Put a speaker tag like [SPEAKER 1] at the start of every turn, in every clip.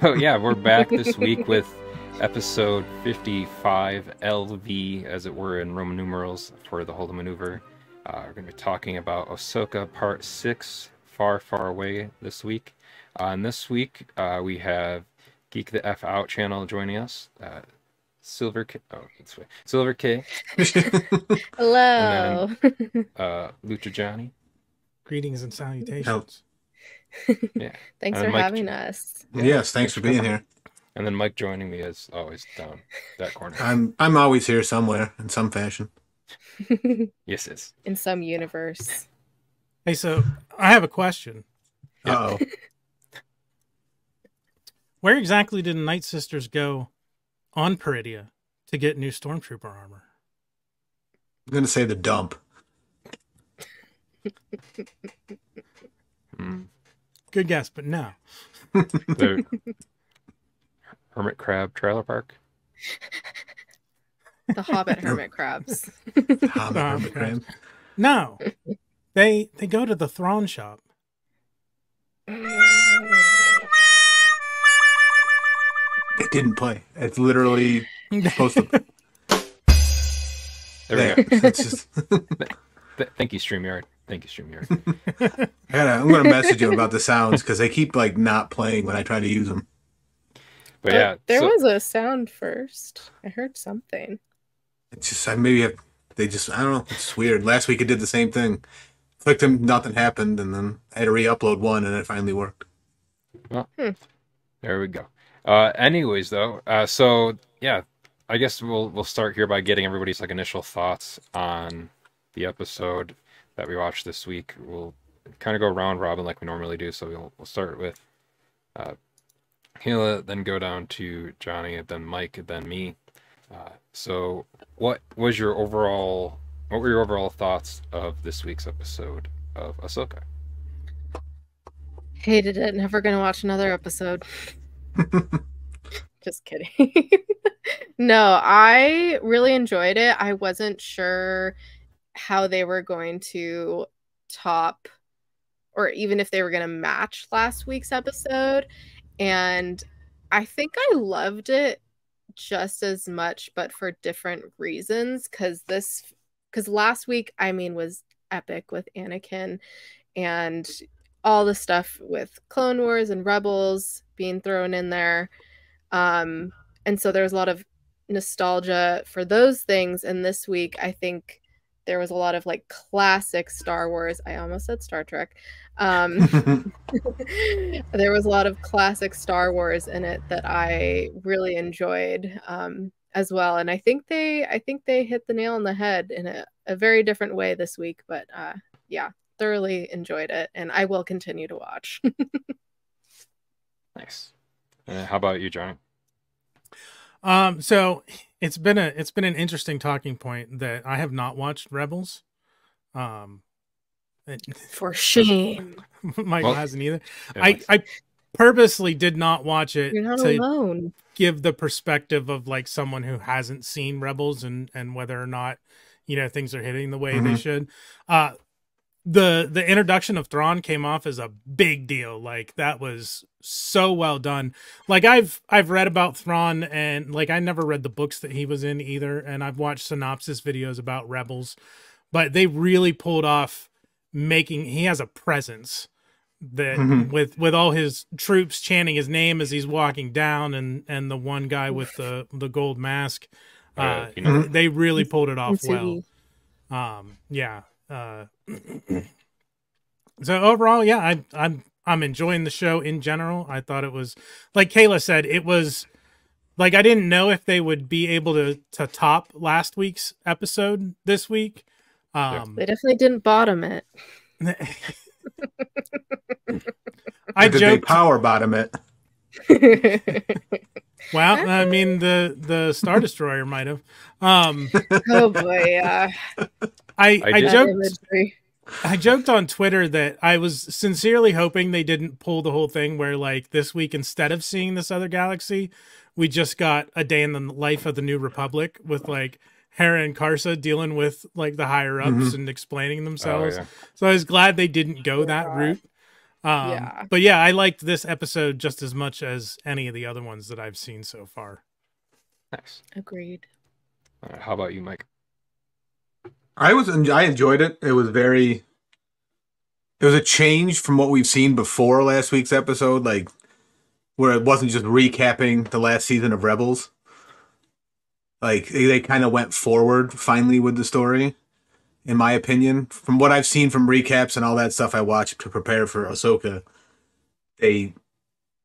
[SPEAKER 1] So yeah, we're back this week with episode 55 LV, as it were, in Roman numerals for the Holdo Maneuver. Uh, we're going to be talking about Ahsoka Part 6, Far, Far Away, this week. Uh, and this week, uh, we have Geek the F Out channel joining us. Uh, Silver K. Oh, this way. Silver K.
[SPEAKER 2] Hello.
[SPEAKER 1] Uh, Lucha Johnny.
[SPEAKER 3] Greetings and salutations.
[SPEAKER 4] Help.
[SPEAKER 1] Yeah.
[SPEAKER 2] Thanks
[SPEAKER 1] And
[SPEAKER 2] for
[SPEAKER 1] Mike-
[SPEAKER 2] having us.
[SPEAKER 4] Yes, thanks for being here.
[SPEAKER 1] And then Mike joining me is always down that corner.
[SPEAKER 4] I'm I'm always here somewhere in some fashion.
[SPEAKER 1] yes, yes.
[SPEAKER 2] In some universe.
[SPEAKER 3] Hey, so I have a question.
[SPEAKER 4] Uh oh.
[SPEAKER 3] Where exactly did the Night Sisters go on Peridea to get new Stormtrooper armor?
[SPEAKER 4] I'm gonna say the dump.
[SPEAKER 1] Mm.
[SPEAKER 3] Good guess, but no.
[SPEAKER 1] The Hermit Crab Trailer Park.
[SPEAKER 2] The Hobbit hermit crabs.
[SPEAKER 4] Hobbit,
[SPEAKER 3] Um,
[SPEAKER 4] Hermit Crab.
[SPEAKER 3] No. They they go to the Thrawn shop.
[SPEAKER 4] It didn't play. It's literally supposed to.
[SPEAKER 1] There we
[SPEAKER 4] Yeah,
[SPEAKER 1] go.
[SPEAKER 4] it's just,
[SPEAKER 1] Th- thank you, StreamYard. Thank you, StreamYard.
[SPEAKER 4] I gotta, I'm gonna message you about the sounds because they keep like not playing when I try to use them.
[SPEAKER 1] But yeah,
[SPEAKER 2] there
[SPEAKER 1] so-
[SPEAKER 2] was a sound first. I heard something.
[SPEAKER 4] It's just I maybe have, they just I don't know. It's weird. Last week it did the same thing. Clicked them, nothing happened, and then I had to re-upload one, and it finally worked.
[SPEAKER 1] Well, There we go. Uh, anyways, though, uh, so yeah, I guess we'll we'll start here by getting everybody's like initial thoughts on the episode that we watched this week. We'll kind of go round robin like we normally do. So we'll we'll start with uh, Hila, then go down to Johnny, then Mike, then me. Uh, so, what was your overall? What were your overall thoughts of this week's episode of Ahsoka?
[SPEAKER 2] Hated it. Never gonna watch another episode. Just kidding. no, I really enjoyed it. I wasn't sure how they were going to top or even if they were going to match last week's episode. And I think I loved it just as much, but for different reasons. Cause this, cause last week, I mean, was epic with Anakin and all the stuff with Clone Wars and Rebels being thrown in there. Um, and so there was a lot of nostalgia for those things. And this week, I think there was a lot of like classic Star Wars. I almost said Star Trek. Um, there was a lot of classic Star Wars in it that I really enjoyed um, as well. And I think they, I think they hit the nail on the head in a, a very different way this week. But uh, yeah, thoroughly enjoyed it, and I will continue to watch.
[SPEAKER 1] Nice. Uh, how about you, Johnny?
[SPEAKER 3] Um, so it's been a it's been an interesting talking point that I have not watched Rebels. Um,
[SPEAKER 2] For shame,
[SPEAKER 3] Michael
[SPEAKER 1] Well,
[SPEAKER 3] hasn't either.
[SPEAKER 1] Yeah,
[SPEAKER 3] I. I purposely did not watch it
[SPEAKER 2] you're not
[SPEAKER 3] to
[SPEAKER 2] alone.
[SPEAKER 3] give the perspective of like someone who hasn't seen Rebels and and whether or not you know things are hitting the way they
[SPEAKER 4] Mhm.
[SPEAKER 3] should. Uh the the introduction of Thrawn came off as a big deal. Like that was so well done. Like I've I've read about Thrawn and like I never read the books that he was in either and I've watched synopsis videos about Rebels, but they really pulled off making he has a presence that
[SPEAKER 4] Mhm.
[SPEAKER 3] with with all his troops chanting his name as he's walking down and and the one guy with the the gold mask
[SPEAKER 1] Oh, yeah,
[SPEAKER 3] uh,
[SPEAKER 1] you know.
[SPEAKER 3] they really pulled it off well um yeah uh so overall yeah i i'm i'm enjoying the show in general i thought it was like kayla said it was like i didn't know if they would be able to to top last week's episode this week um
[SPEAKER 2] They definitely didn't bottom it.
[SPEAKER 3] i
[SPEAKER 4] Or did they
[SPEAKER 3] joked
[SPEAKER 4] power bottom it?
[SPEAKER 3] well i mean the the star destroyer might have um
[SPEAKER 2] oh boy, yeah.
[SPEAKER 3] I
[SPEAKER 1] I
[SPEAKER 3] i, joked
[SPEAKER 2] imagery.
[SPEAKER 3] I joked on Twitter that I was sincerely hoping they didn't pull the whole thing where, like, this week, instead of seeing this other galaxy, we just got a day in the life of the New Republic with, like, Hera and Karsa dealing with, like, the higher ups
[SPEAKER 4] Mhm.
[SPEAKER 3] and explaining
[SPEAKER 1] Oh,
[SPEAKER 3] themselves.
[SPEAKER 1] yeah.
[SPEAKER 3] So I was glad they didn't go that route. Um,
[SPEAKER 2] Yeah.
[SPEAKER 3] But yeah, I liked this episode just as much as any of the other ones that I've seen so far.
[SPEAKER 1] Nice.
[SPEAKER 2] Agreed.
[SPEAKER 1] How about you, Mike?
[SPEAKER 4] I was I enjoyed it. It was very it was a change from what we've seen before last week's episode, like where it wasn't just recapping the last season of Rebels. Like they, they kind of went forward finally with the story, in my opinion. From what I've seen from recaps and all that stuff I watched to prepare for Ahsoka, they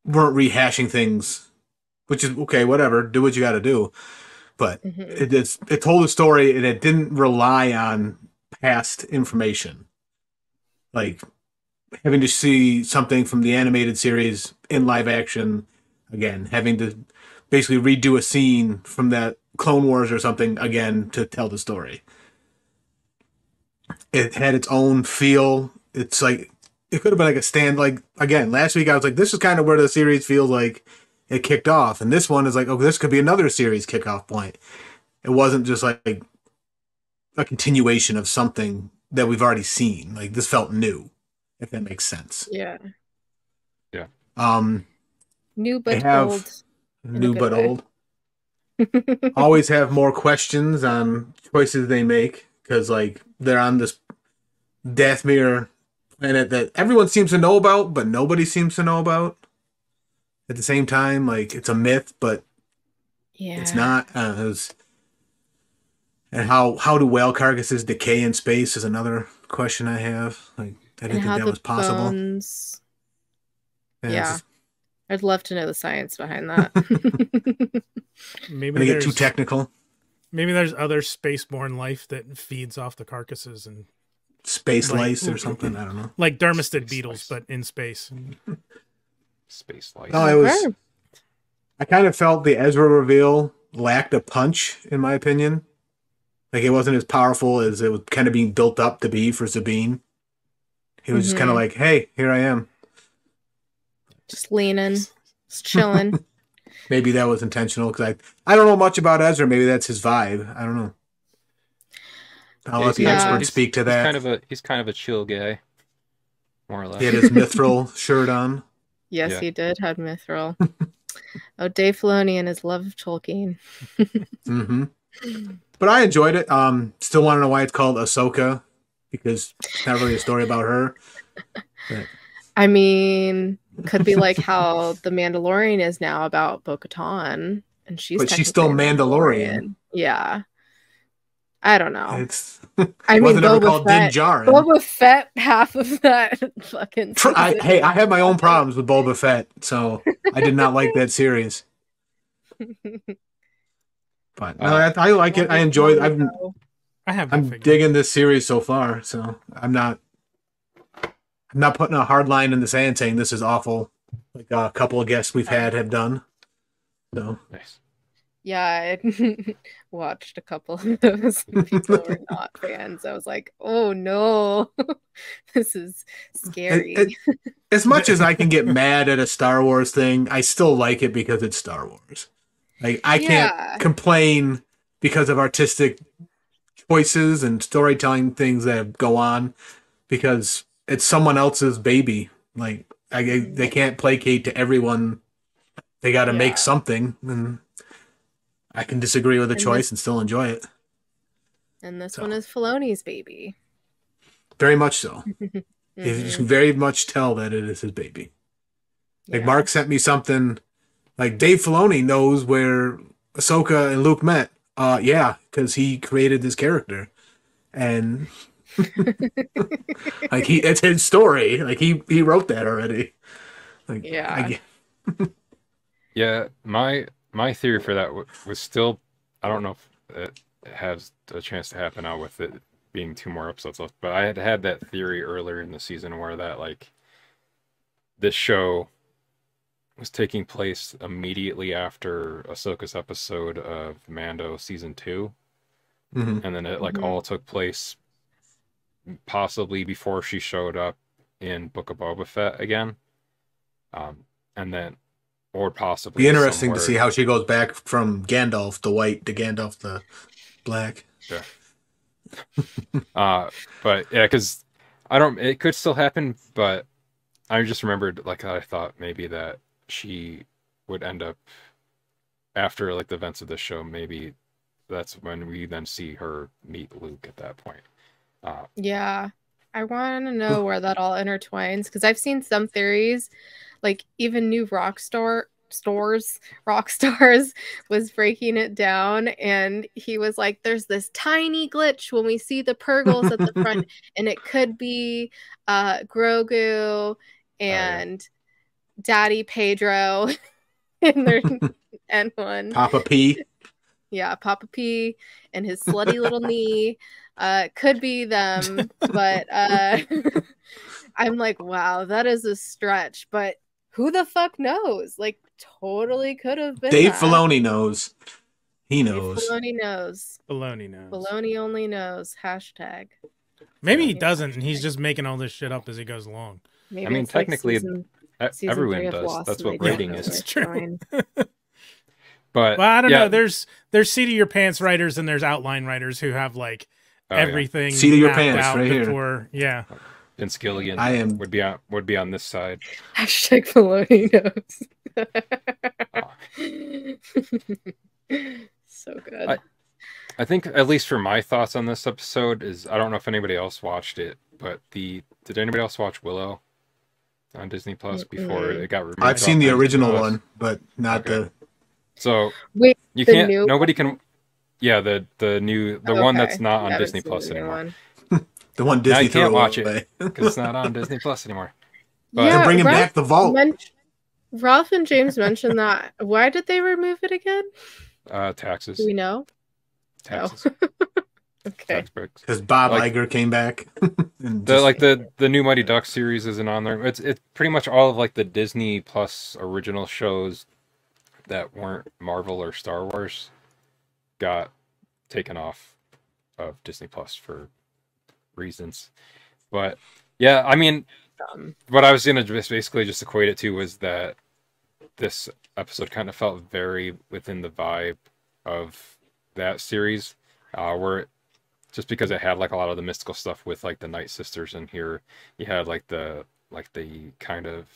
[SPEAKER 4] weren't rehashing things, which is okay. Whatever, do what you got to do. But
[SPEAKER 2] Mhm.
[SPEAKER 4] it it's, it told a story and it didn't rely on past information. Like having to see something from the animated series in live action again having to basically redo a scene from that clone wars or something again to tell the story. It had its own feel. It's like it could have been like a stand like again last week i was like this is kind of where the series feels like it kicked off and this one is like oh this could be another series kickoff point it wasn't just like a continuation of something that we've already seen like this felt new if that makes sense
[SPEAKER 2] Yeah. Yeah.
[SPEAKER 4] Um
[SPEAKER 2] New but
[SPEAKER 4] have-
[SPEAKER 2] old.
[SPEAKER 4] new but
[SPEAKER 2] way.
[SPEAKER 4] old always have more questions on choices they make because like they're on this Dathomir planet that everyone seems to know about but nobody seems to know about at the same time like it's a myth but
[SPEAKER 2] yeah.
[SPEAKER 4] it's not uh, it was- and how how do whale carcasses decay in space is another question i have like i didn't
[SPEAKER 2] how
[SPEAKER 4] think that was possible
[SPEAKER 2] bones.
[SPEAKER 4] And
[SPEAKER 2] Yeah.
[SPEAKER 4] just-
[SPEAKER 2] I'd love to know the science behind that.
[SPEAKER 3] Maybe
[SPEAKER 4] I'm get too technical
[SPEAKER 3] maybe there's other spaceborne life that feeds off the carcasses and
[SPEAKER 4] space
[SPEAKER 3] Like-
[SPEAKER 4] lice or something i don't know
[SPEAKER 3] like dermestid
[SPEAKER 1] Space
[SPEAKER 3] beetles,
[SPEAKER 1] lice.
[SPEAKER 3] but in space.
[SPEAKER 1] Space light.
[SPEAKER 4] No, it was.
[SPEAKER 2] Okay.
[SPEAKER 4] I kind of felt the Ezra reveal lacked a punch, in my opinion. Like it wasn't as powerful as it was kind of being built up to be for Sabine. He was just kind of
[SPEAKER 2] mm-hmm.
[SPEAKER 4] like, "Hey, here I am."
[SPEAKER 2] Just leaning, just chilling.
[SPEAKER 4] Maybe that was intentional because I I don't know much about Ezra. Maybe that's his vibe. I don't know. I'll
[SPEAKER 1] Yeah,
[SPEAKER 4] let the expert
[SPEAKER 1] he's-
[SPEAKER 4] speak to
[SPEAKER 1] He's
[SPEAKER 4] that.
[SPEAKER 1] kind of a he's kind of a chill guy, more or less.
[SPEAKER 4] He had his mithril shirt on.
[SPEAKER 2] Yes,
[SPEAKER 1] Yeah.
[SPEAKER 2] he did have mithril. oh, Dave Filoni and his love of Tolkien.
[SPEAKER 4] hmm But I enjoyed it. Um, still want to know why it's called Ahsoka because it's not really a story about her.
[SPEAKER 2] I mean, could be like how the Mandalorian is now about Bo-Katan, and she's
[SPEAKER 4] But she's still
[SPEAKER 2] a
[SPEAKER 4] Mandalorian.
[SPEAKER 2] Yeah, I don't know.
[SPEAKER 4] It's
[SPEAKER 2] I mean,
[SPEAKER 4] wasn't ever
[SPEAKER 2] Boba
[SPEAKER 4] called Din
[SPEAKER 2] Fett.
[SPEAKER 4] Djarin.
[SPEAKER 2] Boba Fett, half of that fucking.
[SPEAKER 4] I, hey, I have my own problems with Boba Fett, so I did not like that series. But no, I, I like it. I enjoy it. I'm
[SPEAKER 3] I have
[SPEAKER 4] I'm
[SPEAKER 3] figured.
[SPEAKER 4] digging this series so far, so I'm not I'm not putting a hard line in the sand saying this is awful, like a couple of guests we've had have done. So
[SPEAKER 1] Nice.
[SPEAKER 2] Yeah, I watched a couple of those. People were not fans. I was like, "Oh no, this is scary."
[SPEAKER 4] it- as much as I can get mad at a Star Wars thing, I still like it because it's Star Wars. Like I can't
[SPEAKER 2] Yeah.
[SPEAKER 4] complain because of artistic choices and storytelling things that go on because it's someone else's baby. Like I, they can't placate to everyone. They got to
[SPEAKER 2] Yeah.
[SPEAKER 4] make something, and I can disagree with the
[SPEAKER 2] And
[SPEAKER 4] choice
[SPEAKER 2] this-
[SPEAKER 4] and still enjoy it.
[SPEAKER 2] and this
[SPEAKER 4] So.
[SPEAKER 2] one is Filoni's baby.
[SPEAKER 4] Very much so. You
[SPEAKER 2] Mhm.
[SPEAKER 4] can very much tell that it is his baby. Like
[SPEAKER 2] Yeah.
[SPEAKER 4] Marc sent me something like Dave Filoni knows where Ahsoka and Luke met. Uh yeah, because he created this character. And like he it's his story. Like he he wrote that already. Like
[SPEAKER 2] Yeah.
[SPEAKER 4] I
[SPEAKER 1] Yeah, my my theory for that was still I don't know if it has a chance to happen now with it being two more episodes left, but I had had that theory earlier in the season where that like this show was taking place immediately after Ahsoka's episode of Mando season two,
[SPEAKER 4] Mhm.
[SPEAKER 1] and then it like
[SPEAKER 2] Mhm.
[SPEAKER 1] all took place possibly before she showed up in Book of Boba Fett again, um, and then or possibly
[SPEAKER 4] be interesting to see how she goes back from Gandalf the white to Gandalf the black.
[SPEAKER 1] Uh, but yeah, because I don't. It could still happen, but I just remembered like I thought maybe that she would end up after like the events of the show. Maybe that's when we then see her meet Luke at that point. Uh,
[SPEAKER 2] Yeah. I want to know where that all intertwines because I've seen some theories, like even new rock store stores, rock stars was breaking it down, and he was like, "There's this tiny glitch when we see the Purrgils at the front, and it could be uh, Grogu and Daddy Pedro in their N one."
[SPEAKER 4] Papa P.
[SPEAKER 2] Yeah, Papa P and his slutty little knee. Uh, could be them, but uh, I'm like, wow, that is a stretch. But who the fuck knows? Like, totally could have been.
[SPEAKER 4] Dave
[SPEAKER 2] that.
[SPEAKER 4] Filoni knows. He
[SPEAKER 2] Dave
[SPEAKER 4] knows.
[SPEAKER 2] Filoni knows.
[SPEAKER 3] Baloney knows.
[SPEAKER 2] Filoni only knows. Hashtag.
[SPEAKER 3] Maybe he doesn't, and he's just making all this shit up as he goes along.
[SPEAKER 2] Maybe
[SPEAKER 1] I mean,
[SPEAKER 2] it's like
[SPEAKER 1] technically,
[SPEAKER 2] season- season
[SPEAKER 1] everyone does.
[SPEAKER 2] Lost
[SPEAKER 1] That's what
[SPEAKER 2] they don't
[SPEAKER 1] grading
[SPEAKER 2] know
[SPEAKER 1] is.
[SPEAKER 2] where
[SPEAKER 3] It's
[SPEAKER 2] it's
[SPEAKER 3] true.
[SPEAKER 1] But
[SPEAKER 3] Well, I don't
[SPEAKER 1] yeah,
[SPEAKER 3] know. There's there's seat of your pants writers and there's outline writers who have like
[SPEAKER 1] oh, yeah.
[SPEAKER 3] everything
[SPEAKER 4] Seat of your pants,
[SPEAKER 3] out
[SPEAKER 4] right here.
[SPEAKER 3] before. Yeah,
[SPEAKER 1] Vince Gilligan
[SPEAKER 4] I am-
[SPEAKER 1] would be on would be on this side.
[SPEAKER 2] Hashtag Filoni knows. so good.
[SPEAKER 1] I- I think at least for my thoughts on this episode is I don't know if anybody else watched it, but the did anybody else watch Willow on Disney Plus before
[SPEAKER 2] Mm-mm.
[SPEAKER 1] it got removed?
[SPEAKER 4] I've seen the
[SPEAKER 1] Disney
[SPEAKER 4] original
[SPEAKER 1] Plus?
[SPEAKER 4] one, but not
[SPEAKER 1] Okay.
[SPEAKER 4] the.
[SPEAKER 1] So
[SPEAKER 2] Wait,
[SPEAKER 1] you can't.
[SPEAKER 2] new
[SPEAKER 1] Nobody can. Yeah, the the new the one that's not on Disney Plus
[SPEAKER 2] the
[SPEAKER 1] anymore
[SPEAKER 2] one.
[SPEAKER 4] The one
[SPEAKER 1] Now
[SPEAKER 4] Disney
[SPEAKER 1] you can't
[SPEAKER 4] threw
[SPEAKER 1] watch it. because it's not on Disney Plus anymore. But-
[SPEAKER 2] yeah,
[SPEAKER 4] They're bringing
[SPEAKER 2] Ralph,
[SPEAKER 4] back the vault.
[SPEAKER 2] men- Ralph and James mentioned that. Why did they remove it again?
[SPEAKER 1] Uh, taxes,
[SPEAKER 2] Do we know?
[SPEAKER 1] taxes,
[SPEAKER 2] Okay.
[SPEAKER 1] tax breaks.
[SPEAKER 4] Because Bob
[SPEAKER 1] Like-
[SPEAKER 4] Iger came back.
[SPEAKER 1] The like the the new Mighty Duck series isn't on there. It's it's pretty much all of like the Disney Plus original shows that weren't Marvel or Star Wars got taken off of Disney Plus for reasons. But yeah, I mean,
[SPEAKER 2] Um,
[SPEAKER 1] what I was gonna just basically just equate it to was that this episode kind of felt very within the vibe of that series, uh, where it, just because it had like a lot of the mystical stuff with like the Night Sisters in here, you had like the like the kind of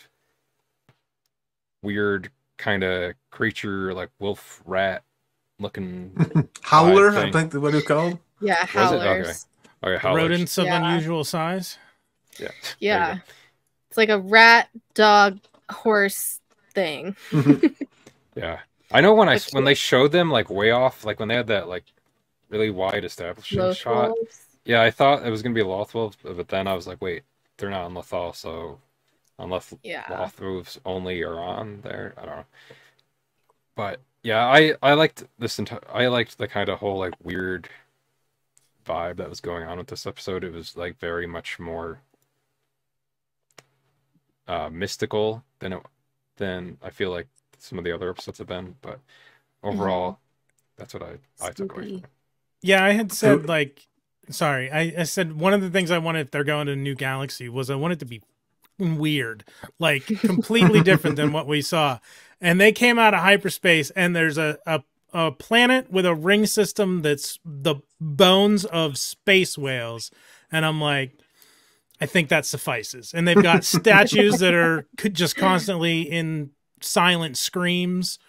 [SPEAKER 1] weird kind of creature like wolf rat looking.
[SPEAKER 4] Howler, I think that's what it's called.
[SPEAKER 2] yeah,
[SPEAKER 1] Was it?
[SPEAKER 2] howlers.
[SPEAKER 1] Okay, howlers.
[SPEAKER 3] rodents of
[SPEAKER 2] Yeah.
[SPEAKER 3] unusual size.
[SPEAKER 1] Yeah,
[SPEAKER 2] Yeah. It's like a rat, dog, horse thing. Mm-hmm.
[SPEAKER 1] Yeah, I know when I when they showed them like way off, like when they had that like really wide establishing
[SPEAKER 2] Loth
[SPEAKER 1] shot.
[SPEAKER 2] wolves.
[SPEAKER 1] Yeah, I thought it was gonna be Lothwolves, but then I was like, wait, they're not on Lothal, so unless
[SPEAKER 2] Yeah.
[SPEAKER 1] Lothwolves only are on there, I don't know. But yeah, I I liked this entire. I liked the kind of whole like weird vibe that was going on with this episode. It was like very much more uh mystical than it than I feel like some of the other episodes have been. But overall, that's what I I took away. From
[SPEAKER 3] Yeah, I had said
[SPEAKER 4] Who-
[SPEAKER 3] like, sorry, I, I said one of the things I wanted if they're going to a new galaxy was I wanted to be weird, like completely different than what we saw. And they came out of hyperspace, and there's a, a a planet with a ring system that's the bones of space whales, and I'm like. I think that suffices. And they've got statues that are could just constantly in silent screams.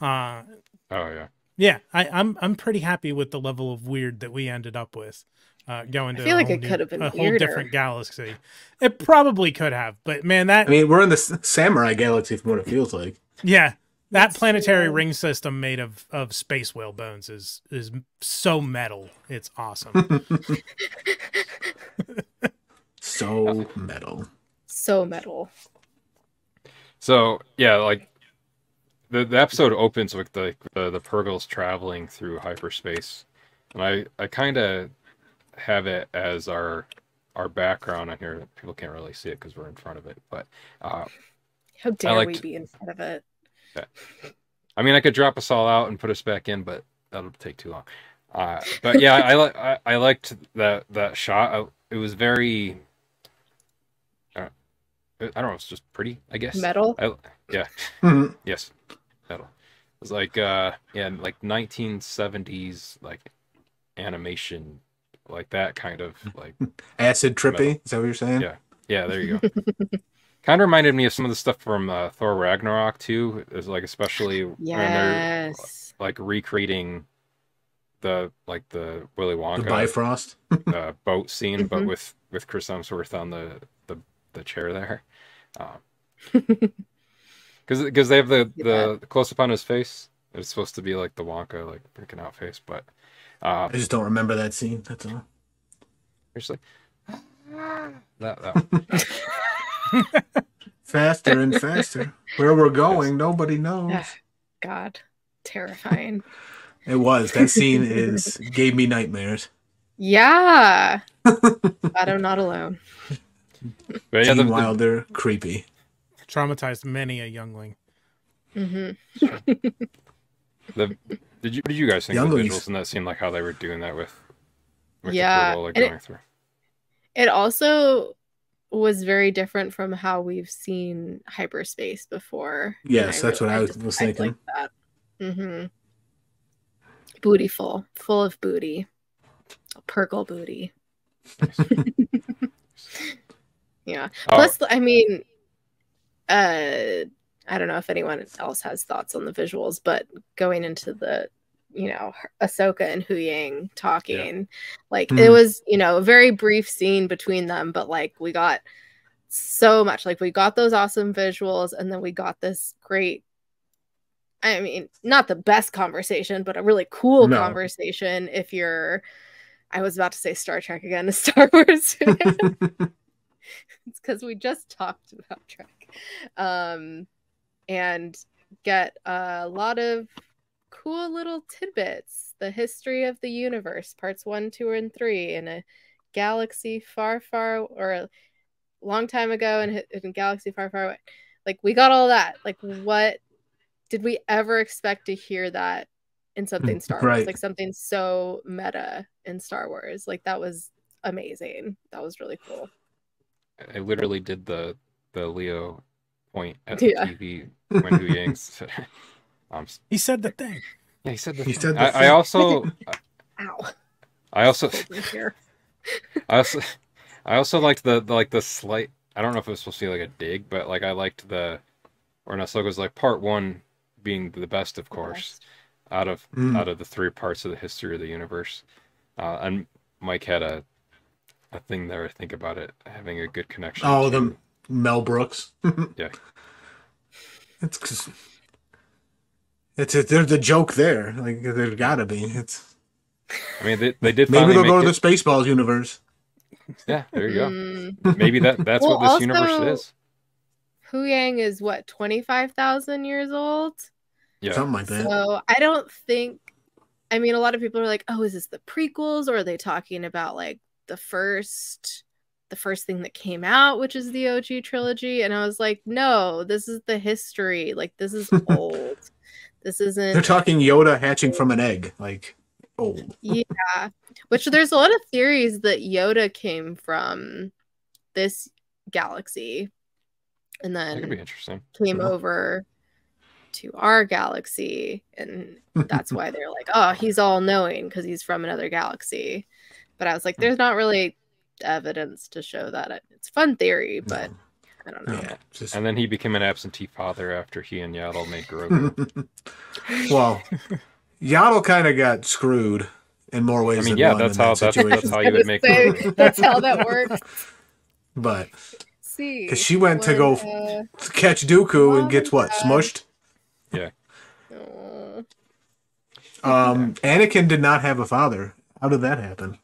[SPEAKER 3] Uh,
[SPEAKER 1] Oh yeah.
[SPEAKER 3] yeah, I, I'm I'm pretty happy with the level of weird that we ended up with. Uh, going
[SPEAKER 2] I feel
[SPEAKER 3] a
[SPEAKER 2] like it
[SPEAKER 3] new-
[SPEAKER 2] could have been
[SPEAKER 3] a whole
[SPEAKER 2] weirder.
[SPEAKER 3] different galaxy. It probably could have, but man, that
[SPEAKER 4] I mean, we're in the Samurai Galaxy from what it feels like.
[SPEAKER 3] yeah, that
[SPEAKER 2] That's
[SPEAKER 3] planetary
[SPEAKER 2] true.
[SPEAKER 3] ring system made of of space whale bones is is so metal. It's awesome.
[SPEAKER 4] So metal.
[SPEAKER 2] So metal.
[SPEAKER 1] So yeah, like the the episode opens with the the, the Purrgils traveling through hyperspace, and I I kind of have it as our our background on here. People can't really see it because we're in front of it, but uh,
[SPEAKER 2] How dare we
[SPEAKER 1] liked-
[SPEAKER 2] be in front of it?
[SPEAKER 1] I mean I could drop us all out and put us back in, but that'll take too long. Uh, but yeah, I like I, I liked that that shot. I, it was very. Uh, I don't know. It's just pretty. I guess.
[SPEAKER 2] Metal.
[SPEAKER 1] I, yeah.
[SPEAKER 4] Mhm.
[SPEAKER 1] Yes, metal. It was like uh yeah, like 1970s like animation, like that kind of like
[SPEAKER 4] Acid trippy. Is that what you're saying?
[SPEAKER 1] Yeah. yeah. There you go. kind of reminded me of some of the stuff from uh, Thor Ragnarok too. Is like especially when they're
[SPEAKER 2] Yes.
[SPEAKER 1] like recreating the like the Willy Wonka
[SPEAKER 4] The
[SPEAKER 1] Wonka
[SPEAKER 4] Bifrost.
[SPEAKER 1] uh, boat scene, but
[SPEAKER 2] Mhm.
[SPEAKER 1] with with Chris Hemsworth on the the, the chair there. Because because they have the
[SPEAKER 2] See
[SPEAKER 1] the, close up on his face. It's supposed to be like the Wonka like freaking out face, but uh,
[SPEAKER 4] I just don't remember that scene. That's all.
[SPEAKER 1] there's like that, that
[SPEAKER 4] Faster and faster. Where we're going, nobody knows.
[SPEAKER 2] God, terrifying.
[SPEAKER 4] It was. That scene is gave me nightmares.
[SPEAKER 2] yeah. Glad I'm not alone.
[SPEAKER 1] But yeah,
[SPEAKER 4] Gene
[SPEAKER 1] the, the,
[SPEAKER 4] Wilder, creepy.
[SPEAKER 3] Traumatized many a youngling.
[SPEAKER 2] hmm
[SPEAKER 1] the did you what did you guys think of the
[SPEAKER 4] Younglings.
[SPEAKER 1] visuals in that scene? Like how they were doing that with with
[SPEAKER 2] Yeah,
[SPEAKER 1] the turtle like
[SPEAKER 2] and it-
[SPEAKER 1] going through.
[SPEAKER 2] It also was very different from how we've seen hyperspace before.
[SPEAKER 4] Yes, that's what I
[SPEAKER 2] really-
[SPEAKER 4] was, was thinking.
[SPEAKER 2] like that. hmm Bootyful, full of booty, Purrgil booty. yeah.
[SPEAKER 1] Oh,
[SPEAKER 2] Plus, I mean, uh, I don't know if anyone else has thoughts on the visuals, but going into the, you know, Ahsoka and Huyang talking, like it
[SPEAKER 4] Mhm.
[SPEAKER 2] was, you know, a very brief scene between them, but like we got so much. Like we got those awesome visuals, and then we got this great. I mean, not the best conversation, but a really cool
[SPEAKER 4] No.
[SPEAKER 2] conversation. If you're, I was about to say Star Trek again, a Star Wars it's because we just talked about Trek. Um, and get a lot of cool little tidbits. The history of the universe, parts one, two, and three, in a galaxy far, far, or a long time ago in, in galaxy far, far away. Like, we got all that. Like, what did we ever expect to hear that in hmm, something Star Wars?
[SPEAKER 4] Right.
[SPEAKER 2] Like, something so meta in Star Wars. Like, that was amazing. That was really cool.
[SPEAKER 1] I literally did the the Leo point at
[SPEAKER 2] Yeah.
[SPEAKER 1] TV when Huyang said, um,
[SPEAKER 3] He said the thing.
[SPEAKER 1] yeah, he said the
[SPEAKER 4] He
[SPEAKER 1] thing.
[SPEAKER 4] said the
[SPEAKER 1] I, I also
[SPEAKER 2] Ow.
[SPEAKER 1] I also
[SPEAKER 2] Cold in here.
[SPEAKER 1] I also I also liked the, the like the slight I don't know if it was supposed to be like a dig, but like I liked the or Ahsoka's like part one being the best, of course, out of
[SPEAKER 4] Mm.
[SPEAKER 1] out of the three parts of the history of the universe. Uh, and Mike had a a thing there. I think about it having a good connection.
[SPEAKER 4] Oh,
[SPEAKER 1] to-
[SPEAKER 4] the Mel Brooks.
[SPEAKER 1] Yeah.
[SPEAKER 4] It's 'cause- it's it, there's a joke there. Like there's gotta be. It's
[SPEAKER 1] I mean, they, they did
[SPEAKER 4] maybe they'll go
[SPEAKER 1] make
[SPEAKER 4] to the. Spaceballs universe.
[SPEAKER 1] Yeah, there you go.
[SPEAKER 2] Mm.
[SPEAKER 1] Maybe that that's
[SPEAKER 2] Well,
[SPEAKER 1] what this universe is.
[SPEAKER 2] Huyang is what, 25,000 years old?
[SPEAKER 1] Yeah,
[SPEAKER 4] Something like that.
[SPEAKER 2] So I don't think, I mean, a lot of people are like, oh, is this the prequels or are they talking about like the first, the first thing that came out, which is the OG trilogy? And I was like, no, this is the history. Like, this is old. this isn't.
[SPEAKER 4] They're talking Yoda hatching from an egg. Like, oh,
[SPEAKER 2] Yeah. Which there's a lot of theories that Yoda came from this galaxy and
[SPEAKER 1] that could be
[SPEAKER 2] then
[SPEAKER 1] interesting.
[SPEAKER 2] came
[SPEAKER 4] Sure.
[SPEAKER 2] over to our galaxy and that's why they're like, "Oh, he's all knowing because he's from another galaxy." But I was like, hmm. there's not really evidence to show that. It's a fun theory, but I don't know.
[SPEAKER 4] yeah. Just,
[SPEAKER 1] And then he became an absentee father after he and Yaddle made Grogu.
[SPEAKER 4] well, Yaddle kind of got screwed in more ways
[SPEAKER 1] I mean,
[SPEAKER 4] than
[SPEAKER 1] yeah,
[SPEAKER 4] one
[SPEAKER 1] that's how
[SPEAKER 4] that
[SPEAKER 1] that's, that's how you would make
[SPEAKER 2] Say,
[SPEAKER 1] Grogu.
[SPEAKER 2] that's how that works.
[SPEAKER 4] But
[SPEAKER 2] See,
[SPEAKER 4] 'Cause she went to go-
[SPEAKER 2] when, uh,
[SPEAKER 4] catch Dooku and gets what smushed.
[SPEAKER 2] aw.
[SPEAKER 4] Um, Anakin did not have a father. How did that happen?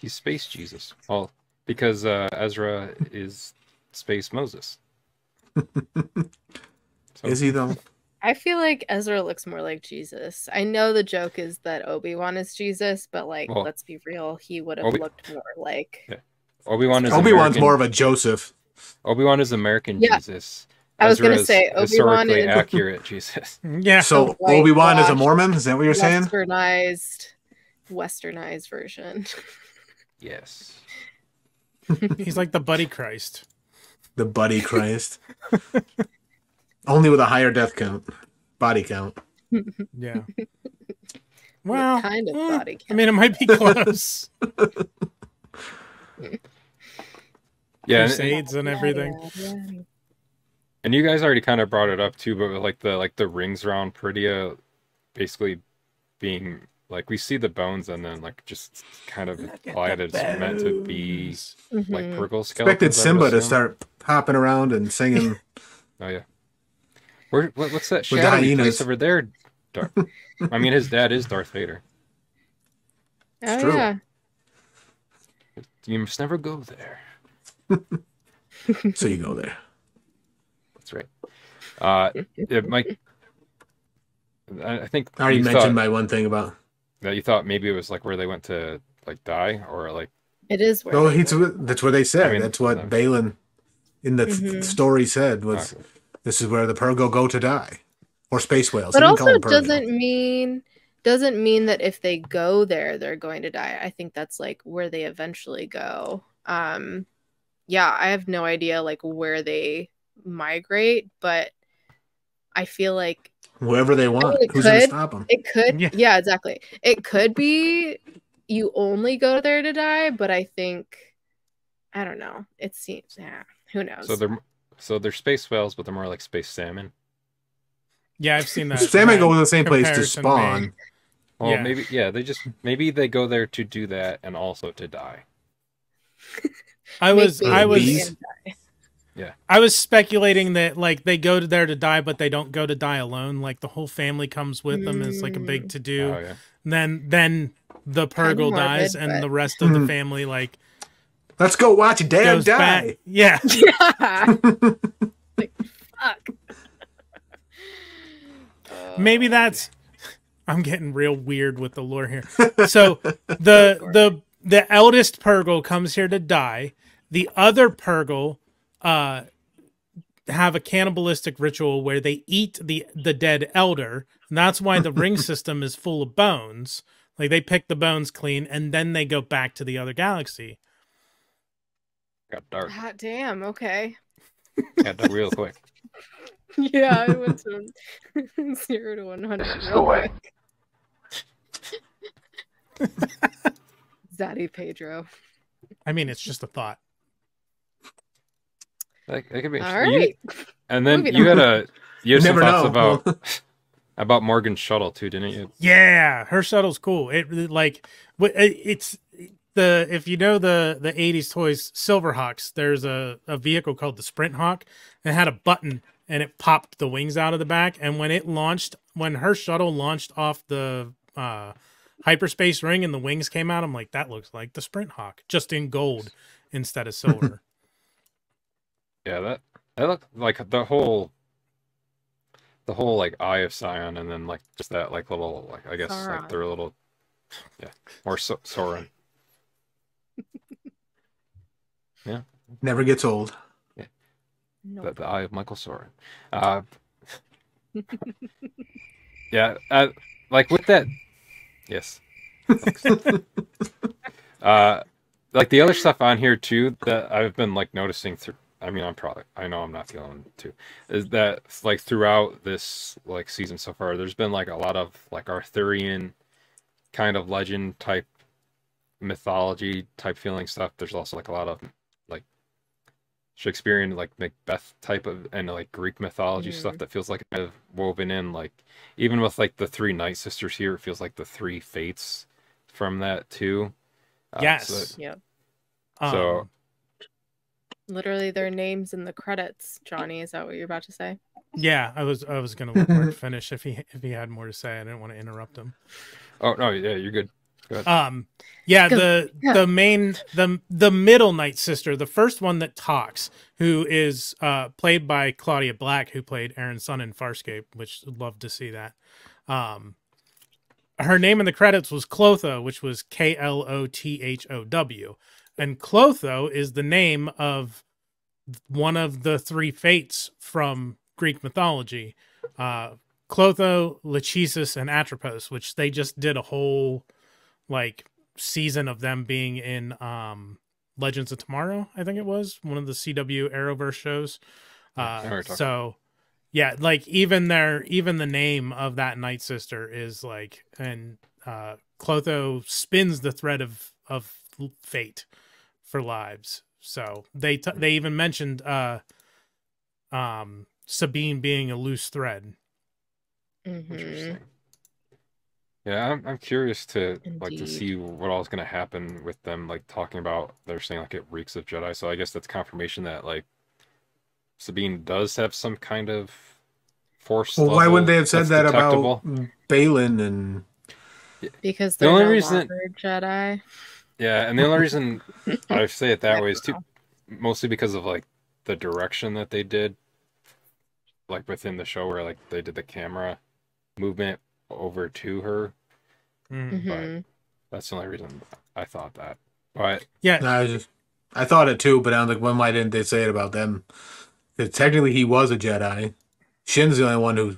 [SPEAKER 1] He's space Jesus. Well, because uh, Ezra is space Moses. So-
[SPEAKER 4] Is he though?
[SPEAKER 2] I feel like Ezra looks more like Jesus. I know the joke is that Obi Wan is Jesus, but like,
[SPEAKER 1] Well,
[SPEAKER 2] let's be real, he would have
[SPEAKER 1] Obi-
[SPEAKER 2] looked more like.
[SPEAKER 1] Yeah. Obi Wan is
[SPEAKER 4] Obi Wan's
[SPEAKER 1] American-
[SPEAKER 4] more of a Joseph.
[SPEAKER 1] Obi Wan is American
[SPEAKER 2] Yeah.
[SPEAKER 1] Jesus.
[SPEAKER 2] I was gonna say, Obi-Wan
[SPEAKER 1] historically
[SPEAKER 2] is-
[SPEAKER 1] accurate Jesus.
[SPEAKER 3] Yeah.
[SPEAKER 4] So
[SPEAKER 2] white
[SPEAKER 4] Obi Wan is a Mormon. Is that what you're saying?
[SPEAKER 2] Westernized, westernized version.
[SPEAKER 1] Yes.
[SPEAKER 3] He's like the buddy Christ.
[SPEAKER 4] The Buddy Christ. Only with a higher death count, body count.
[SPEAKER 3] Yeah. Well,
[SPEAKER 2] kind of
[SPEAKER 3] eh,
[SPEAKER 2] body
[SPEAKER 3] I mean, it might be close.
[SPEAKER 1] Yeah, and,
[SPEAKER 3] crusades and everything.
[SPEAKER 1] and you guys already kind of brought it up too, but like the like the rings around Peridea, basically being like we see the bones and then like just kind of imply that it's meant to be like
[SPEAKER 2] Mhm.
[SPEAKER 1] Purrgil skeletons.
[SPEAKER 4] Expected Simba to start hopping around and singing.
[SPEAKER 1] Oh yeah. Where what, what's that
[SPEAKER 4] With the
[SPEAKER 1] shadowy
[SPEAKER 4] hyenas.
[SPEAKER 1] place over there? Darth? I mean, his dad is Darth Vader.
[SPEAKER 2] Oh
[SPEAKER 4] true.
[SPEAKER 2] yeah.
[SPEAKER 1] You must never go there.
[SPEAKER 4] so you go there.
[SPEAKER 1] That's right. Uh, it might. I I think
[SPEAKER 4] I already mentioned
[SPEAKER 1] thought
[SPEAKER 4] my one thing about.
[SPEAKER 1] That you thought maybe it was like where they went to like die or like
[SPEAKER 2] It is where they
[SPEAKER 4] he's, that's what they said.
[SPEAKER 1] I mean,
[SPEAKER 4] that's what Baylan in the th-
[SPEAKER 2] Mhm.
[SPEAKER 4] story said was
[SPEAKER 1] uh,
[SPEAKER 4] this is where the Purgo go to die. Or space whales.
[SPEAKER 2] But
[SPEAKER 4] He didn't call
[SPEAKER 2] also doesn't mean doesn't mean that if they go there they're going to die. I think that's like where they eventually go. Um yeah, I have no idea like where they migrate, but I feel like
[SPEAKER 4] Wherever they want.
[SPEAKER 2] it
[SPEAKER 4] Who's going to
[SPEAKER 2] could.
[SPEAKER 4] stop them?
[SPEAKER 2] it could
[SPEAKER 3] Yeah.
[SPEAKER 2] yeah. exactly. It could be you only go there to die, but I think I don't know. It seems yeah, who knows.
[SPEAKER 1] so they're so they're space whales, but they're more like space salmon.
[SPEAKER 3] Yeah, I've seen that.
[SPEAKER 4] Salmon go to the same place to spawn.
[SPEAKER 3] made.
[SPEAKER 1] Well,
[SPEAKER 3] Yeah.
[SPEAKER 1] maybe yeah. They just maybe they go there to do that and also to die.
[SPEAKER 3] I was
[SPEAKER 2] Maybe
[SPEAKER 3] I was
[SPEAKER 4] Bees?
[SPEAKER 3] I was speculating that like they go to there to die, but they don't go to die alone. Like the whole family comes with them. It's like a big to do.
[SPEAKER 1] Oh yeah.
[SPEAKER 3] Then then the
[SPEAKER 2] Kinda
[SPEAKER 3] Purrgil
[SPEAKER 2] morbid,
[SPEAKER 3] dies, and
[SPEAKER 2] but-
[SPEAKER 3] the rest of the
[SPEAKER 4] Mhm.
[SPEAKER 3] family like
[SPEAKER 4] Let's go watch Dad die.
[SPEAKER 3] back. Yeah,
[SPEAKER 2] Yeah. like fuck.
[SPEAKER 3] maybe
[SPEAKER 2] Oh,
[SPEAKER 3] that's. I'm getting real weird with the lore here. So the the the eldest Purrgil comes here to die. The other Purrgil uh have a cannibalistic ritual where they eat the the dead elder. And that's why the ring system is full of bones. Like they pick the bones clean and then they go back to the other galaxy.
[SPEAKER 1] Got dark.
[SPEAKER 2] Hot damn. Okay.
[SPEAKER 1] Got dark real quick.
[SPEAKER 2] Yeah, I went from zero to one hundred. This
[SPEAKER 4] is
[SPEAKER 2] the way. Zaddy Pedro.
[SPEAKER 3] I mean, it's just a thought.
[SPEAKER 1] That, that could be
[SPEAKER 2] All
[SPEAKER 1] interesting. You- and then
[SPEAKER 2] Moving
[SPEAKER 1] you had a you had some
[SPEAKER 4] Never
[SPEAKER 1] thoughts
[SPEAKER 4] know.
[SPEAKER 1] about about Morgan's shuttle too, didn't you?
[SPEAKER 3] Yeah, her shuttle's cool. It it- like wh- it's the if you know the the 80s toys Silverhawks, there's a a vehicle called the Sprint Hawk and it had a button and it popped the wings out of the back and when it launched when her shuttle launched off the uh hyperspace ring and the wings came out, I'm like that looks like the Sprint Hawk just in gold instead of silver.
[SPEAKER 1] Yeah, that that looked like the whole the whole like eye of Sion, and then like just that like little like I guess like
[SPEAKER 2] Sauron.
[SPEAKER 1] their little yeah or so- Yeah,
[SPEAKER 4] Never gets old.
[SPEAKER 2] No.
[SPEAKER 1] the, the eye of Michael Soren. Uh, yeah, uh, like with that, yes. Uh, like the other stuff on here too that I've been like noticing through. I mean, I'm probably I know I'm not the only one too. Is that like throughout this like season so far, there's been like a lot of like Arthurian kind of legend type mythology type feeling stuff. There's also like a lot of like Shakespearean like Macbeth type of and like Greek mythology stuff
[SPEAKER 2] Mhm.
[SPEAKER 1] that feels like kind of woven in like even with like the three night sisters here, it feels like the three fates from that too. Uh,
[SPEAKER 3] yes.
[SPEAKER 1] So,
[SPEAKER 2] Yep.
[SPEAKER 1] So-
[SPEAKER 3] Um,
[SPEAKER 2] Literally their names in the credits. Johnny, is that what you're about to say?
[SPEAKER 3] yeah, I was I was gonna let Marc finish if he if he had more to say. I didn't want to interrupt him.
[SPEAKER 1] oh no, yeah, you're good.
[SPEAKER 3] Um, yeah, the
[SPEAKER 2] Yeah.
[SPEAKER 3] the main the the middle night sister, the first one that talks, who is uh played by Claudia Black, who played Aeryn Sun in Farscape, which I'd love to see that. Um, her name in the credits was Clotho, which was K L O T H O W, and Clotho is the name of one of the three fates from Greek mythology. Uh, Clotho, Lachesis, and Atropos, which they just did a whole like season of them being in um Legends of Tomorrow, I think it was one of the CW Arrowverse shows.
[SPEAKER 1] Yeah, I know what
[SPEAKER 3] Uh, so yeah, like even their even the name of that Night Sister is like and uh Clotho spins the thread of of fate for lives So they t- they even mentioned uh, um, Sabine being a loose thread.
[SPEAKER 2] Mhm.
[SPEAKER 1] Interesting. Yeah, I'm I'm curious to like to see what all is going to happen with them like talking about they're saying like it reeks of Jedi. So I guess that's confirmation that like Sabine does have some kind of force.
[SPEAKER 4] Well, why wouldn't they have said that
[SPEAKER 1] detectable.
[SPEAKER 4] about Baylan and
[SPEAKER 2] Because
[SPEAKER 1] The
[SPEAKER 2] they're
[SPEAKER 1] only
[SPEAKER 2] no
[SPEAKER 1] reason-
[SPEAKER 2] Jedi.
[SPEAKER 1] Yeah, and the only reason I say it that way is too mostly because of like the direction that they did like within the show where like they did the camera movement over to her.
[SPEAKER 3] Mm.
[SPEAKER 2] Mhm.
[SPEAKER 1] That's the only reason I thought that. But
[SPEAKER 3] Yeah,
[SPEAKER 4] No, I just I thought it too, but I was like, well, why didn't they say it about them? Because technically he was a Jedi. Shin's the only one who.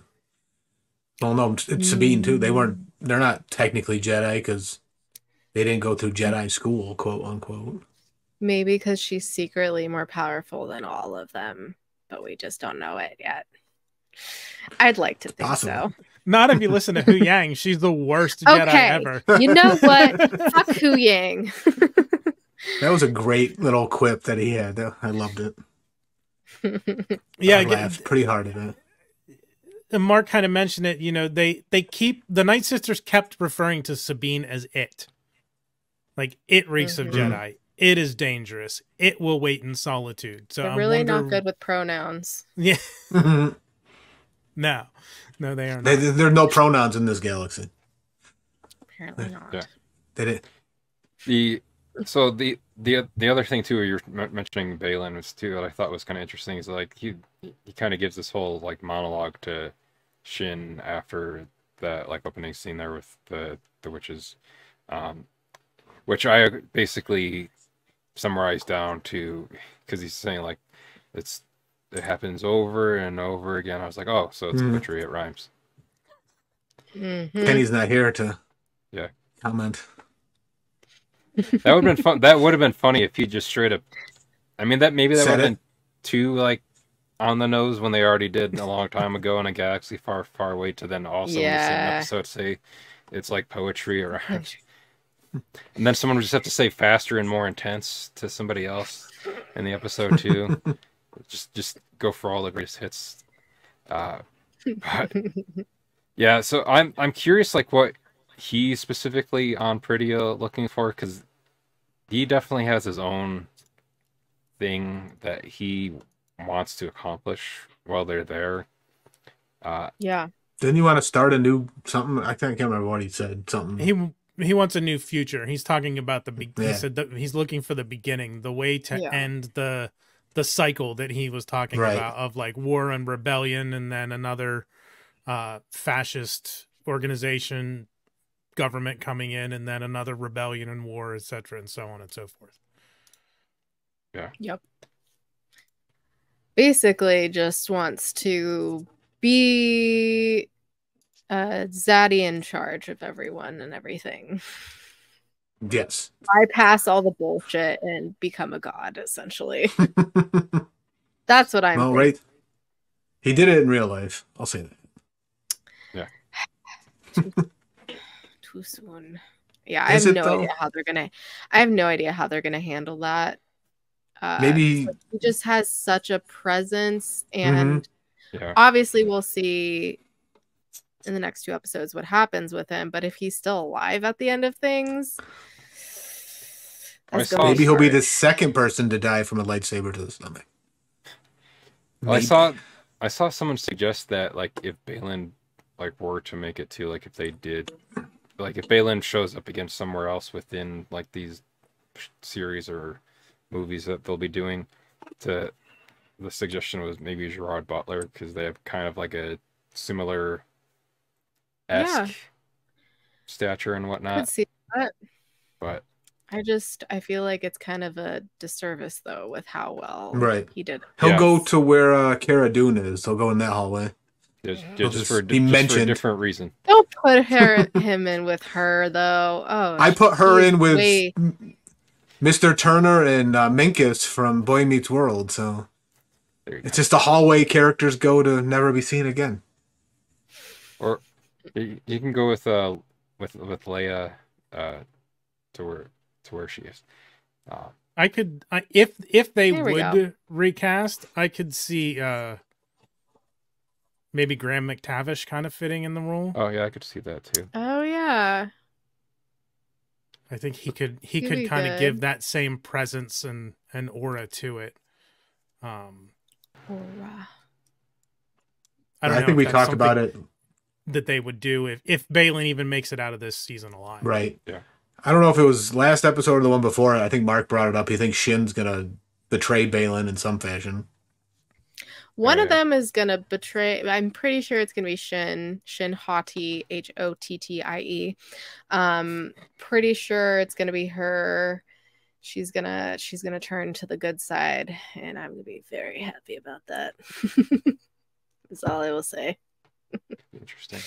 [SPEAKER 4] Well, no, it's Sabine too. They weren't. They're not technically Jedi because they didn't go through Jedi school, quote unquote.
[SPEAKER 2] Maybe because she's secretly more powerful than all of them, but we just don't know it yet. I'd like to think
[SPEAKER 4] Possible.
[SPEAKER 2] so.
[SPEAKER 3] not if you listen to Huyang. She's the worst Jedi
[SPEAKER 2] Okay.
[SPEAKER 3] ever.
[SPEAKER 2] You know what? Fuck Huyang.
[SPEAKER 4] That was a great little quip that he had. I loved it.
[SPEAKER 3] Yeah,
[SPEAKER 4] I
[SPEAKER 3] I get-
[SPEAKER 4] laughed pretty hard at it.
[SPEAKER 3] and Mark kind of mentioned it. You know, they they keep the Night Sisters kept referring to Sabine as it, like it reeks
[SPEAKER 2] Mhm.
[SPEAKER 3] of Jedi. It is dangerous. It will wait in solitude. So
[SPEAKER 2] They're
[SPEAKER 3] I
[SPEAKER 2] really not good with pronouns.
[SPEAKER 3] Yeah, no, no, they are not.
[SPEAKER 4] there are no pronouns in this galaxy.
[SPEAKER 2] Apparently not.
[SPEAKER 1] Yeah.
[SPEAKER 4] They did.
[SPEAKER 1] the so the the the other thing too you're men- mentioning Baylan was too that I thought was kind of interesting is like he he kind of gives this whole like monologue to Shin after that like opening scene there with the the witches, um, which I basically summarized down to because he's saying like it's it happens over and over again. I was like, oh, so it's poetry. It rhymes.
[SPEAKER 2] Mhm.
[SPEAKER 4] Penny's not here to.
[SPEAKER 1] Yeah.
[SPEAKER 4] Comment.
[SPEAKER 1] That would have been fun. That would have been funny if he just straight up. I mean, that maybe that would
[SPEAKER 4] Said
[SPEAKER 1] have been too like on the nose when they already did a long time ago in a galaxy far, far away. To then also in the same episode say it's like poetry or, and then someone would just have to say faster and more intense to somebody else in the episode too. just just go for all the greatest hits. Uh, but yeah, so I'm I'm curious like what he specifically on Peridea looking for because he definitely has his own thing that he wants to accomplish while they're there. Uh,
[SPEAKER 2] Yeah.
[SPEAKER 4] Didn't you want to start a new something? I can't, can't remember what he said. Something.
[SPEAKER 3] he he wants a new future. He's talking about the be- he said that he's looking for the beginning, the way to
[SPEAKER 2] Yeah.
[SPEAKER 3] end the the cycle that he was talking
[SPEAKER 4] Right.
[SPEAKER 3] about of like war and rebellion and then another uh fascist organization government coming in and then another rebellion and war etc and so on and so forth yeah yep
[SPEAKER 2] Basically, just wants to be uh, Zaddy in charge of everyone and everything.
[SPEAKER 4] yes.
[SPEAKER 2] Bypass all the bullshit and become a god, essentially. That's what I'm.
[SPEAKER 4] well,
[SPEAKER 2] thinking.
[SPEAKER 4] right. He did it in real life. I'll say that. Yeah.
[SPEAKER 2] too soon. Yeah, I
[SPEAKER 4] Is
[SPEAKER 2] have no
[SPEAKER 4] though?
[SPEAKER 2] idea how they're gonna. I have no idea how they're gonna handle that. Uh,
[SPEAKER 4] Maybe.
[SPEAKER 2] he just has such a presence,
[SPEAKER 4] Mm-hmm.
[SPEAKER 2] and
[SPEAKER 1] yeah,
[SPEAKER 2] obviously we'll see in the next two episodes what happens with him. But if he's still alive at the end of things,
[SPEAKER 1] I
[SPEAKER 2] that's
[SPEAKER 4] Maybe he'll be the second person to die from a lightsaber to the stomach.
[SPEAKER 1] Well, I saw I saw someone suggest that like if Baylan like were to make it to like if they did like if Baylan shows up again somewhere else within like these series or movies that they'll be doing to the suggestion was maybe Gerard Butler because they have kind of like a similar esque
[SPEAKER 2] Yeah.
[SPEAKER 1] stature and
[SPEAKER 2] I
[SPEAKER 1] whatnot
[SPEAKER 2] see that.
[SPEAKER 1] but
[SPEAKER 2] I just I feel like it's kind of a disservice though with how well
[SPEAKER 4] Right.
[SPEAKER 2] he did.
[SPEAKER 4] He'll
[SPEAKER 1] Yeah.
[SPEAKER 4] go to where uh, Cara Dune is. He'll go in that hallway.
[SPEAKER 1] just,
[SPEAKER 2] He'll
[SPEAKER 1] just,
[SPEAKER 4] just
[SPEAKER 1] for, a
[SPEAKER 4] be
[SPEAKER 1] di- just for a different reason
[SPEAKER 2] Don't put her him in with her though. Oh,
[SPEAKER 4] I put her in with
[SPEAKER 2] way-
[SPEAKER 4] Mr. Turner and uh, Minkus from Boy Meets World. So
[SPEAKER 1] there you go.
[SPEAKER 4] it's just a hallway characters go to never be seen again.
[SPEAKER 1] Or you, you can go with uh with with Leia uh to where to where she is. Uh,
[SPEAKER 3] I I could I, if if they would
[SPEAKER 2] go.
[SPEAKER 3] recast, I could see uh maybe Graham McTavish kind of fitting in the role.
[SPEAKER 1] Oh yeah, I could see that too.
[SPEAKER 2] Oh yeah.
[SPEAKER 3] I think he could he
[SPEAKER 2] He'd
[SPEAKER 3] could
[SPEAKER 2] be
[SPEAKER 3] kind of give that same presence and and aura to it. Um
[SPEAKER 2] Aura.
[SPEAKER 3] I
[SPEAKER 4] I,
[SPEAKER 3] don't know
[SPEAKER 4] think we
[SPEAKER 3] that's
[SPEAKER 4] talked about it.
[SPEAKER 3] That they would do if if Baylan even makes it out of this season alive.
[SPEAKER 4] Right.
[SPEAKER 1] Yeah.
[SPEAKER 4] I don't know if it was last episode or the one before. I think Marc brought it up. He thinks Shin's gonna betray Baylan in some fashion.
[SPEAKER 2] One of them is gonna betray. I'm pretty sure it's gonna be Shin Shin Hottie H O T T I E. Um, pretty sure it's gonna be her. She's gonna she's gonna turn to the good side, and I'm gonna be very happy about that. That's all I will say.
[SPEAKER 1] Interesting.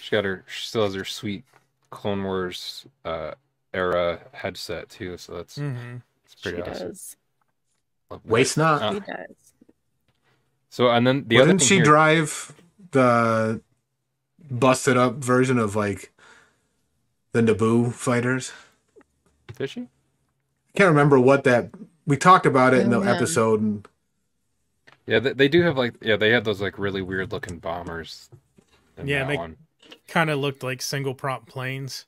[SPEAKER 1] She got her. She still has her sweet Clone Wars uh, era headset too, so that's,
[SPEAKER 3] mm-hmm.
[SPEAKER 1] that's
[SPEAKER 2] She
[SPEAKER 1] awesome.
[SPEAKER 2] does.
[SPEAKER 4] Waste not.
[SPEAKER 1] Uh,
[SPEAKER 2] She does.
[SPEAKER 1] So and then the
[SPEAKER 4] Well,
[SPEAKER 1] other
[SPEAKER 4] didn't
[SPEAKER 1] thing
[SPEAKER 4] she
[SPEAKER 1] here-
[SPEAKER 4] drive the busted up version of like the Naboo fighters?
[SPEAKER 1] Did she?
[SPEAKER 4] I can't remember what that. We talked about it in
[SPEAKER 2] Oh,
[SPEAKER 4] the
[SPEAKER 2] man.
[SPEAKER 4] episode, and
[SPEAKER 1] Yeah, they, they do have like yeah they had those like really weird looking bombers.
[SPEAKER 3] Yeah, they- Kind of looked like single prop planes.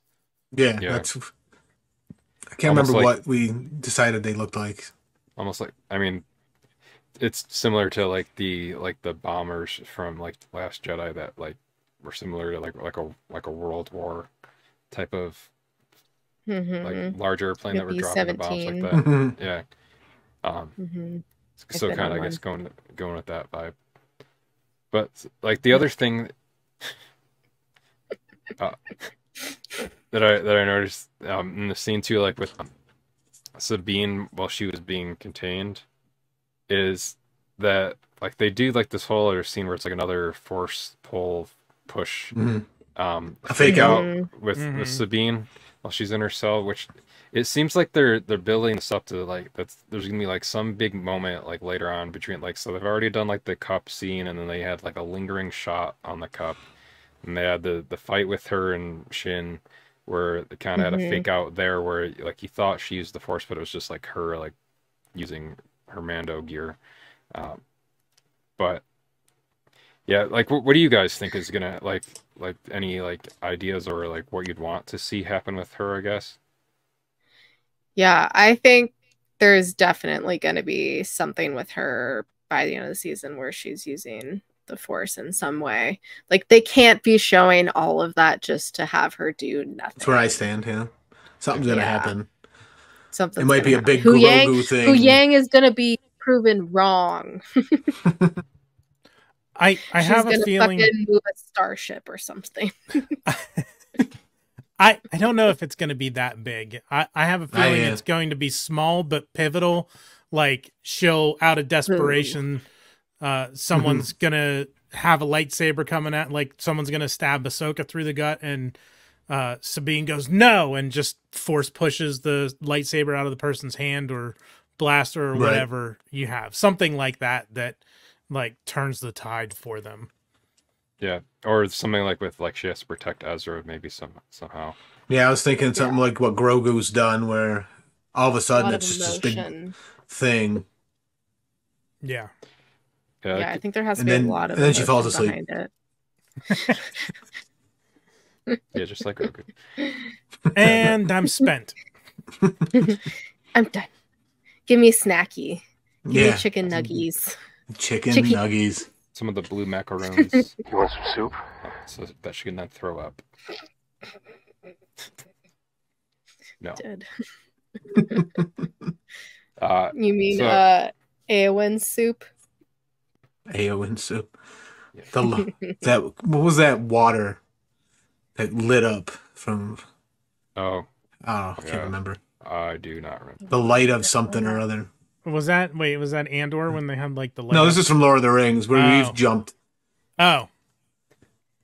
[SPEAKER 4] yeah,
[SPEAKER 1] Yeah.
[SPEAKER 4] that's. I can't
[SPEAKER 1] Almost
[SPEAKER 4] remember
[SPEAKER 1] like-
[SPEAKER 4] what we decided they looked like.
[SPEAKER 1] almost like I mean, it's similar to like the like the bombers from like Last Jedi that like were similar to like like a like a World War type of like
[SPEAKER 2] Mhm,
[SPEAKER 1] larger plane that were
[SPEAKER 2] Like
[SPEAKER 1] dropping the bombs like that.
[SPEAKER 4] Mhm.
[SPEAKER 1] Yeah. Um.
[SPEAKER 2] mhm.
[SPEAKER 1] So kind of I guess going going with that vibe. But like the other thing uh, that I that I noticed um, in the scene too, like with Sabine while she was being contained, is that like they do like this whole other scene where it's like another force pull push
[SPEAKER 4] Mhm.
[SPEAKER 1] um
[SPEAKER 4] A fake out.
[SPEAKER 2] Mhm.
[SPEAKER 1] with
[SPEAKER 3] Mhm.
[SPEAKER 1] with Sabine while she's in her cell, which it seems like they're they're building this up to like that's there's gonna be like some big moment like later on between like so they've already done like the cup scene and then they had like a lingering shot on the cup. And they had the the fight with her and Shin where they kind of had a
[SPEAKER 2] Mhm.
[SPEAKER 1] fake out there where like you thought she used the force but it was just like her like using her Mando gear, um, but yeah like what, what do you guys think is gonna like like any like ideas or like what you'd want to see happen with her i guess
[SPEAKER 2] Yeah, I think there's definitely going to be something with her by the end of the season where she's using the force in some way. Like they can't be showing all of that just to have her do nothing.
[SPEAKER 4] That's where I stand. Yeah, something's gonna
[SPEAKER 2] Yeah.
[SPEAKER 4] happen.
[SPEAKER 2] Something's
[SPEAKER 4] It might
[SPEAKER 2] gonna
[SPEAKER 4] be a big
[SPEAKER 2] Huyang,
[SPEAKER 4] Grogu thing.
[SPEAKER 2] Hu Yang is going to be proven wrong.
[SPEAKER 3] I I
[SPEAKER 2] She's
[SPEAKER 3] have a feeling
[SPEAKER 2] move a starship or something.
[SPEAKER 3] I I don't know if it's going to be that big. I I have a feeling it's going to be small but pivotal. Like she'll out of desperation, uh, someone's gonna have a lightsaber coming at, like someone's gonna stab Ahsoka through the gut, and uh, Sabine goes no, and just force pushes the lightsaber out of the person's hand or blaster or
[SPEAKER 4] Right.
[SPEAKER 3] whatever you have, something like that that like turns the tide for them.
[SPEAKER 1] Yeah or something like with like she has to protect ezra maybe some somehow
[SPEAKER 4] Yeah, I was thinking something like what Grogu's done, where all of a
[SPEAKER 2] a
[SPEAKER 4] sudden
[SPEAKER 2] lot of
[SPEAKER 4] it's just this big thing.
[SPEAKER 3] Yeah.
[SPEAKER 1] yeah,
[SPEAKER 2] Yeah, I think there has to
[SPEAKER 4] And
[SPEAKER 2] be
[SPEAKER 4] then-
[SPEAKER 2] a lot of
[SPEAKER 4] and then she falls asleep.
[SPEAKER 2] behind it.
[SPEAKER 1] yeah just like Grogu.
[SPEAKER 3] And I'm spent.
[SPEAKER 2] I'm done. Give me a snacky. Give
[SPEAKER 4] Yeah,
[SPEAKER 2] me chicken nuggies.
[SPEAKER 4] chicken,
[SPEAKER 2] Chicken-
[SPEAKER 4] nuggies.
[SPEAKER 1] Some of the blue macaroons
[SPEAKER 5] You want some soup?
[SPEAKER 1] so that she can then throw up no
[SPEAKER 2] Did.
[SPEAKER 1] uh
[SPEAKER 2] You mean
[SPEAKER 1] So-
[SPEAKER 2] uh Aowen soup?
[SPEAKER 4] Aowen soup.
[SPEAKER 1] Yeah.
[SPEAKER 4] The that what was that water that lit up from?
[SPEAKER 1] oh
[SPEAKER 4] Oh, I can't
[SPEAKER 1] Yeah.
[SPEAKER 4] remember.
[SPEAKER 1] i do not remember
[SPEAKER 4] The light of something or other.
[SPEAKER 3] Was that wait? Was that Andor when they had like the
[SPEAKER 4] No, this is from Lord of the Rings, where
[SPEAKER 3] Oh.
[SPEAKER 4] we've jumped
[SPEAKER 3] oh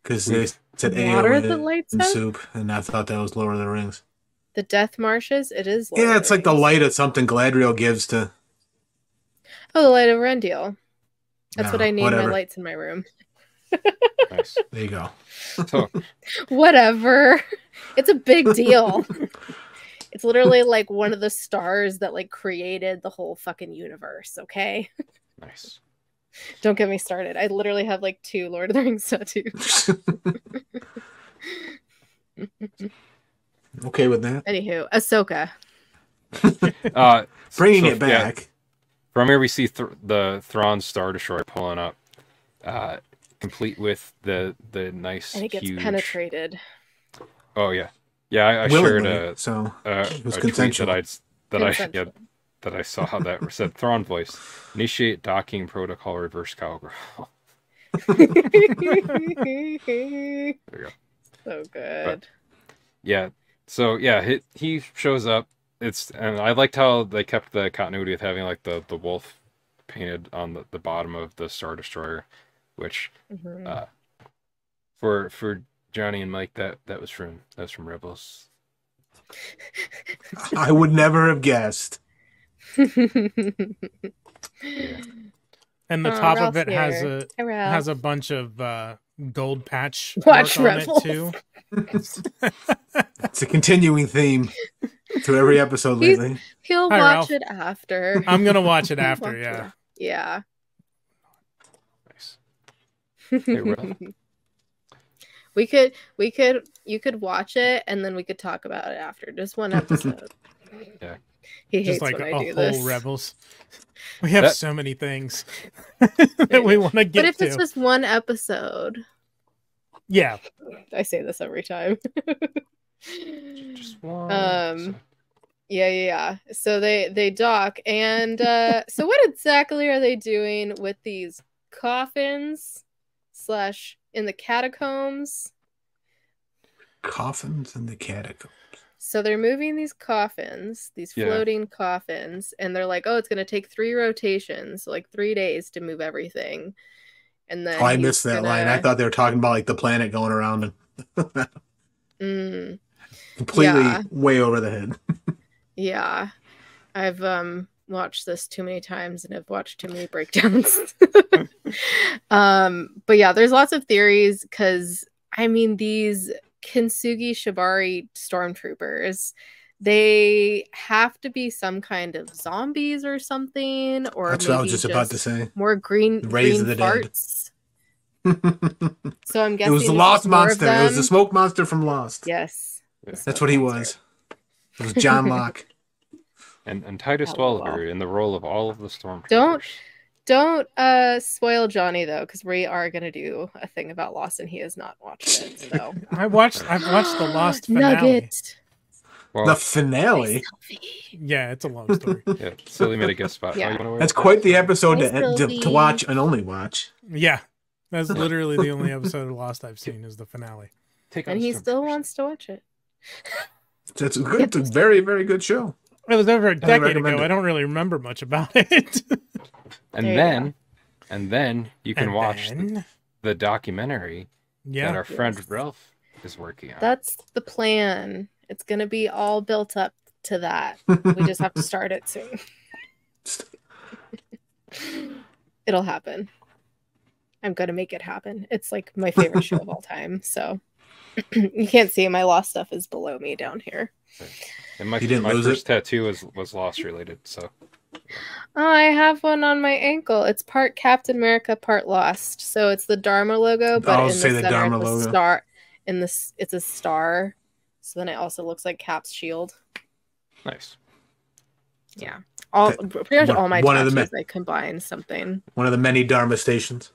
[SPEAKER 4] because they said
[SPEAKER 2] Water
[SPEAKER 4] the
[SPEAKER 2] lights
[SPEAKER 4] and soup, and I thought that was Lord of the Rings.
[SPEAKER 2] The Death Marshes? It is. Lord
[SPEAKER 4] Yeah,
[SPEAKER 2] of
[SPEAKER 4] it's like the light of something Galadriel gives to.
[SPEAKER 2] Oh, the light of Eärendil. That's
[SPEAKER 4] No,
[SPEAKER 2] what I name my lights in my room.
[SPEAKER 1] nice
[SPEAKER 4] There you go.
[SPEAKER 2] Whatever. It's a big deal. It's literally like one of the stars that like created the whole fucking universe, okay?
[SPEAKER 1] Nice.
[SPEAKER 2] Don't get me started. I literally have like two Lord of the Rings tattoos.
[SPEAKER 4] okay with that.
[SPEAKER 2] Anywho, Ahsoka.
[SPEAKER 1] Uh,
[SPEAKER 4] Bringing
[SPEAKER 1] so,
[SPEAKER 4] it
[SPEAKER 1] yeah,
[SPEAKER 4] back.
[SPEAKER 1] from here, we see th- the Thrawn Star Destroyer pulling up, uh, complete with the the nice
[SPEAKER 2] And it gets
[SPEAKER 1] huge.
[SPEAKER 2] penetrated.
[SPEAKER 1] Oh yeah, yeah. I, I shared a,
[SPEAKER 4] so
[SPEAKER 1] a,
[SPEAKER 4] It was
[SPEAKER 1] a tweet
[SPEAKER 4] consensual.
[SPEAKER 1] that I that I yeah, that I saw that said Thrawn voice initiate docking protocol reverse cowgirl.
[SPEAKER 2] there you
[SPEAKER 1] go.
[SPEAKER 2] So good.
[SPEAKER 1] Yeah. So yeah, he he shows up. It's and I liked how they kept the continuity of having like the the wolf painted on the, the bottom of the Star Destroyer, which
[SPEAKER 2] Mhm.
[SPEAKER 1] uh for for Johnny and Mike that that was from that was from Rebels.
[SPEAKER 4] I would never have guessed.
[SPEAKER 3] And the
[SPEAKER 2] Oh,
[SPEAKER 3] top of
[SPEAKER 2] Ralph's
[SPEAKER 3] it has a
[SPEAKER 2] Hey,
[SPEAKER 3] has a bunch of uh, gold patch
[SPEAKER 2] Watch
[SPEAKER 3] work on
[SPEAKER 2] Rebels.
[SPEAKER 3] it too.
[SPEAKER 4] It's a continuing theme to every episode
[SPEAKER 2] He's-
[SPEAKER 4] lately.
[SPEAKER 2] He'll
[SPEAKER 3] Hi,
[SPEAKER 2] watch
[SPEAKER 3] Ralph.
[SPEAKER 2] it after.
[SPEAKER 3] I'm gonna watch it after.
[SPEAKER 2] watch it
[SPEAKER 3] Yeah.
[SPEAKER 2] Yeah.
[SPEAKER 1] Nice. Hey, Ralph.
[SPEAKER 2] we could we could you could watch it and then we could talk about it after just one episode
[SPEAKER 1] Yeah.
[SPEAKER 2] he hates
[SPEAKER 3] Just like
[SPEAKER 2] when
[SPEAKER 3] a
[SPEAKER 2] i do
[SPEAKER 3] whole
[SPEAKER 2] this
[SPEAKER 3] rebels. We have
[SPEAKER 1] That-
[SPEAKER 3] so many things that we want to get
[SPEAKER 2] but if
[SPEAKER 3] to.
[SPEAKER 2] it's just one episode
[SPEAKER 3] Yeah,
[SPEAKER 2] i say this every time
[SPEAKER 1] Just one.
[SPEAKER 2] Um, yeah yeah yeah so they they dock and uh so what exactly are they doing with these coffins slash in the catacombs
[SPEAKER 4] Coffins in the catacombs.
[SPEAKER 2] So they're moving these coffins, these
[SPEAKER 1] Yeah.
[SPEAKER 2] floating coffins, and they're like, "Oh, it's going to take three rotations, like three days to move everything." And then
[SPEAKER 4] Oh, I missed that line. I thought they were talking about like the planet going around and
[SPEAKER 2] Mm,
[SPEAKER 4] completely
[SPEAKER 2] Yeah.
[SPEAKER 4] way over the head.
[SPEAKER 2] yeah, I've um watched this too many times, and I've watched too many breakdowns. um, but yeah, there's lots of theories because I mean these Kintsugi Shibari stormtroopers. They have to be some kind of zombies or something, or
[SPEAKER 4] That's what I was
[SPEAKER 2] maybe
[SPEAKER 4] just about to say.
[SPEAKER 2] more green
[SPEAKER 4] Raise
[SPEAKER 2] green
[SPEAKER 4] of the dead.
[SPEAKER 2] farts. So I'm guessing it
[SPEAKER 4] was the Lost
[SPEAKER 2] is more of
[SPEAKER 4] Monster. It was the smoke monster from Lost.
[SPEAKER 2] Yes,
[SPEAKER 1] Yeah.
[SPEAKER 4] That's what he
[SPEAKER 2] monster.
[SPEAKER 4] was. It was John Locke.
[SPEAKER 1] And and Titus
[SPEAKER 2] LOL.
[SPEAKER 1] Welliver in the role of all of the stormtroopers.
[SPEAKER 2] Don't- Don't uh spoil Johnny though, because we are gonna do a thing about Lost, and he has not watched it. So
[SPEAKER 3] I watched. I've watched the Lost finale.
[SPEAKER 2] Nugget.
[SPEAKER 1] Well,
[SPEAKER 4] the finale.
[SPEAKER 3] Yeah, it's a long story.
[SPEAKER 1] yeah, Silly made a guest spot.
[SPEAKER 2] Yeah.
[SPEAKER 1] Oh, you
[SPEAKER 4] That's quite the episode to, to, to watch and only watch.
[SPEAKER 3] yeah, that's literally the only episode of Lost I've seen is the finale.
[SPEAKER 1] Take
[SPEAKER 2] And he still wants to watch it.
[SPEAKER 4] It's a, good, it's a very, very good show.
[SPEAKER 3] It was over a decade
[SPEAKER 4] recommend
[SPEAKER 3] ago.
[SPEAKER 4] it.
[SPEAKER 3] I don't really remember much about it.
[SPEAKER 1] And
[SPEAKER 2] There
[SPEAKER 1] then, and then you can
[SPEAKER 3] And
[SPEAKER 1] watch the,
[SPEAKER 3] then-
[SPEAKER 1] the documentary that our friend
[SPEAKER 2] Yes.
[SPEAKER 1] Ralph is working on.
[SPEAKER 2] That's the plan. It's gonna be all built up to that. We just have to start it soon. It'll happen. I'm gonna make it happen. It's like my favorite show of all time. So you can't see my lost stuff is below me down here.
[SPEAKER 1] And my,
[SPEAKER 4] You didn't
[SPEAKER 1] my
[SPEAKER 4] lose
[SPEAKER 1] first
[SPEAKER 4] it?
[SPEAKER 1] tattoo was was lost related. So
[SPEAKER 2] Oh, I have one on my ankle. It's part Captain America, part Lost. So it's the Dharma logo, but
[SPEAKER 4] I
[SPEAKER 2] in
[SPEAKER 4] was
[SPEAKER 2] the
[SPEAKER 4] say the
[SPEAKER 2] center
[SPEAKER 4] Dharma
[SPEAKER 2] it's a
[SPEAKER 4] logo.
[SPEAKER 2] star. In this, it's a star. So then it also looks like Cap's shield.
[SPEAKER 1] nice.
[SPEAKER 2] Yeah, all
[SPEAKER 4] That-
[SPEAKER 2] pretty much
[SPEAKER 4] one-
[SPEAKER 2] all my
[SPEAKER 4] one of the
[SPEAKER 2] tattoos
[SPEAKER 4] ma-
[SPEAKER 2] I combine something.
[SPEAKER 4] One of the many Dharma stations.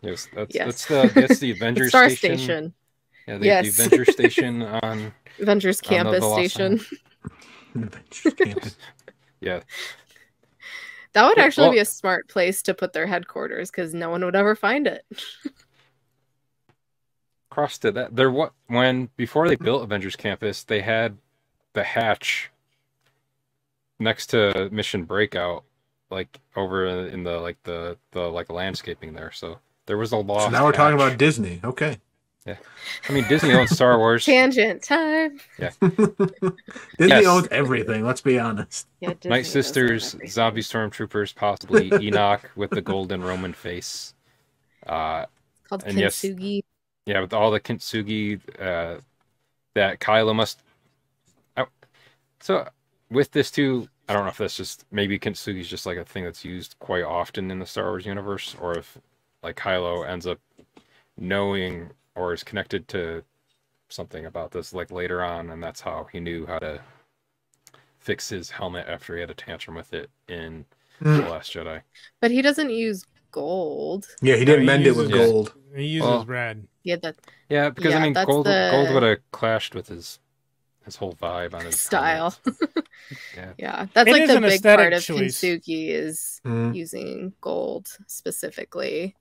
[SPEAKER 1] Yes, that's
[SPEAKER 2] Yes.
[SPEAKER 1] that's the that's the
[SPEAKER 2] The
[SPEAKER 1] Avengers
[SPEAKER 2] Star
[SPEAKER 1] station.
[SPEAKER 2] Station,
[SPEAKER 1] Yeah, the,
[SPEAKER 2] Yes.
[SPEAKER 1] the Avengers station on
[SPEAKER 2] Avengers
[SPEAKER 1] On the- the
[SPEAKER 2] Campus Station.
[SPEAKER 4] Adventures Campus.
[SPEAKER 1] yeah.
[SPEAKER 2] That would
[SPEAKER 1] Yeah,
[SPEAKER 2] actually
[SPEAKER 1] well-
[SPEAKER 2] be a smart place to put their headquarters because no one would ever find it.
[SPEAKER 1] Crossed it. That there what when before they built Avengers Campus, they had the hatch next to Mission Breakout, like over in the like the the like landscaping there. So there was a lost.
[SPEAKER 4] So now we're talking about Disney. Okay.
[SPEAKER 1] I mean, Disney owns Star Wars.
[SPEAKER 2] Tangent time. Yeah.
[SPEAKER 4] Disney
[SPEAKER 1] Yes.
[SPEAKER 4] owns everything. Let's be honest.
[SPEAKER 2] Yeah, Disney
[SPEAKER 1] Night Sisters, zombie stormtroopers, possibly Enoch with the golden Roman face. Uh,
[SPEAKER 2] called
[SPEAKER 1] and yes,
[SPEAKER 2] Kintsugi.
[SPEAKER 1] yeah, with all the kintsugi uh, that Kylo must. I, So with this too, I don't know if that's just maybe Kintsugi is just like a thing that's used quite often in the Star Wars universe, or if like Kylo ends up knowing or is connected to something about this like later on, and that's how he knew how to fix his helmet after he had a tantrum with it in
[SPEAKER 4] Mm.
[SPEAKER 1] The Last Jedi.
[SPEAKER 2] But he doesn't use gold.
[SPEAKER 4] Yeah, he didn't
[SPEAKER 3] he
[SPEAKER 4] mend it with
[SPEAKER 3] uses-
[SPEAKER 4] gold.
[SPEAKER 3] He uses
[SPEAKER 1] Well-
[SPEAKER 3] red.
[SPEAKER 2] Yeah, that
[SPEAKER 1] Yeah, because I mean, gold
[SPEAKER 2] the-
[SPEAKER 1] gold would have clashed with his his whole vibe on his
[SPEAKER 2] style.
[SPEAKER 1] Yeah.
[SPEAKER 2] yeah, that's
[SPEAKER 3] It
[SPEAKER 2] like the big part
[SPEAKER 3] aesthetic
[SPEAKER 2] of
[SPEAKER 3] choice.
[SPEAKER 2] Kintsugi is
[SPEAKER 4] Mm.
[SPEAKER 2] using gold specifically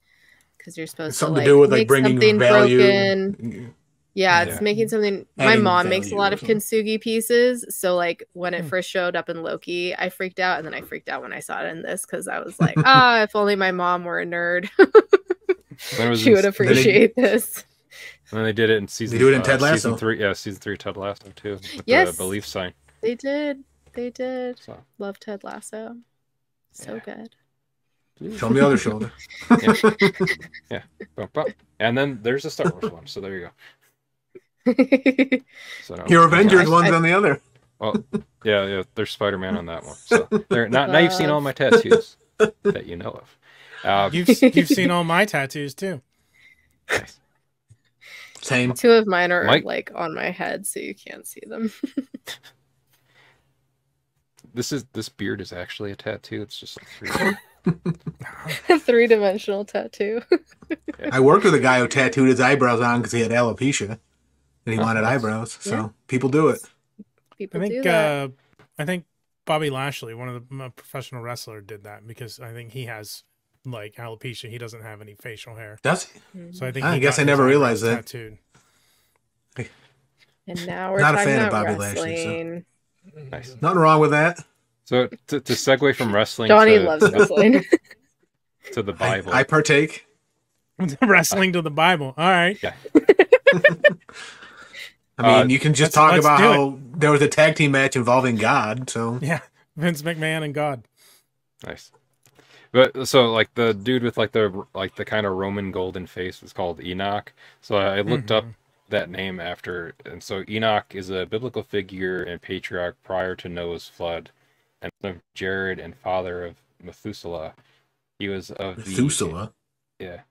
[SPEAKER 2] because you're supposed
[SPEAKER 4] Something
[SPEAKER 2] to
[SPEAKER 4] to do with like
[SPEAKER 2] make
[SPEAKER 4] bringing
[SPEAKER 2] something
[SPEAKER 4] value.
[SPEAKER 2] broken. Yeah, it's
[SPEAKER 1] Yeah.
[SPEAKER 2] making something. My
[SPEAKER 4] Adding
[SPEAKER 2] mom makes a lot of
[SPEAKER 4] something.
[SPEAKER 2] kintsugi pieces, so like when it
[SPEAKER 3] Hmm.
[SPEAKER 2] first showed up in Loki, I freaked out, and then I freaked out when I saw it in this because I was like, ah, if only my mom were a nerd,
[SPEAKER 1] When was
[SPEAKER 2] she
[SPEAKER 1] in-
[SPEAKER 2] would appreciate this.
[SPEAKER 1] And then they did it in season.
[SPEAKER 4] do it in
[SPEAKER 1] uh,
[SPEAKER 4] Ted Lasso.
[SPEAKER 1] Season three, yeah, season three, Ted Lasso too. With
[SPEAKER 2] Yes.
[SPEAKER 1] the belief sign.
[SPEAKER 2] They did, they did.
[SPEAKER 1] So
[SPEAKER 2] Love Ted Lasso, so
[SPEAKER 1] Yeah.
[SPEAKER 2] good.
[SPEAKER 4] Show him the other shoulder.
[SPEAKER 1] Bum, bum. And then there's a Star Wars one. So there you go. So no,
[SPEAKER 4] Your Avengers
[SPEAKER 2] I-
[SPEAKER 4] one's
[SPEAKER 2] I-
[SPEAKER 4] on the other.
[SPEAKER 1] Well, yeah, yeah. There's Spider Man on that one. So there. Now, now you've seen all my tattoos that you know of. Uh,
[SPEAKER 3] You've you've seen all my tattoos too.
[SPEAKER 1] nice.
[SPEAKER 4] Same.
[SPEAKER 2] Two of mine are
[SPEAKER 1] Mike-
[SPEAKER 2] like on my head, so you can't see them.
[SPEAKER 1] This is this beard is actually a tattoo. It's just like three.
[SPEAKER 2] Three dimensional tattoo.
[SPEAKER 4] I worked with a guy who tattooed his eyebrows on because he had alopecia and he
[SPEAKER 1] Oh,
[SPEAKER 4] wanted eyebrows. So
[SPEAKER 2] Yeah.
[SPEAKER 4] people do it.
[SPEAKER 2] People
[SPEAKER 3] I
[SPEAKER 2] do
[SPEAKER 3] think
[SPEAKER 2] that.
[SPEAKER 3] uh, I think Bobby Lashley, one of the a professional wrestler, did that because I think he has like alopecia. He doesn't have any facial hair,
[SPEAKER 4] Does he?
[SPEAKER 3] so I think.
[SPEAKER 4] I
[SPEAKER 3] he
[SPEAKER 4] guess I never realized that.
[SPEAKER 3] Tattooed.
[SPEAKER 2] And now we're
[SPEAKER 4] Not a
[SPEAKER 2] talking
[SPEAKER 4] fan of
[SPEAKER 2] about
[SPEAKER 4] Bobby Lashley, so-
[SPEAKER 1] Nice.
[SPEAKER 4] Nothing wrong with that.
[SPEAKER 1] So to, to segue from wrestling
[SPEAKER 2] Johnny
[SPEAKER 1] to,
[SPEAKER 2] loves wrestling.
[SPEAKER 1] to the Bible.
[SPEAKER 4] I partake.
[SPEAKER 3] Wrestling to the Bible. All right.
[SPEAKER 4] I mean,
[SPEAKER 1] Uh,
[SPEAKER 4] you can just talk about
[SPEAKER 3] do it.
[SPEAKER 4] how there was a tag team match involving God. So
[SPEAKER 3] Yeah. Vince McMahon and God.
[SPEAKER 1] Nice. But so like the dude with like the like the kind of Roman golden face was called Enoch. So I looked up that name after, and so Enoch is a biblical figure and patriarch prior to Noah's flood, and son of Jared and father of Methuselah. He was of the
[SPEAKER 4] Methuselah.
[SPEAKER 1] yeah,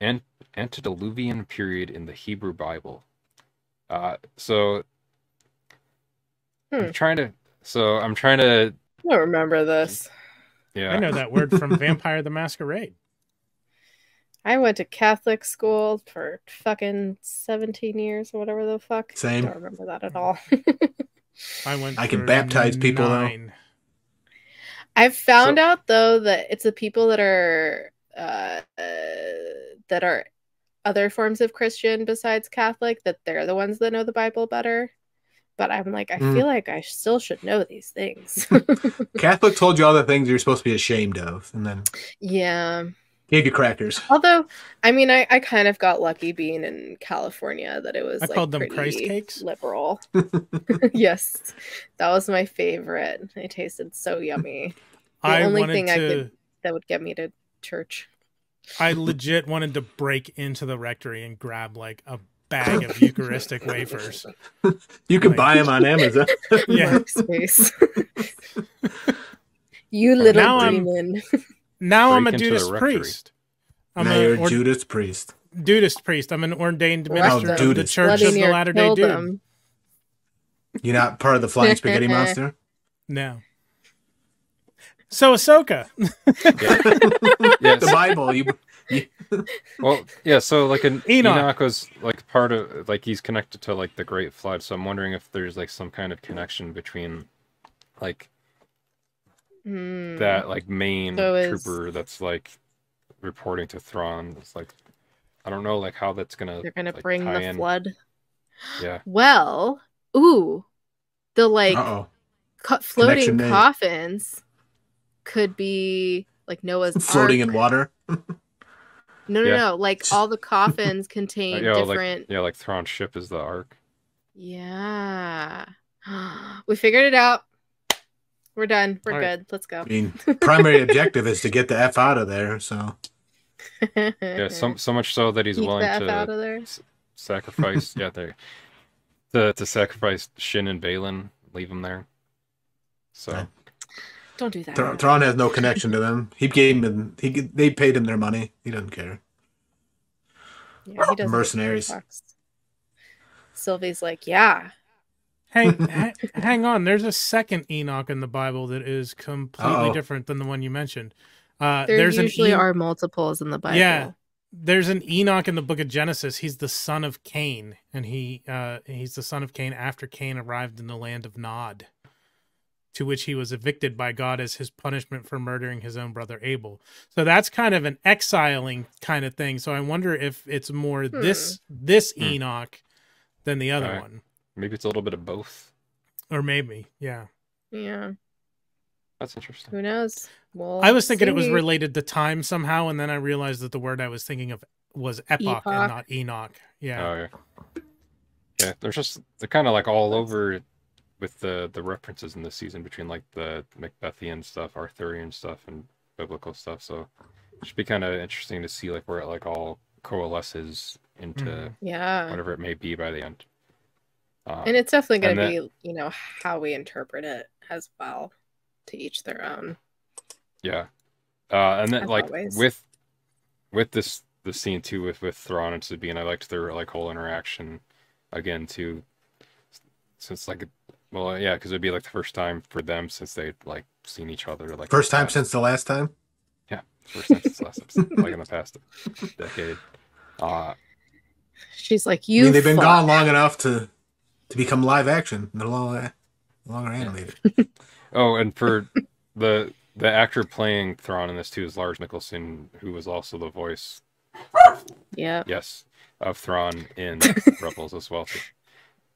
[SPEAKER 1] and antediluvian period in the Hebrew Bible. Uh, so
[SPEAKER 2] Hmm.
[SPEAKER 1] I'm trying to. So I'm trying to.
[SPEAKER 2] I don't remember this.
[SPEAKER 1] Yeah.
[SPEAKER 3] I know that word from Vampire the Masquerade.
[SPEAKER 2] I went to Catholic school for fucking 17 years or whatever the fuck.
[SPEAKER 4] Same.
[SPEAKER 2] I don't remember that at all.
[SPEAKER 3] I went.
[SPEAKER 4] I can
[SPEAKER 3] for
[SPEAKER 4] baptize people, though.
[SPEAKER 2] I've found
[SPEAKER 1] So-
[SPEAKER 2] out though that it's the people that are uh, uh that are other forms of Christian besides Catholic that they're the ones that know the Bible better. But I'm like, I
[SPEAKER 4] Mm.
[SPEAKER 2] feel like I still should know these things.
[SPEAKER 4] Catholic told you all the things you're supposed to be ashamed of, and then
[SPEAKER 2] yeah.
[SPEAKER 4] Gave you crackers.
[SPEAKER 2] Although, I mean, I, I kind of got lucky being in California that it was
[SPEAKER 3] I
[SPEAKER 2] like
[SPEAKER 3] called them Christ cakes.
[SPEAKER 2] liberal. yes, that was my favorite. It tasted so yummy. The
[SPEAKER 3] I
[SPEAKER 2] only thing
[SPEAKER 3] to.
[SPEAKER 2] I could that would get me to church.
[SPEAKER 3] I legit wanted to break into the rectory and grab like a bag of Eucharistic wafers.
[SPEAKER 4] You can
[SPEAKER 3] Like-
[SPEAKER 4] buy them on Amazon.
[SPEAKER 3] Yeah.
[SPEAKER 2] Workspace. you little
[SPEAKER 3] Now I'm-
[SPEAKER 2] demon.
[SPEAKER 3] Now I'm a
[SPEAKER 1] Break into the
[SPEAKER 3] Dudist
[SPEAKER 1] rectory.
[SPEAKER 3] priest. I'm
[SPEAKER 4] now
[SPEAKER 3] a
[SPEAKER 4] you're
[SPEAKER 3] or-
[SPEAKER 4] Judas priest.
[SPEAKER 3] Judas priest. I'm an ordained minister
[SPEAKER 4] of
[SPEAKER 3] of the Church
[SPEAKER 2] Bloody
[SPEAKER 3] of the Latter Day
[SPEAKER 2] killed
[SPEAKER 3] Dude.
[SPEAKER 2] them.
[SPEAKER 4] You're not part of the flying spaghetti monster.
[SPEAKER 3] No. So Ahsoka.
[SPEAKER 1] Yes.
[SPEAKER 4] The Bible. You
[SPEAKER 1] Well, yeah. So like an
[SPEAKER 3] Enoch.
[SPEAKER 1] Enoch. was like part of like he's connected to like the Great Flood. So I'm wondering if there's like some kind of connection between like That like main
[SPEAKER 2] So is-
[SPEAKER 1] trooper that's like reporting to Thrawn. It's like I don't know like how that's gonna
[SPEAKER 2] They're gonna
[SPEAKER 1] like,
[SPEAKER 2] bring the
[SPEAKER 1] in.
[SPEAKER 2] flood.
[SPEAKER 1] Yeah.
[SPEAKER 2] Well, ooh, the like co- floating coffins could be like Noah's
[SPEAKER 4] Floating
[SPEAKER 2] Ark.
[SPEAKER 4] in water.
[SPEAKER 2] No, no,
[SPEAKER 1] Yeah.
[SPEAKER 2] no. Like all the coffins
[SPEAKER 1] Uh,
[SPEAKER 2] contain
[SPEAKER 1] yeah,
[SPEAKER 2] different.
[SPEAKER 1] like yeah, like Thrawn's ship is the Ark.
[SPEAKER 2] Yeah. we figured it out. We're done. We're
[SPEAKER 1] All right.
[SPEAKER 2] good. Let's go.
[SPEAKER 4] I mean, primary objective is to get the F out of there. So
[SPEAKER 1] Yeah, so so much so that he's
[SPEAKER 2] Keep
[SPEAKER 1] willing
[SPEAKER 2] the F
[SPEAKER 1] to
[SPEAKER 2] out of there.
[SPEAKER 1] s- sacrifice. yeah, there. To to sacrifice Shin and Baylan leave them there. So
[SPEAKER 4] Yeah.
[SPEAKER 2] Don't do that.
[SPEAKER 4] Thra- Thrawn has no connection to them. He gave them. He they paid him their money. He doesn't care.
[SPEAKER 2] Yeah, he doesn't
[SPEAKER 4] Mercenaries.
[SPEAKER 2] Sylvie's like, yeah.
[SPEAKER 3] Hang, ha- hang on. There's a second Enoch in the Bible that is completely
[SPEAKER 4] Uh-oh.
[SPEAKER 3] different than the one you mentioned. Uh,
[SPEAKER 2] There
[SPEAKER 3] there's
[SPEAKER 2] usually
[SPEAKER 3] an En-
[SPEAKER 2] are multiples in the Bible.
[SPEAKER 3] Yeah. there's an Enoch in the book of Genesis. He's the son of Cain, and he uh, he's the son of Cain after Cain arrived in the land of Nod, to which he was evicted by God as his punishment for murdering his own brother Abel. So that's kind of an exiling kind of thing. So I wonder if it's more this this
[SPEAKER 1] Hmm.
[SPEAKER 3] Enoch than the other
[SPEAKER 1] Right.
[SPEAKER 3] one,
[SPEAKER 1] maybe it's a little bit of both.
[SPEAKER 3] or maybe yeah.
[SPEAKER 2] Yeah.
[SPEAKER 1] That's interesting.
[SPEAKER 2] Who knows? Well,
[SPEAKER 3] I was thinking it was related to time somehow, and then I realized that the word I was thinking of was epoch, and not Enoch. Yeah.
[SPEAKER 1] Oh yeah. Yeah, there's just they're kind of like all over with the the references in this season between like the Macbethian stuff, Arthurian stuff, and biblical stuff. So it should be kind of interesting to see like where it like all coalesces into
[SPEAKER 3] Mhm.
[SPEAKER 2] Yeah.
[SPEAKER 1] whatever it may be by the end. Uh,
[SPEAKER 2] And it's definitely going to be, you know, how we interpret it as well. To each their own.
[SPEAKER 1] Yeah. Uh, and then
[SPEAKER 2] As
[SPEAKER 1] like
[SPEAKER 2] always.
[SPEAKER 1] with with this the scene too with with Thrawn and Sabine, I liked their like whole interaction again too. Since like well yeah, because it'd be like the first time for them since they'd like seen each other like
[SPEAKER 4] First time
[SPEAKER 1] last-
[SPEAKER 4] since the last time.
[SPEAKER 1] first time since last episode, like in the past decade. Uh
[SPEAKER 2] She's like,
[SPEAKER 4] I
[SPEAKER 2] you.
[SPEAKER 4] mean, they've been
[SPEAKER 2] fuck."
[SPEAKER 4] gone long enough to to become live action. No longer, no longer animated.
[SPEAKER 1] oh, and for the the actor playing Thrawn in this too is Lars Mikkelsen, who was also the voice
[SPEAKER 2] Yeah.
[SPEAKER 1] yes of Thrawn in Rebels as well. Too.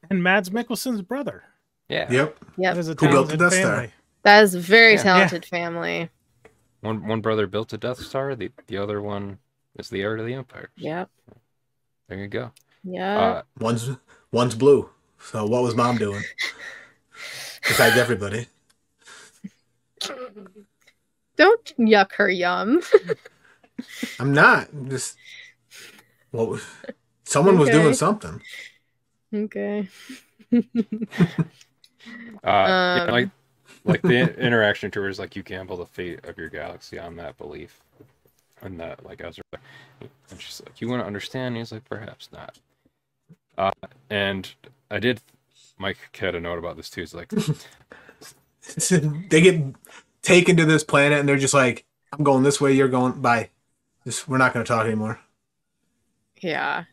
[SPEAKER 3] And Mads Mikkelsen's brother.
[SPEAKER 1] Yeah.
[SPEAKER 4] Yep.
[SPEAKER 2] Yep.
[SPEAKER 3] That is a
[SPEAKER 4] Who built the
[SPEAKER 3] talented
[SPEAKER 4] Death Star?
[SPEAKER 2] That is a very
[SPEAKER 1] Yeah.
[SPEAKER 2] talented family.
[SPEAKER 1] One one brother built a Death Star. The the other one is the heir to the Empire.
[SPEAKER 2] Yep.
[SPEAKER 1] There you go.
[SPEAKER 2] Yeah.
[SPEAKER 1] Uh,
[SPEAKER 4] One's one's blue. So what was mom doing? Besides everybody.
[SPEAKER 2] Don't yuck her yum.
[SPEAKER 4] I'm not. I'm just what well someone was doing something.
[SPEAKER 2] okay.
[SPEAKER 1] uh, yeah,
[SPEAKER 2] Um.
[SPEAKER 1] like like the in- interaction tours, like you gamble the fate of your galaxy on that belief, and that like Ezra, and she's like, "You want to understand?" And he's like, "Perhaps not." Uh, and I did. Mike had a note about this too. It's like,
[SPEAKER 4] they get taken to this planet and they're just like, I'm going this way, you're going bye. Just we're not gonna talk anymore.
[SPEAKER 2] Yeah.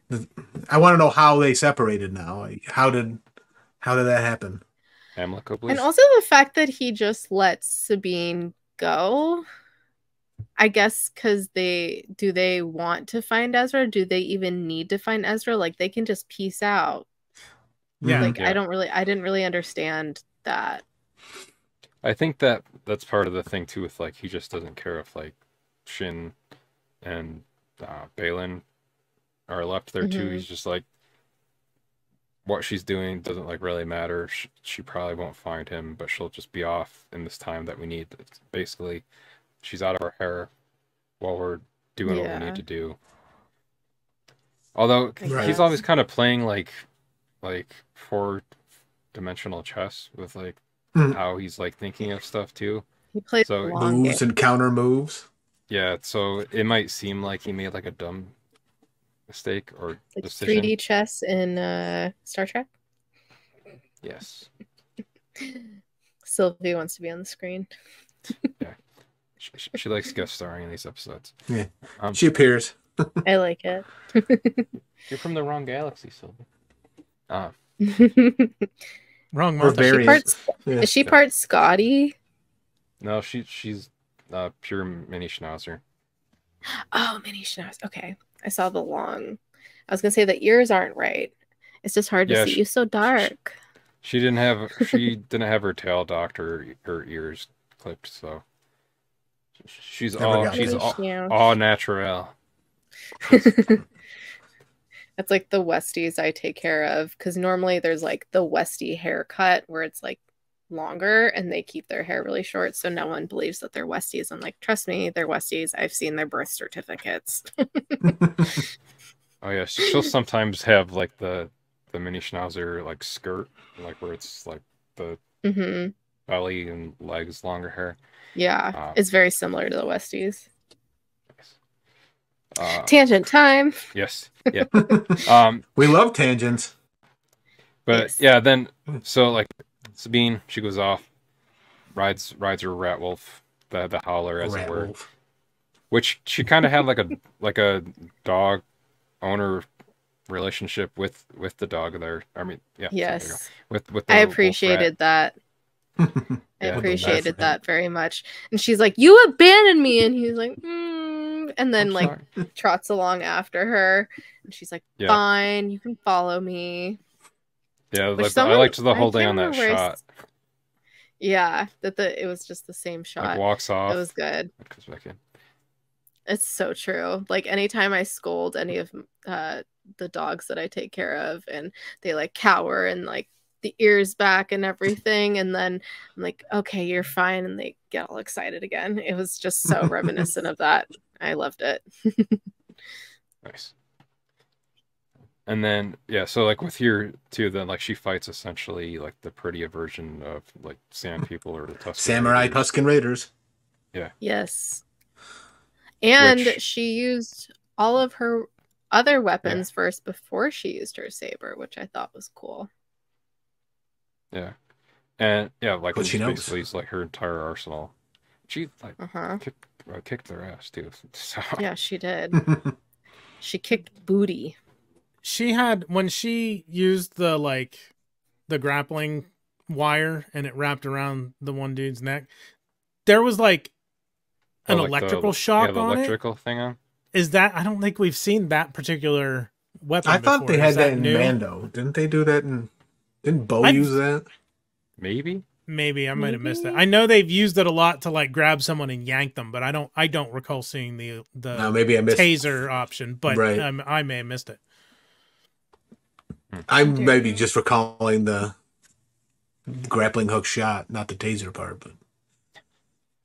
[SPEAKER 4] I want to know how they separated now. Like, how did how did that happen?
[SPEAKER 1] amicably.
[SPEAKER 2] And also the fact that he just lets Sabine go. I guess because they do they want to find Ezra? Do they even need to find Ezra? Like they can just peace out.
[SPEAKER 3] Yeah.
[SPEAKER 2] Like
[SPEAKER 1] Yeah.
[SPEAKER 2] I don't really I didn't really understand that.
[SPEAKER 1] I think that that's part of the thing too. With like, he just doesn't care if like Shin and uh, Baylan are left there too.
[SPEAKER 2] Mhm.
[SPEAKER 1] He's just like, what she's doing doesn't like really matter. She, she probably won't find him, but she'll just be off in this time that we need. It's basically, she's out of our hair while we're doing what we need to do. Although
[SPEAKER 2] I
[SPEAKER 1] he's
[SPEAKER 2] guess.
[SPEAKER 1] always kind of playing like, like four dimensional chess with like
[SPEAKER 4] Mhm.
[SPEAKER 1] how he's like thinking of stuff too.
[SPEAKER 2] He plays
[SPEAKER 1] So-
[SPEAKER 4] Moves
[SPEAKER 2] game.
[SPEAKER 4] and counter moves.
[SPEAKER 1] Yeah, so it might seem like he made like a dumb mistake or
[SPEAKER 2] like
[SPEAKER 1] decision.
[SPEAKER 2] 3D chess in uh Star Trek.
[SPEAKER 1] Yes.
[SPEAKER 2] Sylvie wants to be on the screen.
[SPEAKER 1] She, she- she likes guest starring in these episodes.
[SPEAKER 4] Yeah.
[SPEAKER 1] Um,
[SPEAKER 4] She appears.
[SPEAKER 2] I like it.
[SPEAKER 1] you're from the wrong galaxy, Sylvie. Uh,
[SPEAKER 3] Wrong
[SPEAKER 4] Or
[SPEAKER 3] Martha.
[SPEAKER 2] She part,
[SPEAKER 4] Yeah.
[SPEAKER 2] is she part Scotty?
[SPEAKER 1] no, she she's uh, pure mini schnauzer.
[SPEAKER 2] Oh, mini schnauzer. Okay. I saw the long. I was gonna say the ears aren't right. It's just hard to
[SPEAKER 1] Yeah,
[SPEAKER 2] see
[SPEAKER 1] she-
[SPEAKER 2] you so dark.
[SPEAKER 1] She didn't have she didn't have her tail docked or her ears clipped, so she's
[SPEAKER 4] Never
[SPEAKER 1] all she's all, all natural.
[SPEAKER 2] That's like the Westies I take care of because normally there's like the Westie haircut where it's like longer and they keep their hair really short so no one believes that they're Westies. I'm like, trust me, they're Westies. I've seen their birth certificates.
[SPEAKER 1] Oh yeah, she- she'll sometimes have like the the mini schnauzer like skirt, like where it's like the
[SPEAKER 2] hmm
[SPEAKER 1] belly and legs, longer hair.
[SPEAKER 2] Yeah,
[SPEAKER 1] Uh,
[SPEAKER 2] it's very similar to the Westies.
[SPEAKER 1] Uh,
[SPEAKER 2] Tangent time.
[SPEAKER 1] yes, yeah. Um,
[SPEAKER 4] we love tangents.
[SPEAKER 1] but
[SPEAKER 2] Yes.
[SPEAKER 1] yeah, then so like Sabine, she goes off, rides rides her rat wolf, the the howler as
[SPEAKER 4] Rat
[SPEAKER 1] it were,
[SPEAKER 4] wolf.
[SPEAKER 1] which she kind of had like a like a dog owner relationship with with the dog there. I mean, yeah, so there you go.
[SPEAKER 2] Yes,
[SPEAKER 1] with with the
[SPEAKER 2] I appreciated that. I
[SPEAKER 1] Yeah.
[SPEAKER 2] appreciated that very much. And she's like, "You abandoned me," and he's like, mm, and then
[SPEAKER 1] I'm
[SPEAKER 2] like
[SPEAKER 1] sorry.
[SPEAKER 2] trots along after her, and she's like,
[SPEAKER 1] Yeah.
[SPEAKER 2] "Fine, you can follow me."
[SPEAKER 1] yeah,
[SPEAKER 2] Which
[SPEAKER 1] like, I liked the
[SPEAKER 2] I
[SPEAKER 1] whole thing on that
[SPEAKER 2] remember
[SPEAKER 1] shot.
[SPEAKER 2] Yeah, that the it was just the same shot
[SPEAKER 1] Like
[SPEAKER 2] shot.
[SPEAKER 1] walks off,
[SPEAKER 2] it was good.
[SPEAKER 1] and comes back in.
[SPEAKER 2] It's so true. Like anytime I scold any of uh, the dogs that I take care of, and they like cower and like the ears back and everything, and then I'm like, "Okay, you're fine," and they get all excited again. It was just so reminiscent of that. I loved it.
[SPEAKER 1] Nice. And then yeah, so like with here too, then like she fights essentially like the prettier version of like Sand People or the Tusken
[SPEAKER 4] Samurai
[SPEAKER 1] Raiders.
[SPEAKER 4] Tusken Raiders. Yeah.
[SPEAKER 2] Yes, and
[SPEAKER 1] Which-
[SPEAKER 2] she used all of her other weapons first before she used her saber, which I thought was cool.
[SPEAKER 1] Yeah, and yeah, like
[SPEAKER 4] But she knows.
[SPEAKER 1] basically it's like her entire arsenal. She like
[SPEAKER 2] Uh huh.
[SPEAKER 1] kicked, uh, kicked their ass too. So
[SPEAKER 2] Yeah, she did. She kicked booty.
[SPEAKER 3] she had when she used the like the grappling wire and it wrapped around the one dude's neck there was like an
[SPEAKER 1] Oh, like the-
[SPEAKER 3] electrical
[SPEAKER 1] yeah,
[SPEAKER 3] shock
[SPEAKER 1] the
[SPEAKER 3] on
[SPEAKER 1] electrical thing on.
[SPEAKER 3] it is that i don't think we've seen that particular weapon
[SPEAKER 4] I thought they
[SPEAKER 3] before.
[SPEAKER 4] had
[SPEAKER 3] Is
[SPEAKER 4] that in
[SPEAKER 3] new?
[SPEAKER 4] Mando. Didn't they do that in? Didn't Bo
[SPEAKER 3] I've-
[SPEAKER 4] use that?
[SPEAKER 1] Maybe
[SPEAKER 3] maybe i might have missed it i know they've used it a lot to like grab someone and yank them but i don't i don't recall seeing the the
[SPEAKER 4] No, maybe I missed.
[SPEAKER 3] taser option but
[SPEAKER 4] Right.
[SPEAKER 3] um, i may have missed it
[SPEAKER 4] I'm maybe just recalling the grappling hook shot, not the taser part, but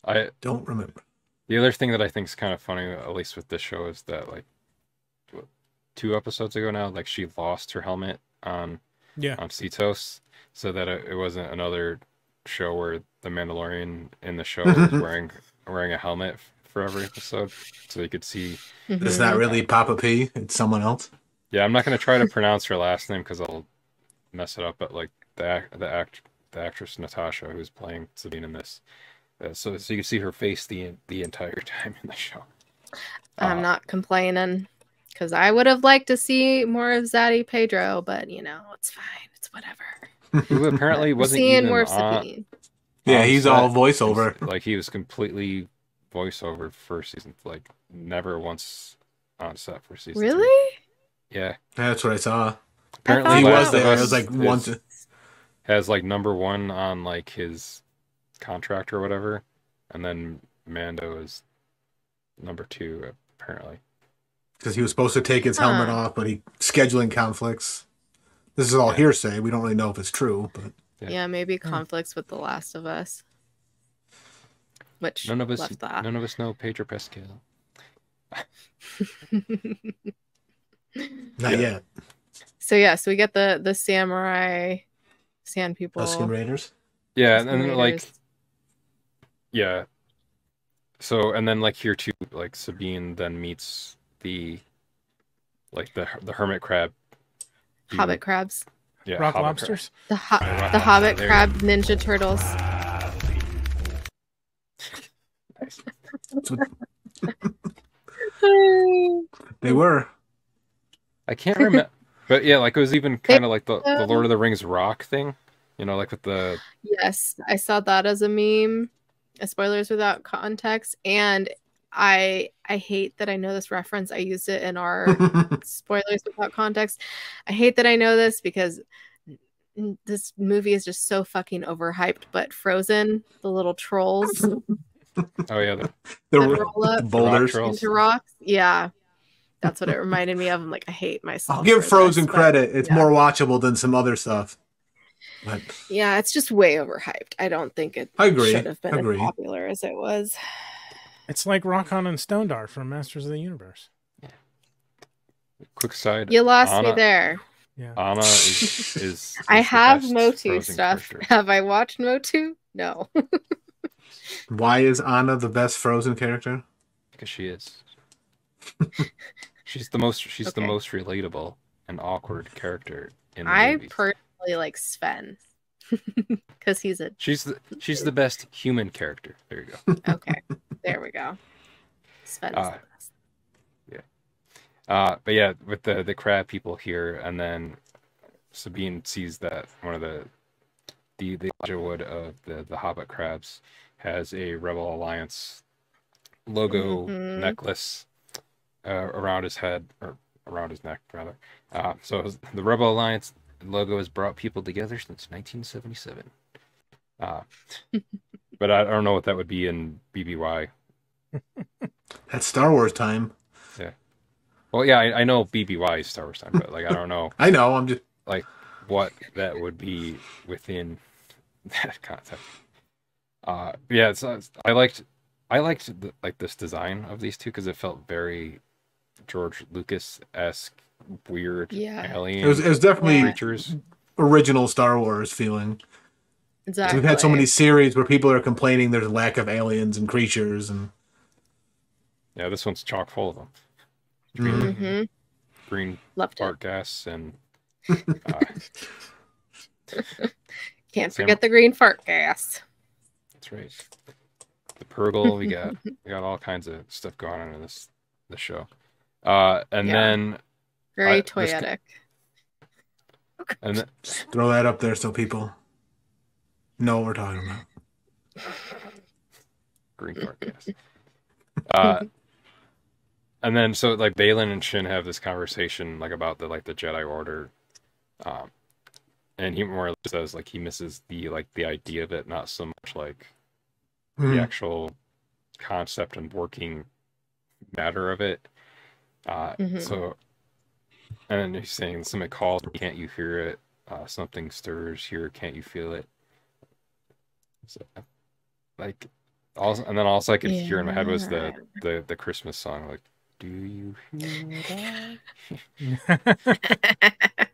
[SPEAKER 1] I
[SPEAKER 4] don't remember.
[SPEAKER 1] the other thing that I think is kind of funny, at least with this show, is that like two episodes ago now, like she lost her helmet on
[SPEAKER 3] yeah
[SPEAKER 1] on Seatos, so that it, it wasn't another show where the Mandalorian in the show was wearing wearing a helmet for every episode, so you could see.
[SPEAKER 4] It's
[SPEAKER 2] Mhm.
[SPEAKER 4] not really Papa P. It's someone else.
[SPEAKER 1] Yeah, I'm not gonna try to pronounce her last name because I'll mess it up. But like the the act, the actress Natasha who's playing Sabine in this, uh, so so you can see her face the the entire time in the show.
[SPEAKER 2] I'm
[SPEAKER 1] Uh,
[SPEAKER 2] not complaining because I would have liked to see more of Zaddy Pedro, but you know, it's fine. It's whatever.
[SPEAKER 1] Who apparently wasn't
[SPEAKER 2] seeing
[SPEAKER 1] even
[SPEAKER 2] more
[SPEAKER 1] on,
[SPEAKER 2] Sabine.
[SPEAKER 4] Yeah, he's
[SPEAKER 1] set.
[SPEAKER 4] all voiceover.
[SPEAKER 1] Like he was completely voiceover for season, like never once on set for season. three.
[SPEAKER 2] Really?
[SPEAKER 1] Yeah.
[SPEAKER 4] That's what I saw.
[SPEAKER 1] Apparently,
[SPEAKER 2] thought
[SPEAKER 4] he was
[SPEAKER 1] of
[SPEAKER 4] there. It was like
[SPEAKER 1] is-
[SPEAKER 4] once.
[SPEAKER 1] has like number one on like his contract or whatever, and then Mando is number two apparently.
[SPEAKER 4] because he was supposed to take his helmet
[SPEAKER 2] Huh.
[SPEAKER 4] off, but he scheduling conflicts. This is all
[SPEAKER 1] Yeah.
[SPEAKER 4] hearsay. We don't really know if it's true, but
[SPEAKER 1] Yeah.
[SPEAKER 2] Yeah, maybe conflicts with The Last of Us. Which
[SPEAKER 1] None of us,
[SPEAKER 2] left that.
[SPEAKER 1] none of us know Pedro Pascal.
[SPEAKER 4] not
[SPEAKER 1] Yeah.
[SPEAKER 4] yet.
[SPEAKER 2] so yeah, so we get the the samurai sand people.
[SPEAKER 4] Tusken Raiders.
[SPEAKER 1] Yeah,
[SPEAKER 2] Tusken
[SPEAKER 1] and then, like yeah. So and then like here too, like Sabine then meets the like the the hermit crab. Dude.
[SPEAKER 2] Hobbit crabs.
[SPEAKER 1] Yeah,
[SPEAKER 3] rock
[SPEAKER 1] hobbit crab.
[SPEAKER 3] lobsters
[SPEAKER 2] The ho-
[SPEAKER 1] Right,
[SPEAKER 2] the Hobbit
[SPEAKER 1] there
[SPEAKER 2] crab ninja turtles.
[SPEAKER 4] That's what they were.
[SPEAKER 1] I can't remember, but yeah, like it was even kind of like the, the Lord of the Rings rock thing, you know, like with the
[SPEAKER 2] Yes, I saw that as a meme. Spoilers without context, and I I hate that I know this reference. I used it in our spoilers without context. I hate that I know this because this movie is just so fucking overhyped. But Frozen, the little trolls
[SPEAKER 1] oh yeah, the,
[SPEAKER 4] the,
[SPEAKER 2] roll up
[SPEAKER 4] the boulders.
[SPEAKER 1] Rock trolls.
[SPEAKER 2] into rocks, yeah, that's what it reminded me of. I'm like, I hate myself.
[SPEAKER 4] I'll give Frozen
[SPEAKER 2] this, but
[SPEAKER 4] credit. It's
[SPEAKER 2] yeah.
[SPEAKER 4] more watchable than some other stuff. But
[SPEAKER 2] Yeah, it's just way overhyped. I don't think it
[SPEAKER 4] I agree.
[SPEAKER 2] should have been
[SPEAKER 4] Agree.
[SPEAKER 2] as popular as it was.
[SPEAKER 3] It's like Rokkon and Stonedar from masters of the universe Yeah.
[SPEAKER 1] quick side.
[SPEAKER 2] You lost me there.
[SPEAKER 3] Yeah.
[SPEAKER 1] Anna is. is, is
[SPEAKER 2] I
[SPEAKER 1] the
[SPEAKER 2] have
[SPEAKER 1] best
[SPEAKER 2] Motu stuff.
[SPEAKER 1] character.
[SPEAKER 2] Have I watched Motu? No.
[SPEAKER 4] Why is Anna the best Frozen character?
[SPEAKER 1] because she is. she's the most. She's the most relatable and awkward character in the
[SPEAKER 2] I
[SPEAKER 1] movies.
[SPEAKER 2] personally like Sven because he's a
[SPEAKER 1] She's the she's the best human character. There you go.
[SPEAKER 2] okay. there we go. Sven's
[SPEAKER 1] Uh,
[SPEAKER 2] the best.
[SPEAKER 1] Uh, but yeah, with the the crab people here, and then Sabine sees that one of the the the Elijah Wood of the the Hobbit crabs has a Rebel Alliance logo
[SPEAKER 2] Mhm.
[SPEAKER 1] necklace uh, around his head or around his neck rather. Uh, so the Rebel Alliance logo has brought people together since 1977. Uh, but I don't know what that would be in BBY.
[SPEAKER 4] That's Star Wars time. Yeah.
[SPEAKER 1] Well, yeah, I, I know BBY is Star Wars time, but like I don't know
[SPEAKER 4] I know. I'm just like
[SPEAKER 1] what that would be within that concept. Uh, yeah, it's, it's- I liked I liked the, like this design of these two because it felt very George Lucas esque, weird
[SPEAKER 2] Yeah.
[SPEAKER 1] alien
[SPEAKER 4] it was. It was definitely
[SPEAKER 2] Yeah.
[SPEAKER 1] creatures.
[SPEAKER 4] original Star Wars feeling.
[SPEAKER 2] Exactly.
[SPEAKER 4] We've had so many series where people are complaining there's a lack of aliens and creatures, and
[SPEAKER 1] Yeah, this one's chock full of them.
[SPEAKER 4] Mhm.
[SPEAKER 2] hmm
[SPEAKER 1] Green
[SPEAKER 2] Loved it.
[SPEAKER 1] fart gas and uh,
[SPEAKER 2] Can't
[SPEAKER 1] Sam-
[SPEAKER 2] forget the green fart gas.
[SPEAKER 1] that's right. The Purrgil, we got we got all kinds of stuff going on in this this show. Uh, and
[SPEAKER 2] Yeah.
[SPEAKER 1] then
[SPEAKER 2] Very
[SPEAKER 1] I- this-
[SPEAKER 2] toyetic.
[SPEAKER 1] and then,
[SPEAKER 4] throw that up there so people know what we're talking about.
[SPEAKER 1] green fart yes. Uh, and then so like Baylan and Shin have this conversation like about the like the Jedi Order, um, and he more or less says like he misses the like the idea of it, not so much like the
[SPEAKER 4] Mhm.
[SPEAKER 1] actual concept and working matter of it. Uh,
[SPEAKER 2] Mhm.
[SPEAKER 1] So, and then he's saying something calls, can't you hear it? Uh, something stirs here, can't you feel it? So, like, also, and then also I could hear in my head was the the the Christmas song, like, "Do you hear that?"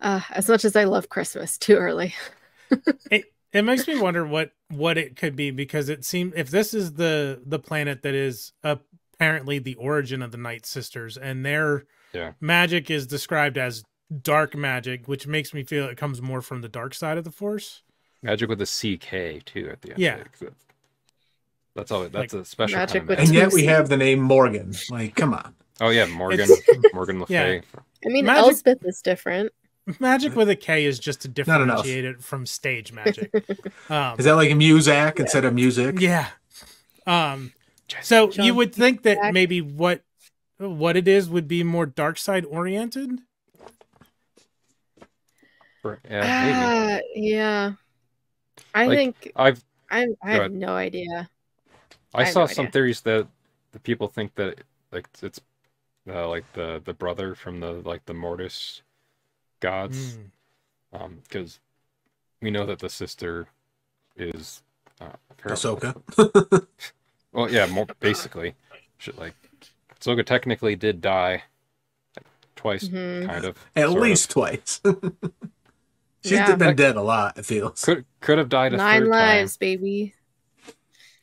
[SPEAKER 2] uh, as much as I love Christmas, too early.
[SPEAKER 3] it it makes me wonder what what it could be because it seems if this is the the planet that is apparently the origin of the Night Sisters and their
[SPEAKER 1] Yeah.
[SPEAKER 3] magic is described as dark magic, which makes me feel it comes more from the dark side of the Force.
[SPEAKER 1] Magic with a CK too at the end.
[SPEAKER 3] Yeah.
[SPEAKER 1] That's- That's all. That's a special
[SPEAKER 2] Magic
[SPEAKER 1] kind of magic.
[SPEAKER 4] And yet we have the name Morgan. Like, come on.
[SPEAKER 1] Oh yeah, Morgan, Morgan Le
[SPEAKER 3] Yeah.
[SPEAKER 1] Fay.
[SPEAKER 2] I mean,
[SPEAKER 3] Magic-
[SPEAKER 2] Elsbeth is different.
[SPEAKER 3] Magic with a K is just to
[SPEAKER 4] Not
[SPEAKER 3] differentiate it from stage magic. Um,
[SPEAKER 4] Is that like a Muzak instead of music?
[SPEAKER 3] yeah. Um, so you would think that maybe what what it is would be more dark side oriented.
[SPEAKER 1] Yeah, maybe.
[SPEAKER 2] Ah, yeah. I
[SPEAKER 1] Like,
[SPEAKER 2] think
[SPEAKER 1] I've
[SPEAKER 2] I, I have no idea.
[SPEAKER 1] I,
[SPEAKER 2] I
[SPEAKER 1] saw
[SPEAKER 2] no
[SPEAKER 1] some
[SPEAKER 2] idea.
[SPEAKER 1] theories that the people think that like it's uh, like the the brother from the like the Mortis gods,
[SPEAKER 3] Mm.
[SPEAKER 1] um, because we know that the sister is uh, apparently-
[SPEAKER 4] Ahsoka.
[SPEAKER 1] Well, yeah, more basically, should like Ahsoka technically did die like, twice,
[SPEAKER 2] Mhm.
[SPEAKER 1] kind of.
[SPEAKER 4] At
[SPEAKER 1] sort of.
[SPEAKER 4] least twice. She's
[SPEAKER 2] Yeah.
[SPEAKER 4] been
[SPEAKER 1] Like-
[SPEAKER 4] dead a lot, it feels.
[SPEAKER 1] could could have died a
[SPEAKER 2] Nine
[SPEAKER 1] third
[SPEAKER 2] lives, baby.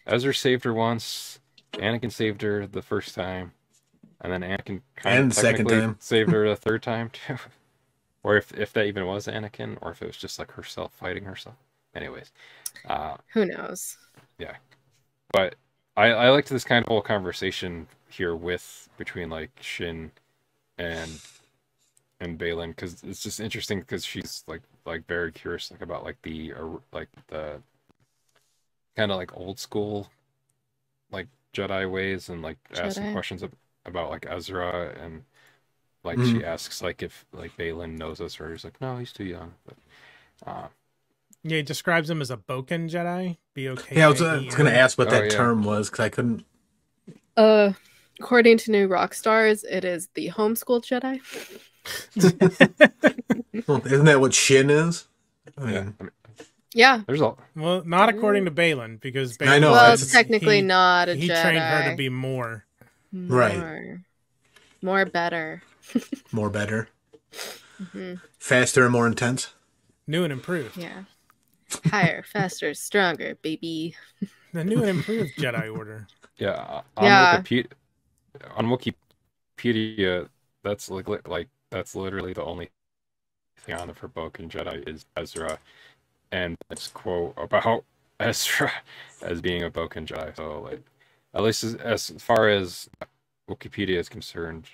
[SPEAKER 1] Ezra saved her once. Anakin saved her the first time, and then Anakin kind
[SPEAKER 4] And
[SPEAKER 1] of
[SPEAKER 4] the second time.
[SPEAKER 1] saved her a third time too. or if if that even was Anakin, or if it was just like herself fighting herself. Anyways, uh,
[SPEAKER 2] Who knows? Yeah.
[SPEAKER 1] But I I liked this kind of whole conversation here with between like Shin and and Baylan because it's just interesting because she's like like very curious like about like the uh, like the kind of like old school like Jedi ways and like asking questions about like Ezra and like
[SPEAKER 4] Mhm.
[SPEAKER 1] she asks like if like Baylan knows Ezra he's like no he's too young but uh
[SPEAKER 3] Yeah, he describes him as a Bokken Jedi. B O K.
[SPEAKER 4] Yeah, I was, uh, I was going to ask what
[SPEAKER 1] Oh,
[SPEAKER 4] that
[SPEAKER 1] yeah.
[SPEAKER 4] term was because I couldn't.
[SPEAKER 2] Uh, according to New Rockstars, it is the homeschool Jedi.
[SPEAKER 4] Well, isn't that what Shin is? I mean,
[SPEAKER 1] yeah I mean,
[SPEAKER 2] Yeah.
[SPEAKER 1] there's a
[SPEAKER 3] Well, not according to Baylan, because
[SPEAKER 4] I know,
[SPEAKER 2] well,
[SPEAKER 4] that's-
[SPEAKER 2] it's technically
[SPEAKER 3] he-
[SPEAKER 2] not a
[SPEAKER 3] he
[SPEAKER 2] Jedi.
[SPEAKER 3] trained her to be more.
[SPEAKER 4] Right.
[SPEAKER 2] More. More better.
[SPEAKER 4] more better.
[SPEAKER 2] hmm
[SPEAKER 4] faster and more intense.
[SPEAKER 3] New and improved.
[SPEAKER 2] Yeah. Higher, faster, stronger, baby.
[SPEAKER 3] The new and improved Jedi Order.
[SPEAKER 1] Yeah, on
[SPEAKER 2] Yeah.
[SPEAKER 1] Wikipedia, on Wikipedia, that's like li- like that's literally the only thing on the for Bokken Jedi is Ezra, and it's quote about Ezra as being a Bokken Jedi. So like, at least as, as far as Wikipedia is concerned,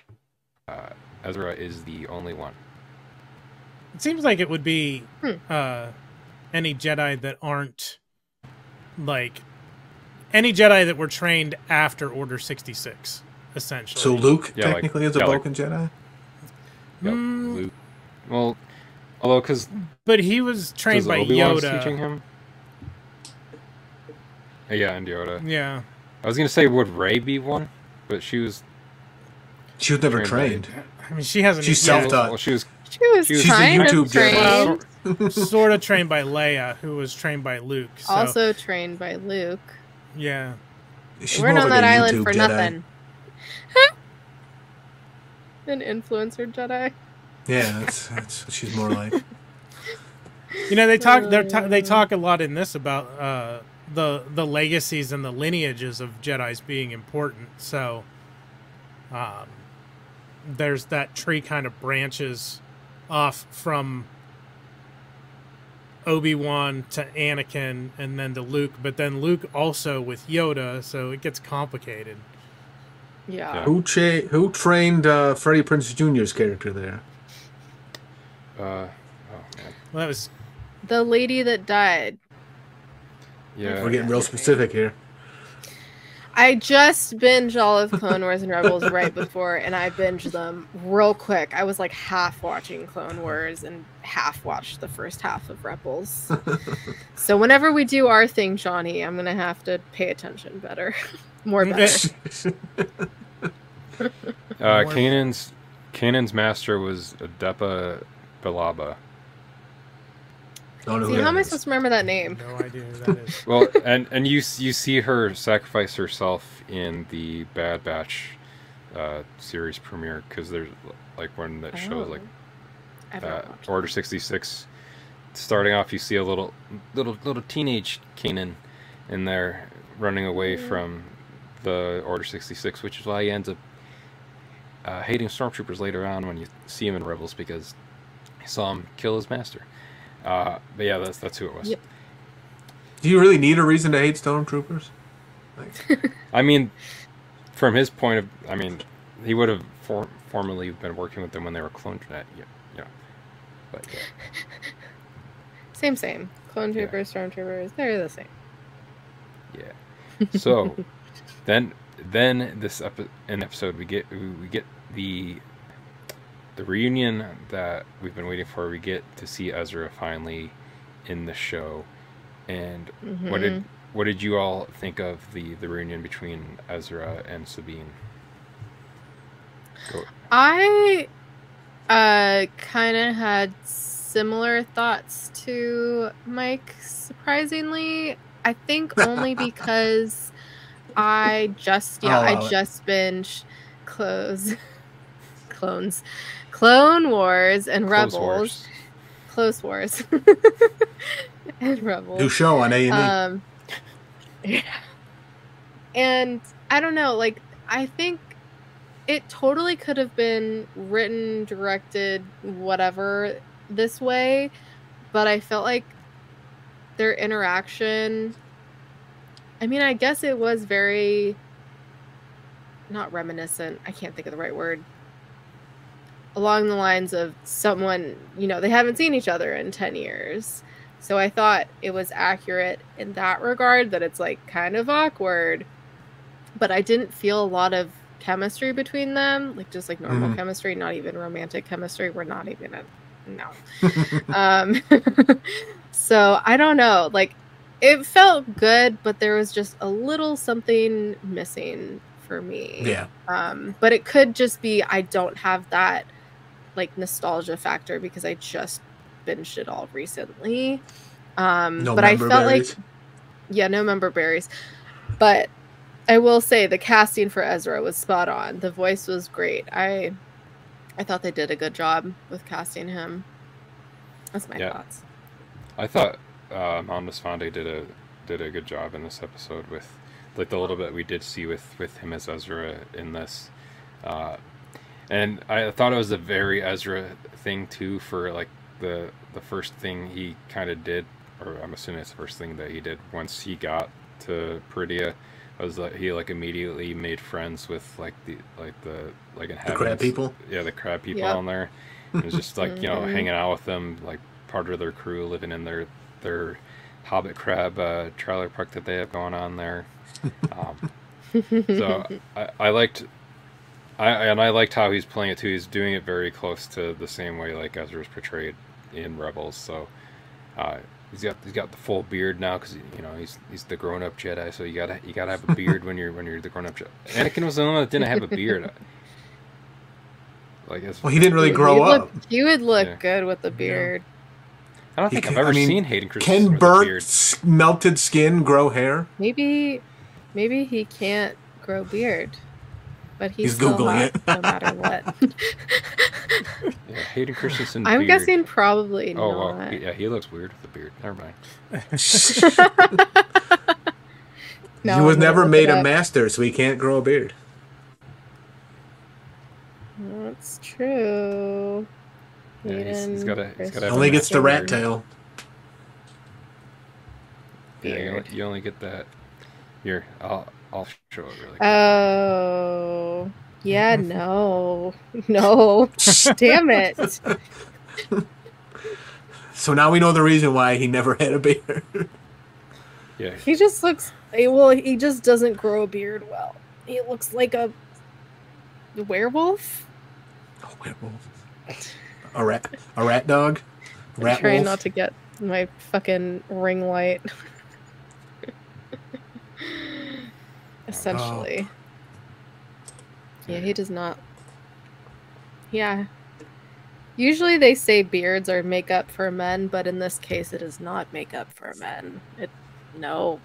[SPEAKER 1] uh, Ezra is the only one.
[SPEAKER 3] It seems like it would be
[SPEAKER 2] Hmm.
[SPEAKER 3] uh, any Jedi that aren't like any Jedi that were trained after Order sixty six, essentially.
[SPEAKER 4] So Luke
[SPEAKER 1] Yeah, like-
[SPEAKER 4] technically is a
[SPEAKER 1] yeah, like-
[SPEAKER 4] Jedi.
[SPEAKER 1] Yeah,
[SPEAKER 3] Mm.
[SPEAKER 1] Luke. Well, although because
[SPEAKER 3] but he was trained by
[SPEAKER 1] Obi-Wan
[SPEAKER 3] Yoda.
[SPEAKER 1] teaching him. Uh, Yeah, and Yoda.
[SPEAKER 3] Yeah,
[SPEAKER 1] I was gonna say would Rey be one, but she was
[SPEAKER 4] She was never
[SPEAKER 1] Trained
[SPEAKER 4] trained.
[SPEAKER 3] I mean she hasn't.
[SPEAKER 4] She's self-taught.
[SPEAKER 1] Well, she was
[SPEAKER 2] She was
[SPEAKER 1] She's a
[SPEAKER 4] YouTube
[SPEAKER 2] of trained.
[SPEAKER 3] Well, sort of trained by Leia, who was trained by Luke. So,
[SPEAKER 2] also trained by Luke.
[SPEAKER 3] yeah.
[SPEAKER 4] She's
[SPEAKER 2] We're
[SPEAKER 4] more
[SPEAKER 2] on
[SPEAKER 4] like
[SPEAKER 2] that island
[SPEAKER 4] YouTube
[SPEAKER 2] for
[SPEAKER 4] Jedi.
[SPEAKER 2] nothing. An influencer Jedi.
[SPEAKER 4] Yeah, that's that's what she's more like.
[SPEAKER 3] You know, they talk they ta- they
[SPEAKER 2] Uh.
[SPEAKER 3] talk a lot in this about uh, the the legacies and the lineages of Jedi's being important. So, um, there's that tree kind of branches off from Obi Wan to Anakin, and then to Luke. But then Luke also with Yoda, so it gets complicated.
[SPEAKER 2] Yeah.
[SPEAKER 1] Yeah.
[SPEAKER 4] Who cha- who trained uh, Freddie Prinze Jr.'s character there?
[SPEAKER 1] uh oh man.
[SPEAKER 3] Well, that was
[SPEAKER 2] The lady that died.
[SPEAKER 1] Yeah.
[SPEAKER 4] We're getting real specific here.
[SPEAKER 2] I just binged all of Clone Wars and Rebels right before, and I binged them real quick. I was like half watching Clone Wars and half watched the first half of Rebels. so whenever we do our thing, Johnny, I'm gonna have to pay attention better, more better.
[SPEAKER 1] Uh,
[SPEAKER 3] More-
[SPEAKER 1] Kanan's Kanan's master was Adepa Billaba.
[SPEAKER 4] Don't know
[SPEAKER 2] See, how am I supposed to remember that name?
[SPEAKER 3] no idea who that is.
[SPEAKER 1] Well, and and you you see her sacrifice herself in the Bad Batch uh, series premiere because there's like one that shows like
[SPEAKER 2] Oh. I've
[SPEAKER 1] uh, Order sixty six. Starting off, you see a little little little teenage Kanan in there running away
[SPEAKER 2] Mm.
[SPEAKER 1] from the Order sixty six, which is why he ends up uh, hating stormtroopers later on when you see him in Rebels because he saw him kill his master. Uh, but yeah, that's that's who it was.
[SPEAKER 2] Yep.
[SPEAKER 4] Do you really need a reason to hate stormtroopers? Like,
[SPEAKER 1] I mean, from his point of, I mean, he would have for, formerly been working with them when they were cloned. That, yeah, yeah. But yeah.
[SPEAKER 2] Same, same. Clone troopers,
[SPEAKER 1] Yeah.
[SPEAKER 2] troopers, stormtroopers, they're the same.
[SPEAKER 1] Yeah. So then then this epi- in episode we get we get the the reunion that we've been waiting for. We get to see Ezra finally in the show. And what did
[SPEAKER 2] Mhm.
[SPEAKER 1] what did you all think of the the reunion between Ezra and Sabine? Go.
[SPEAKER 2] I uh kind of had similar thoughts to Mike surprisingly. I think only because I just yeah,
[SPEAKER 4] I'll
[SPEAKER 2] I just binged close clones Clone Wars and Rebels.
[SPEAKER 1] Wars.
[SPEAKER 2] Close Wars. and Rebels.
[SPEAKER 4] new show on A.
[SPEAKER 2] Um, yeah. And I don't know, like I think it totally could have been written, directed, whatever this way, but I felt like their interaction I mean, I guess it was very not reminiscent. I can't think of the right word. Along the lines of someone, you know, they haven't seen each other in 10 years. So I thought it was accurate in that regard that it's like kind of awkward. But I didn't feel a lot of chemistry between them, like just like normal
[SPEAKER 4] Mhm.
[SPEAKER 2] chemistry, not even romantic chemistry. We're not even at no. um so I don't know, like it felt good, but there was just a little something missing for me.
[SPEAKER 4] yeah,
[SPEAKER 2] Um, but it could just be I don't have that like nostalgia factor because I just binged it all recently. Um,
[SPEAKER 4] no
[SPEAKER 2] but I
[SPEAKER 4] member
[SPEAKER 2] felt like yeah, no member berries. But I will say the casting for Ezra was spot on. The voice was great. I I thought they did a good job with casting him. That's my
[SPEAKER 1] Yeah.
[SPEAKER 2] thoughts.
[SPEAKER 1] I thought uh, Eman Esfandi did a did a good job in this episode with like the little bit we did see with with him as Ezra in this, uh, and I thought it was a very Ezra thing too for like the the first thing he kind of did, or I'm assuming it's the first thing that he did once he got to Peridea was that he like immediately made friends with like the like the like
[SPEAKER 4] The crab people.
[SPEAKER 1] yeah, the crab people
[SPEAKER 2] Yep.
[SPEAKER 1] on there. It was just like you know
[SPEAKER 2] Mhm.
[SPEAKER 1] hanging out with them, like part of their crew, living in their their Hobbit crab uh, trailer park that they have going on there. Um, so I, I liked, I and I liked how he's playing it too. He's doing it very close to the same way like Ezra's portrayed in Rebels. So uh, he's got he's got the full beard now because you know he's he's the grown up Jedi. So you gotta you gotta have a beard when you're when you're the grown up Jedi. Anakin was the only one that didn't have a beard. Like as
[SPEAKER 4] Well, he didn't really grow
[SPEAKER 2] he
[SPEAKER 4] up.
[SPEAKER 2] Look, he would look
[SPEAKER 1] Yeah.
[SPEAKER 2] good with a beard.
[SPEAKER 1] I don't
[SPEAKER 4] He
[SPEAKER 1] think I've
[SPEAKER 4] can- I
[SPEAKER 1] ever
[SPEAKER 4] mean,
[SPEAKER 1] seen Hayden Christensen
[SPEAKER 4] Can
[SPEAKER 1] with a
[SPEAKER 4] burnt
[SPEAKER 1] beard.
[SPEAKER 4] s- melted skin grow hair?
[SPEAKER 2] Maybe, maybe he can't grow beard, but he's,
[SPEAKER 4] He's
[SPEAKER 2] still
[SPEAKER 4] Googling
[SPEAKER 2] hot
[SPEAKER 4] it.
[SPEAKER 2] no matter what.
[SPEAKER 1] Yeah, Hayden Christensen.
[SPEAKER 2] I'm
[SPEAKER 1] beard.
[SPEAKER 2] guessing probably
[SPEAKER 1] Oh
[SPEAKER 2] not.
[SPEAKER 1] well, yeah, he looks weird with a beard. Never mind.
[SPEAKER 2] No,
[SPEAKER 4] he was
[SPEAKER 2] I'm
[SPEAKER 4] never made a master, so he can't grow a beard.
[SPEAKER 2] That's true.
[SPEAKER 1] Yeah, he's- he's
[SPEAKER 2] Hayden
[SPEAKER 1] gotta- he's gotta a
[SPEAKER 4] Only gets the rat
[SPEAKER 1] beard.
[SPEAKER 4] tail.
[SPEAKER 1] Yeah, you only, you only get that. Here, I'll I'll show it really. quick.
[SPEAKER 2] Oh, yeah, no, no, damn it.
[SPEAKER 4] So now we know the reason why he never had a beard.
[SPEAKER 1] yeah,
[SPEAKER 2] He just looks eh, well. He just doesn't grow a beard well. He looks like a werewolf.
[SPEAKER 4] A werewolf. A rat. A rat dog.
[SPEAKER 2] I'm
[SPEAKER 4] Rat
[SPEAKER 2] trying
[SPEAKER 4] wolf.
[SPEAKER 2] not to get my fucking ring light. Essentially. Oh. Yeah, he does not. Yeah. Usually they say beards are makeup for men, but in this case it is not makeup for men. It no.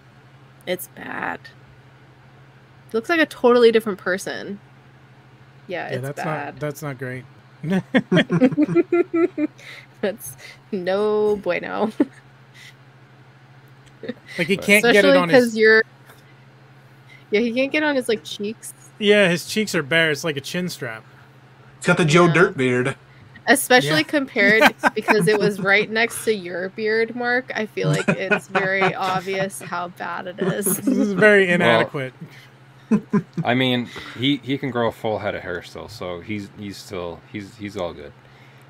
[SPEAKER 2] It's bad. Looks like a totally different person. Yeah,
[SPEAKER 3] Yeah,
[SPEAKER 2] it's
[SPEAKER 3] that's
[SPEAKER 2] bad.
[SPEAKER 3] not that's not great.
[SPEAKER 2] That's no bueno.
[SPEAKER 3] like he can't get it on his
[SPEAKER 2] you're. Yeah, he can't get on his like cheeks.
[SPEAKER 3] yeah his cheeks are bare. It's like a chin strap.
[SPEAKER 4] He's got the Joe
[SPEAKER 2] Yeah.
[SPEAKER 4] Dirt beard.
[SPEAKER 2] Especially
[SPEAKER 3] Yeah.
[SPEAKER 2] compared because it was right next to your beard, Marc. I feel like it's very obvious how bad it is.
[SPEAKER 3] This is very inadequate.
[SPEAKER 1] I mean, he he can grow a full head of hair still, so he's he's still he's he's all good.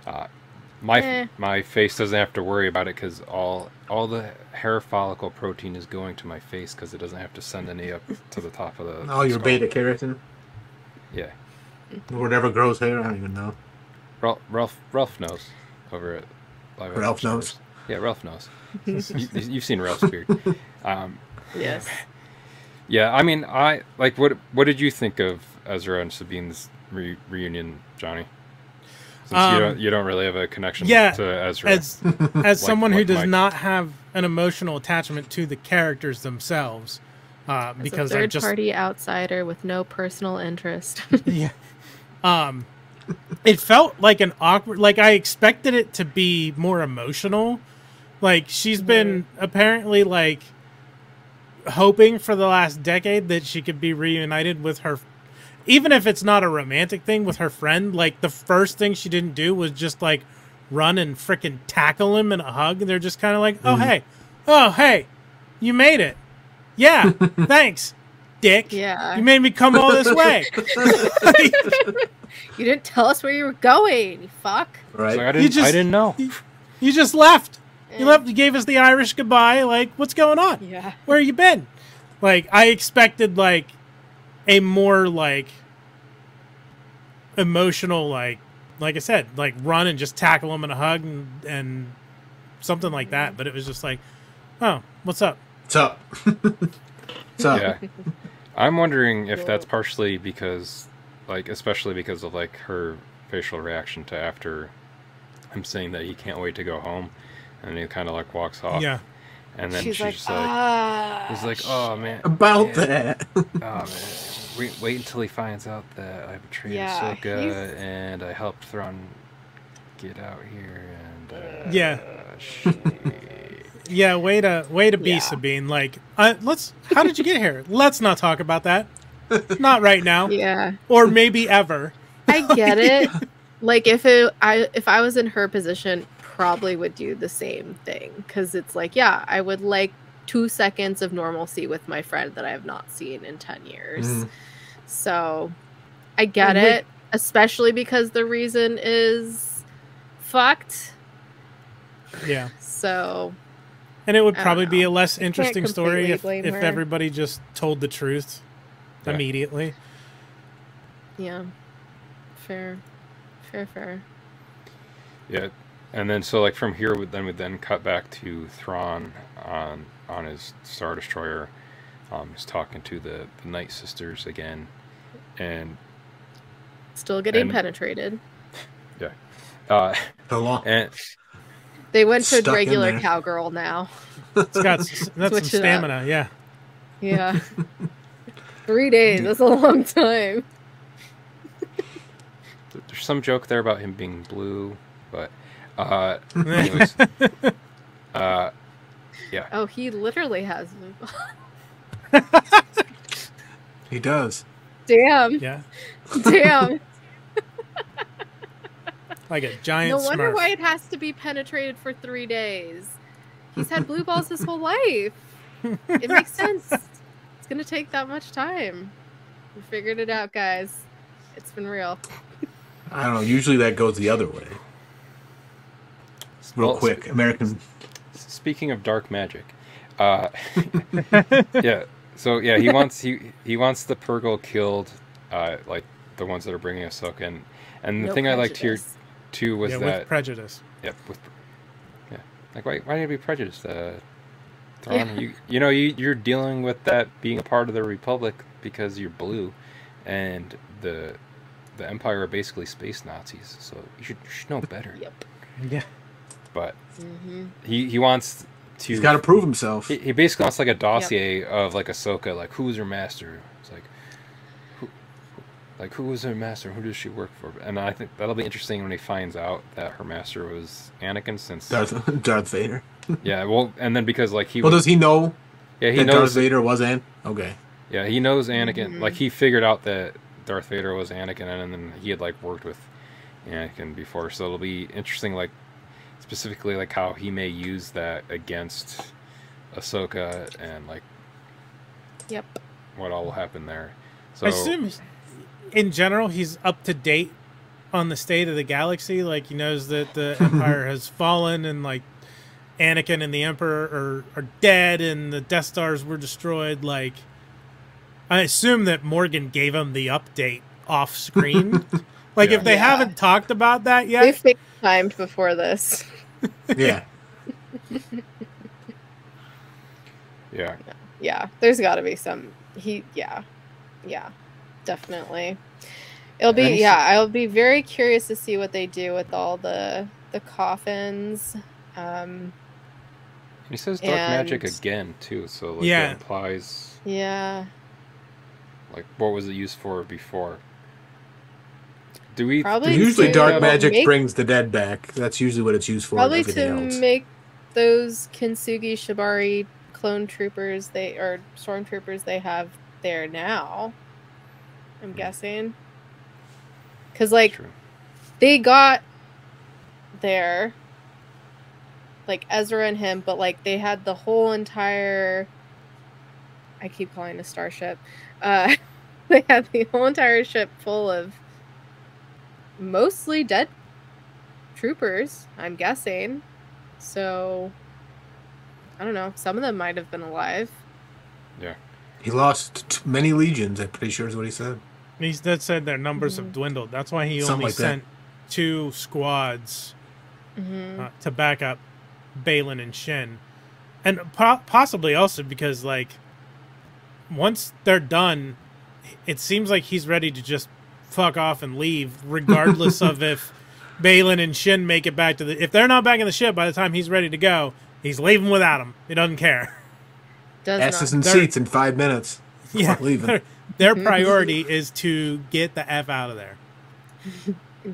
[SPEAKER 1] Uh, my
[SPEAKER 2] Eh.
[SPEAKER 1] my face doesn't have to worry about it because all all the hair follicle protein is going to my face because it doesn't have to send any up to the top of the.
[SPEAKER 4] Oh, your
[SPEAKER 1] skull.
[SPEAKER 4] beta keratin.
[SPEAKER 1] Yeah,
[SPEAKER 4] Or whatever grows hair. I don't even know.
[SPEAKER 1] Ralph Ralph, Ralph knows over at Live Action
[SPEAKER 4] Ralph knows.
[SPEAKER 1] Yeah, Ralph knows. you, you've seen Ralph's beard. Um,
[SPEAKER 2] yes.
[SPEAKER 1] Yeah, I mean, I like what. What did you think of Ezra and Sabine's re- reunion, Johnny? Since
[SPEAKER 3] Um,
[SPEAKER 1] you don't, you don't really have a connection
[SPEAKER 3] yeah,
[SPEAKER 1] to Ezra.
[SPEAKER 3] As as someone who
[SPEAKER 1] like
[SPEAKER 3] does
[SPEAKER 1] Mike.
[SPEAKER 3] not have an emotional attachment to the characters themselves, uh,
[SPEAKER 2] As
[SPEAKER 3] because
[SPEAKER 2] a
[SPEAKER 3] I
[SPEAKER 2] third
[SPEAKER 3] just
[SPEAKER 2] party outsider with no personal interest.
[SPEAKER 3] yeah. Um, it felt like an awkward. Like I expected it to be more emotional. Like she's been apparently like hoping for the last decade that she could be reunited with her, even if it's not a romantic thing with her friend. Like the first thing she didn't do was just like run and frickin' tackle him in a hug. They're just kind of like, oh mm. hey, oh hey, you made it. Yeah, thanks, dick.
[SPEAKER 2] yeah.
[SPEAKER 3] You made me come all this way.
[SPEAKER 2] You didn't tell us where you were going, you fuck.
[SPEAKER 1] It's like, I
[SPEAKER 4] Right.
[SPEAKER 1] didn't. I
[SPEAKER 3] just-
[SPEAKER 1] didn't know.
[SPEAKER 3] You just left. You left. You gave us the Irish goodbye. Like, what's going on?
[SPEAKER 2] Yeah.
[SPEAKER 3] Where you been? Like, I expected like a more like emotional, like, like I said, like run and just tackle him in a hug and, and something like that. But it was just like, oh, what's up?
[SPEAKER 4] What's up? What's up?
[SPEAKER 1] Yeah, I'm wondering if that's partially because, like, especially because of like her facial reaction to after him saying that he can't wait to go home, and he kind of like walks off.
[SPEAKER 3] Yeah.
[SPEAKER 1] And then
[SPEAKER 2] she's,
[SPEAKER 1] she's,
[SPEAKER 2] like,
[SPEAKER 1] just like,
[SPEAKER 2] ah.
[SPEAKER 1] he's like, oh man,
[SPEAKER 4] About
[SPEAKER 1] yeah,
[SPEAKER 4] that.
[SPEAKER 1] oh man, wait, wait until he finds out that I betrayed
[SPEAKER 2] Yeah,
[SPEAKER 1] Ahsoka
[SPEAKER 2] he's-
[SPEAKER 1] and I helped Thrawn get out here and uh,
[SPEAKER 3] Yeah.
[SPEAKER 1] shit.
[SPEAKER 3] Yeah, way to way to be
[SPEAKER 2] Yeah.
[SPEAKER 3] Sabine. Like, uh, let's. How did you get here? Let's not talk about that. Not right now,
[SPEAKER 2] Yeah.
[SPEAKER 3] or maybe ever.
[SPEAKER 2] I get it. like if it I if I was in her position, probably would do the same thing cuz it's like, yeah, I would like 2 seconds of normalcy with my friend that I have not seen in 10 years.
[SPEAKER 4] Mhm.
[SPEAKER 2] So, I get
[SPEAKER 3] And we-
[SPEAKER 2] it, especially because the reason is fucked.
[SPEAKER 3] Yeah,
[SPEAKER 2] So,
[SPEAKER 3] and it would probably be a less interesting story if if
[SPEAKER 2] her.
[SPEAKER 3] everybody just told the truth
[SPEAKER 1] Yeah.
[SPEAKER 3] immediately.
[SPEAKER 2] yeah. Fair. Fair fair.
[SPEAKER 1] Yeah, and then so like from here, we then we then cut back to Thrawn on on his star destroyer. Um, he's talking to the, the Night Sisters again, and
[SPEAKER 2] Still getting
[SPEAKER 1] And-
[SPEAKER 2] penetrated. Yeah.
[SPEAKER 1] Uh,
[SPEAKER 4] The long.
[SPEAKER 1] and
[SPEAKER 2] They went to
[SPEAKER 4] Stuck in
[SPEAKER 2] regular cowgirl now.
[SPEAKER 3] It's got that's some
[SPEAKER 2] Switch it up.
[SPEAKER 3] stamina. Yeah,
[SPEAKER 2] Yeah. Three days. That's a long time.
[SPEAKER 1] there's some joke there about him being blue, but uh, anyways, uh, yeah.
[SPEAKER 2] Oh, he literally has.
[SPEAKER 4] He does.
[SPEAKER 2] Damn.
[SPEAKER 3] yeah,
[SPEAKER 2] Damn.
[SPEAKER 3] like a giant.
[SPEAKER 2] no wonder
[SPEAKER 3] Smurf.
[SPEAKER 2] why it has to be penetrated for three days. He's had blue balls his whole life. It makes sense. It's gonna take that much time. We figured it out, guys. It's been real.
[SPEAKER 4] I don't know. Usually that goes the other way. Real
[SPEAKER 1] well,
[SPEAKER 4] quick. American.
[SPEAKER 1] Speaking of dark magic, uh, yeah. So yeah, he wants he he wants the Purrgil killed, uh, like the ones that are bringing Ahsoka in. And the
[SPEAKER 2] No
[SPEAKER 1] thing I liked here too was
[SPEAKER 3] yeah,
[SPEAKER 1] that
[SPEAKER 3] with prejudice.
[SPEAKER 1] Yeah, with yeah, like why why do you be prejudiced? Uh, Thrawn,
[SPEAKER 2] Yeah.
[SPEAKER 1] you you know you you're dealing with that being a part of the Republic because you're blue, and the the Empire are basically space Nazis. So you should you should know better.
[SPEAKER 2] Yep.
[SPEAKER 3] Yeah,
[SPEAKER 1] But
[SPEAKER 2] hmm
[SPEAKER 1] he he wants to.
[SPEAKER 4] He's got to prove himself.
[SPEAKER 1] He, he basically wants like a dossier of like Ahsoka, like who's her master. It's like, who, like who was her master? Who does she work for? And I think that'll be interesting when he finds out that her master was Anakin. Since
[SPEAKER 4] Darth, Darth Vader.
[SPEAKER 1] yeah, well, and then because like he
[SPEAKER 4] Well,
[SPEAKER 1] was,
[SPEAKER 4] does he know
[SPEAKER 1] yeah he
[SPEAKER 4] that Darth
[SPEAKER 1] knows
[SPEAKER 4] Vader was An? Okay.
[SPEAKER 1] yeah he knows Anakin.
[SPEAKER 2] Mhm.
[SPEAKER 1] Like he figured out that Darth Vader was Anakin, and then he had like worked with Anakin before. So it'll be interesting, like specifically like how he may use that against Ahsoka and like
[SPEAKER 2] Yep.
[SPEAKER 1] what all will happen there. So
[SPEAKER 3] I assume in general he's up to date on the state of the galaxy. Like he knows that the Empire has fallen and like Anakin and the Emperor are, are dead and the Death Stars were destroyed. Like I assume that Morgan gave him the update off screen. like
[SPEAKER 1] Yeah.
[SPEAKER 3] if they
[SPEAKER 2] Yeah.
[SPEAKER 3] haven't talked about that yet.
[SPEAKER 2] They
[SPEAKER 3] yet,
[SPEAKER 2] fake timed before this.
[SPEAKER 4] Yeah.
[SPEAKER 1] yeah,
[SPEAKER 2] Yeah, there's got to be some. He, yeah, yeah, definitely. It'll be
[SPEAKER 1] And he's-
[SPEAKER 2] yeah. I'll be very curious to see what they do with all the the coffins. Um,
[SPEAKER 1] he says dark magic again too. So like
[SPEAKER 3] Yeah.
[SPEAKER 1] that implies
[SPEAKER 2] yeah,
[SPEAKER 1] like what was it used for before? Do we?
[SPEAKER 2] Probably
[SPEAKER 4] usually dark magic
[SPEAKER 2] make-
[SPEAKER 4] brings the dead back. That's usually what it's used for.
[SPEAKER 2] probably to
[SPEAKER 4] else.
[SPEAKER 2] make those Kintsugi Shibari clone troopers they or stormtroopers they have there now. I'm
[SPEAKER 1] Hmm.
[SPEAKER 2] guessing. Cause like
[SPEAKER 1] True.
[SPEAKER 2] they got there like Ezra and him, but like they had the whole entire I keep calling it a starship. Uh they had the whole entire ship full of mostly dead troopers, I'm guessing. So I don't know. Some of them might have been alive. Yeah.
[SPEAKER 4] He lost t- many legions. I'm pretty sure is what he said.
[SPEAKER 3] He that said their numbers have
[SPEAKER 2] Mhm.
[SPEAKER 3] dwindled. That's why he
[SPEAKER 4] Something
[SPEAKER 3] only
[SPEAKER 4] like that.
[SPEAKER 3] sent two squads
[SPEAKER 2] hmm
[SPEAKER 3] uh, to back up Baylan and Shin, and po- possibly also because like once they're done, it seems like he's ready to just fuck off and leave, regardless of if Baylan and Shin make it back to the. If they're not back in the ship by the time he's ready to go, he's leaving without them. He doesn't care.
[SPEAKER 2] Does
[SPEAKER 4] Asses
[SPEAKER 2] not.
[SPEAKER 4] and
[SPEAKER 3] They're-
[SPEAKER 4] seats in five minutes.
[SPEAKER 3] Yeah,
[SPEAKER 4] leaving.
[SPEAKER 3] They're, their priority is to get the f out of there.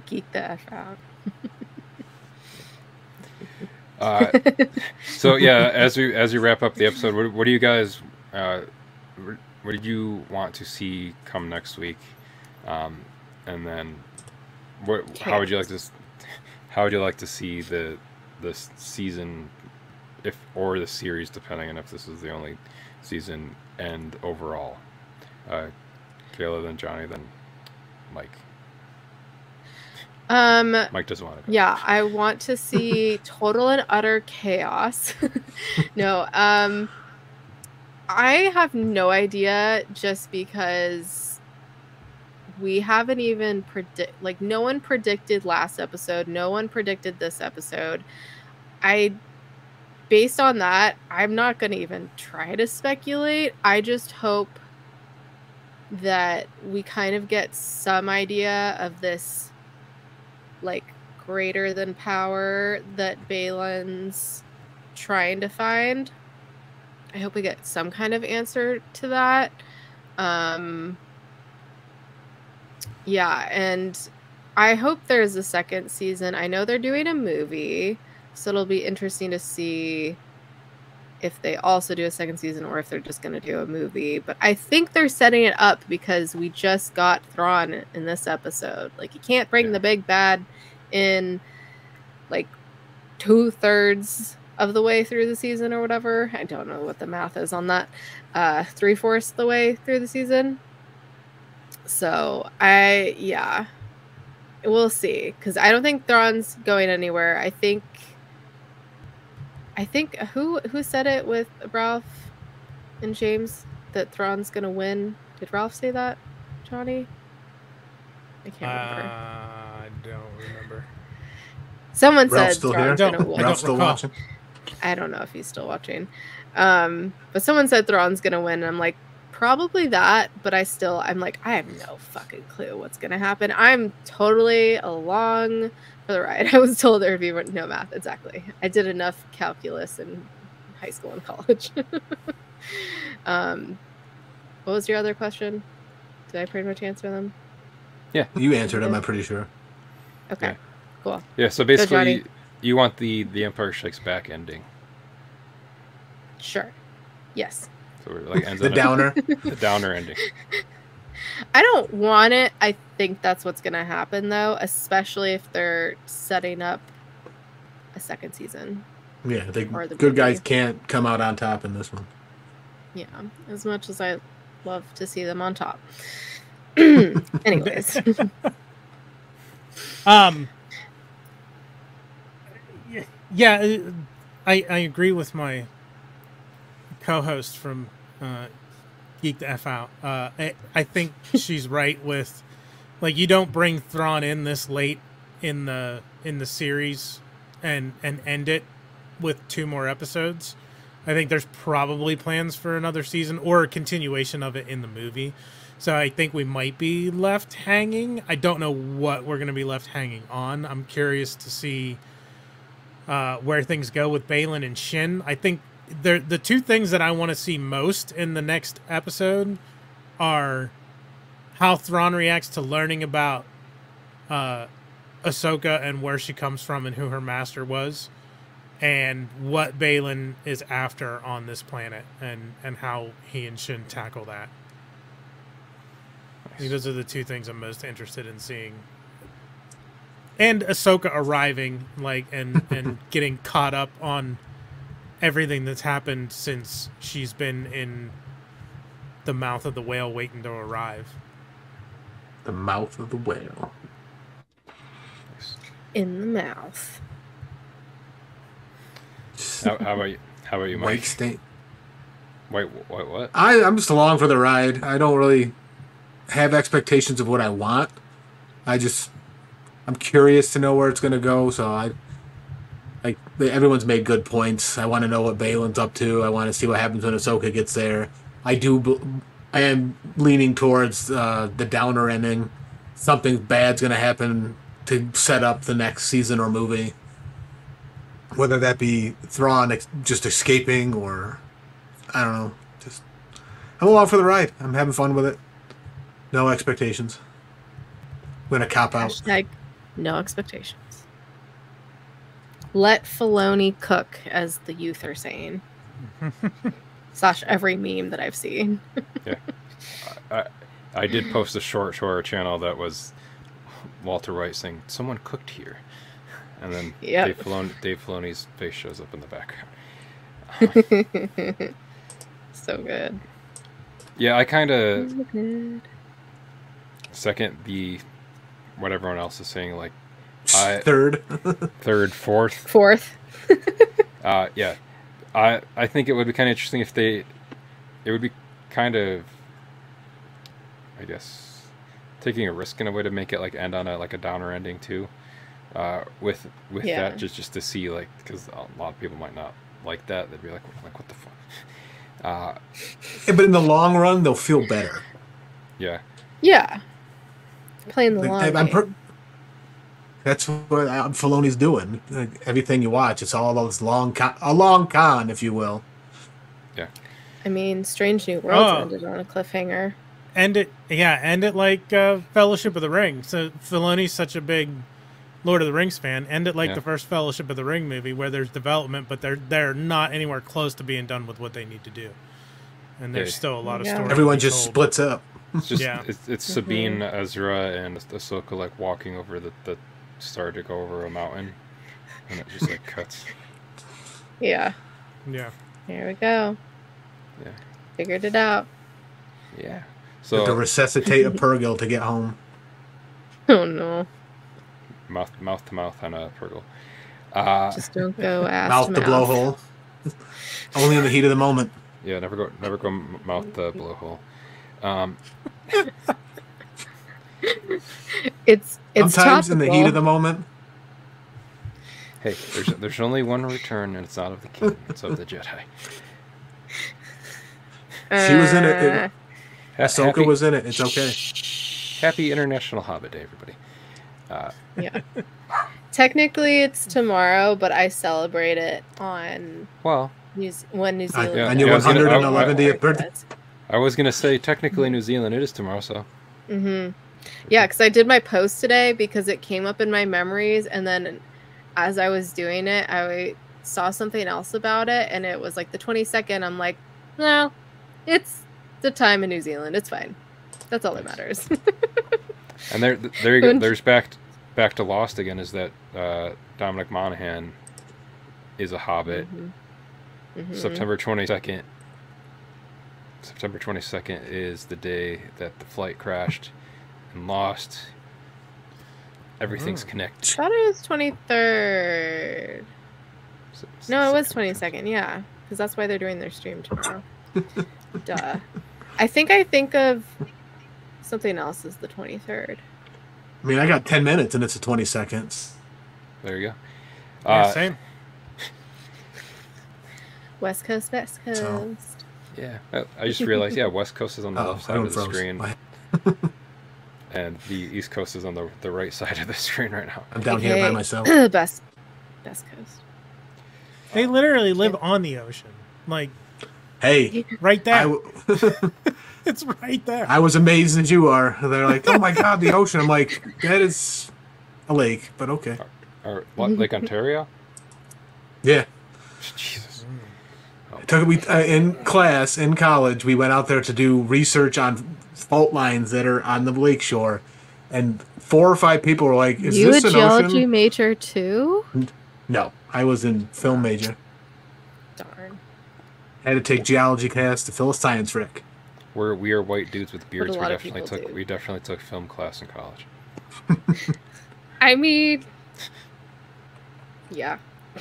[SPEAKER 2] Geek the f out.
[SPEAKER 1] Uh, so yeah, as we as we wrap up the episode, what, what do you guys, uh, what, what did you want to see come next week, um, and then what? How would you like to? How would you like to see the this season, if or the series, depending on if this is the only season end overall? Uh, Kayla, then Johnny, then Mike.
[SPEAKER 2] Um,
[SPEAKER 1] Mike doesn't want to. Go.
[SPEAKER 2] yeah, I want to see total and utter chaos. no, um, I have no idea just because we haven't even predict like no one predicted last episode, no one predicted this episode. I based on that, I'm not going to even try to speculate. I just hope that we kind of get some idea of this like greater than power that Baylan's trying to find. I hope we get some kind of answer to that. Um yeah, and I hope there's a second season. I know they're doing a movie, so it'll be interesting to see if they also do a second season or if they're just going to do a movie. But I think they're setting it up because we just got Thrawn in this episode. Like, you can't bring
[SPEAKER 1] Yeah.
[SPEAKER 2] the big bad in like two thirds of the way through the season or whatever. I don't know what the math is on that. Uh, three fourths the way through the season. So I, yeah, we'll see. Because I don't think Thrawn's going anywhere. I think, I think who who said it with Ralph and James that Thrawn's gonna win. Did Ralph say that, Johnny? I
[SPEAKER 3] Uh,
[SPEAKER 2] can't remember.
[SPEAKER 3] I don't remember.
[SPEAKER 2] Someone
[SPEAKER 4] Ralph's
[SPEAKER 2] said
[SPEAKER 4] still
[SPEAKER 2] Thrawn's
[SPEAKER 3] here?
[SPEAKER 2] gonna win.
[SPEAKER 3] I
[SPEAKER 4] Ralph's still watching.
[SPEAKER 2] I don't know if he's still watching. Um, but someone said Thrawn's gonna win. And I'm like, probably that, but I still I'm like, I have no fucking clue what's gonna happen. I'm totally along for the ride. I was told there would be no math. Exactly. I did enough calculus in high school and college. um what was your other question? Did I pretty much answer them?
[SPEAKER 4] Yeah, you answered them. I'm pretty sure.
[SPEAKER 2] Okay.
[SPEAKER 1] Yeah.
[SPEAKER 2] Cool.
[SPEAKER 1] Yeah, so
[SPEAKER 2] Johnny.
[SPEAKER 1] basically, you want the the Empire Strikes Back ending.
[SPEAKER 2] Sure. Yes.
[SPEAKER 1] So it like ends
[SPEAKER 4] The
[SPEAKER 1] on a-
[SPEAKER 4] downer.
[SPEAKER 1] the downer ending.
[SPEAKER 2] I don't want it. I think that's what's going to happen, though, especially if they're setting up a second season.
[SPEAKER 4] Yeah, the
[SPEAKER 2] Or the
[SPEAKER 4] good guys can't come out on top in this one.
[SPEAKER 2] Yeah, as much as I love to see them on top. Anyways,
[SPEAKER 3] Um. Yeah, uh, I I agree with my co-host from uh, Geek the F Out. Uh, I I think she's right with like you don't bring Thrawn in this late in the in the series and and end it with two more episodes. I think there's probably plans for another season or a continuation of it in the movie. So I think we might be left hanging. I don't know what we're going to be left hanging on. I'm curious to see uh, where things go with Baylan and Shin. I think they're, the two things that I want to see most in the next episode are how Thrawn reacts to learning about uh, Ahsoka and where she comes from and who her master was, and what Baylan is after on this planet, and and how he and Shin tackle that. Think those are the two things I'm most interested in seeing. And Ahsoka arriving, like, and and getting caught up on everything that's happened since she's been in the mouth of the whale, waiting to arrive.
[SPEAKER 4] The mouth of the whale.
[SPEAKER 2] in the mouth.
[SPEAKER 1] How, how about you? How about you,
[SPEAKER 4] White
[SPEAKER 1] Mike?
[SPEAKER 4] stain.
[SPEAKER 1] Wait, what? What?
[SPEAKER 4] I, I'm just along for the ride. I don't really have expectations of what I want. I just I'm curious to know where it's gonna go. So I like everyone's made good points. I want to know what Baylan's up to. I want to see what happens when Ahsoka gets there. I do. I am leaning towards uh, the downer ending. Something bad's gonna happen to set up the next season or movie. Whether that be Thrawn just escaping or I don't know. Just I'm along for the ride. I'm having fun with it. No expectations. I'm gonna cop out.
[SPEAKER 2] Hashtag no expectations. Let Filoni cook, as the youth are saying. Slash every meme that I've seen.
[SPEAKER 1] I, I did post a short to our channel that was Walter White saying, "Someone cooked here," and then
[SPEAKER 2] Yep.
[SPEAKER 1] Dave, Filoni, Dave Filoni's face shows up in the background.
[SPEAKER 2] so good.
[SPEAKER 1] Yeah, I kind of
[SPEAKER 2] So
[SPEAKER 1] second the what everyone else is saying, like I-
[SPEAKER 4] Third.
[SPEAKER 1] third, fourth.
[SPEAKER 2] Fourth.
[SPEAKER 1] Uh, yeah, I I think it would be kind of interesting if they, it would be kind of, I guess, taking a risk in a way to make it like end on a like a downer ending too, uh, with with
[SPEAKER 2] Yeah.
[SPEAKER 1] that just just to see like because a lot of people might not like that they'd be like like what the fuck, uh,
[SPEAKER 4] Yeah, but in the long run, they'll feel better.
[SPEAKER 1] yeah
[SPEAKER 2] Yeah. Playing the
[SPEAKER 4] Like,
[SPEAKER 2] long
[SPEAKER 4] I- I'm
[SPEAKER 2] game.
[SPEAKER 4] per- That's what uh, Filoni's doing. Like, everything you watch, it's all this long con, a long con, if you will. Yeah.
[SPEAKER 2] I mean, Strange New Worlds
[SPEAKER 3] Oh.
[SPEAKER 2] ended on a cliffhanger.
[SPEAKER 3] end it yeah end it like uh, fellowship of the ring so Filoni's such a big lord of the rings fan end it like
[SPEAKER 1] Yeah.
[SPEAKER 3] the first fellowship of the ring movie where there's development but they're they're not anywhere close to being done with what they need to do and there's
[SPEAKER 1] Yeah.
[SPEAKER 3] still a lot of
[SPEAKER 2] Yeah.
[SPEAKER 3] story
[SPEAKER 4] Everyone just
[SPEAKER 3] told.
[SPEAKER 4] splits up.
[SPEAKER 1] it's just
[SPEAKER 3] Yeah.
[SPEAKER 1] it's, it's Sabine, Ezra, and Ahsoka like walking over the the star to go over a mountain, and it just like cuts.
[SPEAKER 2] Yeah.
[SPEAKER 3] yeah
[SPEAKER 2] Here we go.
[SPEAKER 1] Yeah.
[SPEAKER 2] Figured it out.
[SPEAKER 1] Yeah. So to
[SPEAKER 4] resuscitate a Purrgil to get home.
[SPEAKER 2] Oh no.
[SPEAKER 1] mouth mouth to mouth on a Purrgil. Uh,
[SPEAKER 2] Just don't go ass
[SPEAKER 4] mouth
[SPEAKER 2] to
[SPEAKER 4] to
[SPEAKER 2] mouth.
[SPEAKER 4] blowhole. Only in the heat of the moment.
[SPEAKER 1] yeah, never go never go mouth to blowhole. Um,
[SPEAKER 2] It's it's
[SPEAKER 4] Sometimes in the heat of the moment.
[SPEAKER 1] hey, there's there's only one return, and it's not of the king; it's of the Jedi.
[SPEAKER 4] She was in it.
[SPEAKER 2] Uh,
[SPEAKER 1] Ha-
[SPEAKER 4] Ahsoka
[SPEAKER 1] happy,
[SPEAKER 4] was in it. It's okay.
[SPEAKER 1] happy International Hobbit Day, everybody. Uh,
[SPEAKER 2] yeah. Technically, it's tomorrow, but I celebrate it on
[SPEAKER 1] well,
[SPEAKER 2] New when New
[SPEAKER 4] I-
[SPEAKER 2] Zealand.
[SPEAKER 1] Yeah,
[SPEAKER 4] on your
[SPEAKER 1] I was gonna-
[SPEAKER 4] 111th birthday.
[SPEAKER 1] I was gonna say technically New Zealand it is tomorrow, so
[SPEAKER 2] hmm Yeah, because I did my post today because it came up in my memories, and then as I was doing it, I saw something else about it, and it was like the 22nd. I'm like, no, it's the time in New Zealand. It's fine. That's all that matters.
[SPEAKER 1] And there, there you go. There's back, back to Lost again. Is that uh, Dominic Monaghan is a Hobbit.
[SPEAKER 2] Mhm. Mhm.
[SPEAKER 1] September twenty second. September twenty second is the day that the flight crashed and lost. Everything's
[SPEAKER 3] Oh.
[SPEAKER 2] I
[SPEAKER 1] connected.
[SPEAKER 2] thought it was 23rd.
[SPEAKER 1] S- s-
[SPEAKER 2] No, it was 22nd. Yeah, because that's why they're doing their stream tomorrow. Duh. I think I think of something else as the 23rd.
[SPEAKER 4] I mean, I got 10 minutes and it's a 20 seconds.
[SPEAKER 1] There you go.
[SPEAKER 3] yeah
[SPEAKER 1] Uh,
[SPEAKER 3] same
[SPEAKER 2] West Coast, West Coast.
[SPEAKER 4] So-
[SPEAKER 1] yeah, I- I just realized. Yeah, West Coast is on the
[SPEAKER 4] Oh,
[SPEAKER 1] left side of the
[SPEAKER 4] froze.
[SPEAKER 1] screen,
[SPEAKER 4] Why-
[SPEAKER 1] and the East Coast is on the the right side of the screen right now.
[SPEAKER 4] I'm down here by myself.
[SPEAKER 2] best, best coast.
[SPEAKER 3] they literally live on the ocean like
[SPEAKER 4] Hey,
[SPEAKER 3] right there
[SPEAKER 4] w-
[SPEAKER 3] it's right there
[SPEAKER 4] I was amazed as you are. They're like, oh my god, the ocean. I'm like, that is a lake, but okay.
[SPEAKER 1] Or what, Lake Ontario?
[SPEAKER 4] Yeah.
[SPEAKER 1] Jesus.
[SPEAKER 4] Took we uh, in class in college. We went out there to do research on fault lines that are on the lake shore, and four or five people were like, "Is
[SPEAKER 2] you a
[SPEAKER 4] this an
[SPEAKER 2] geology
[SPEAKER 4] ocean?"
[SPEAKER 2] major too?
[SPEAKER 4] No, I was in film major.
[SPEAKER 2] Darn.
[SPEAKER 4] Had to take geology class to fill a science rick.
[SPEAKER 1] We're we are white dudes with beards. We definitely took
[SPEAKER 2] do.
[SPEAKER 1] we definitely took film class in college.
[SPEAKER 2] I mean, yeah.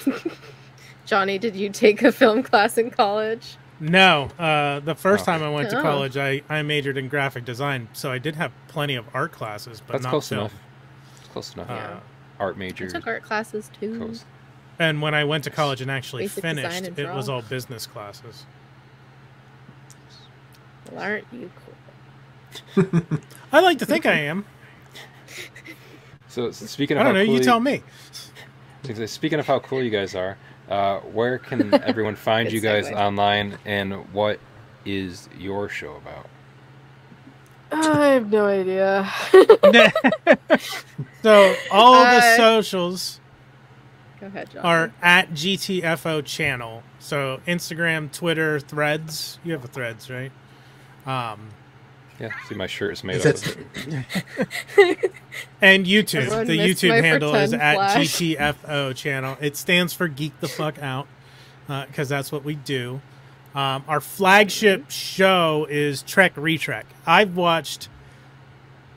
[SPEAKER 2] Johnny, did you take a film class in college?
[SPEAKER 3] No uh the first
[SPEAKER 1] Oh.
[SPEAKER 3] time i went to
[SPEAKER 2] Oh.
[SPEAKER 3] college i i majored in graphic design so i did have plenty of art classes but
[SPEAKER 1] That's
[SPEAKER 3] not
[SPEAKER 1] close
[SPEAKER 3] film
[SPEAKER 1] enough. It's close enough.
[SPEAKER 3] Uh,
[SPEAKER 1] Art major.
[SPEAKER 2] I
[SPEAKER 1] major.
[SPEAKER 2] took art classes too.
[SPEAKER 1] Close.
[SPEAKER 3] and when i went to college and actually
[SPEAKER 2] Basic
[SPEAKER 3] finished
[SPEAKER 2] and
[SPEAKER 3] it was all business classes
[SPEAKER 2] Well, aren't you cool?
[SPEAKER 3] i like to think i am
[SPEAKER 1] So s- speaking
[SPEAKER 3] i don't
[SPEAKER 1] how
[SPEAKER 3] know
[SPEAKER 1] cool
[SPEAKER 3] you tell me
[SPEAKER 1] Speaking of how cool you guys are, uh, where can everyone find you guys
[SPEAKER 2] segue.
[SPEAKER 1] online, and what is your show about?
[SPEAKER 2] I have no idea.
[SPEAKER 3] so all the
[SPEAKER 2] Uh,
[SPEAKER 3] socials
[SPEAKER 2] Go ahead, John.
[SPEAKER 3] are at GTFO channel. So Instagram, Twitter, Threads. You have a Threads, right? Um,
[SPEAKER 1] Yeah, see, my shirt is made
[SPEAKER 4] Is
[SPEAKER 1] up.
[SPEAKER 4] that-
[SPEAKER 1] Of
[SPEAKER 3] and YouTube.
[SPEAKER 2] Everyone
[SPEAKER 3] the YouTube handle is
[SPEAKER 2] pretend
[SPEAKER 3] at
[SPEAKER 2] flash.
[SPEAKER 3] GTFO channel. It stands for Geek the Fuck Out because that's what we do. Um, our flagship show is Trek Retrek. I've watched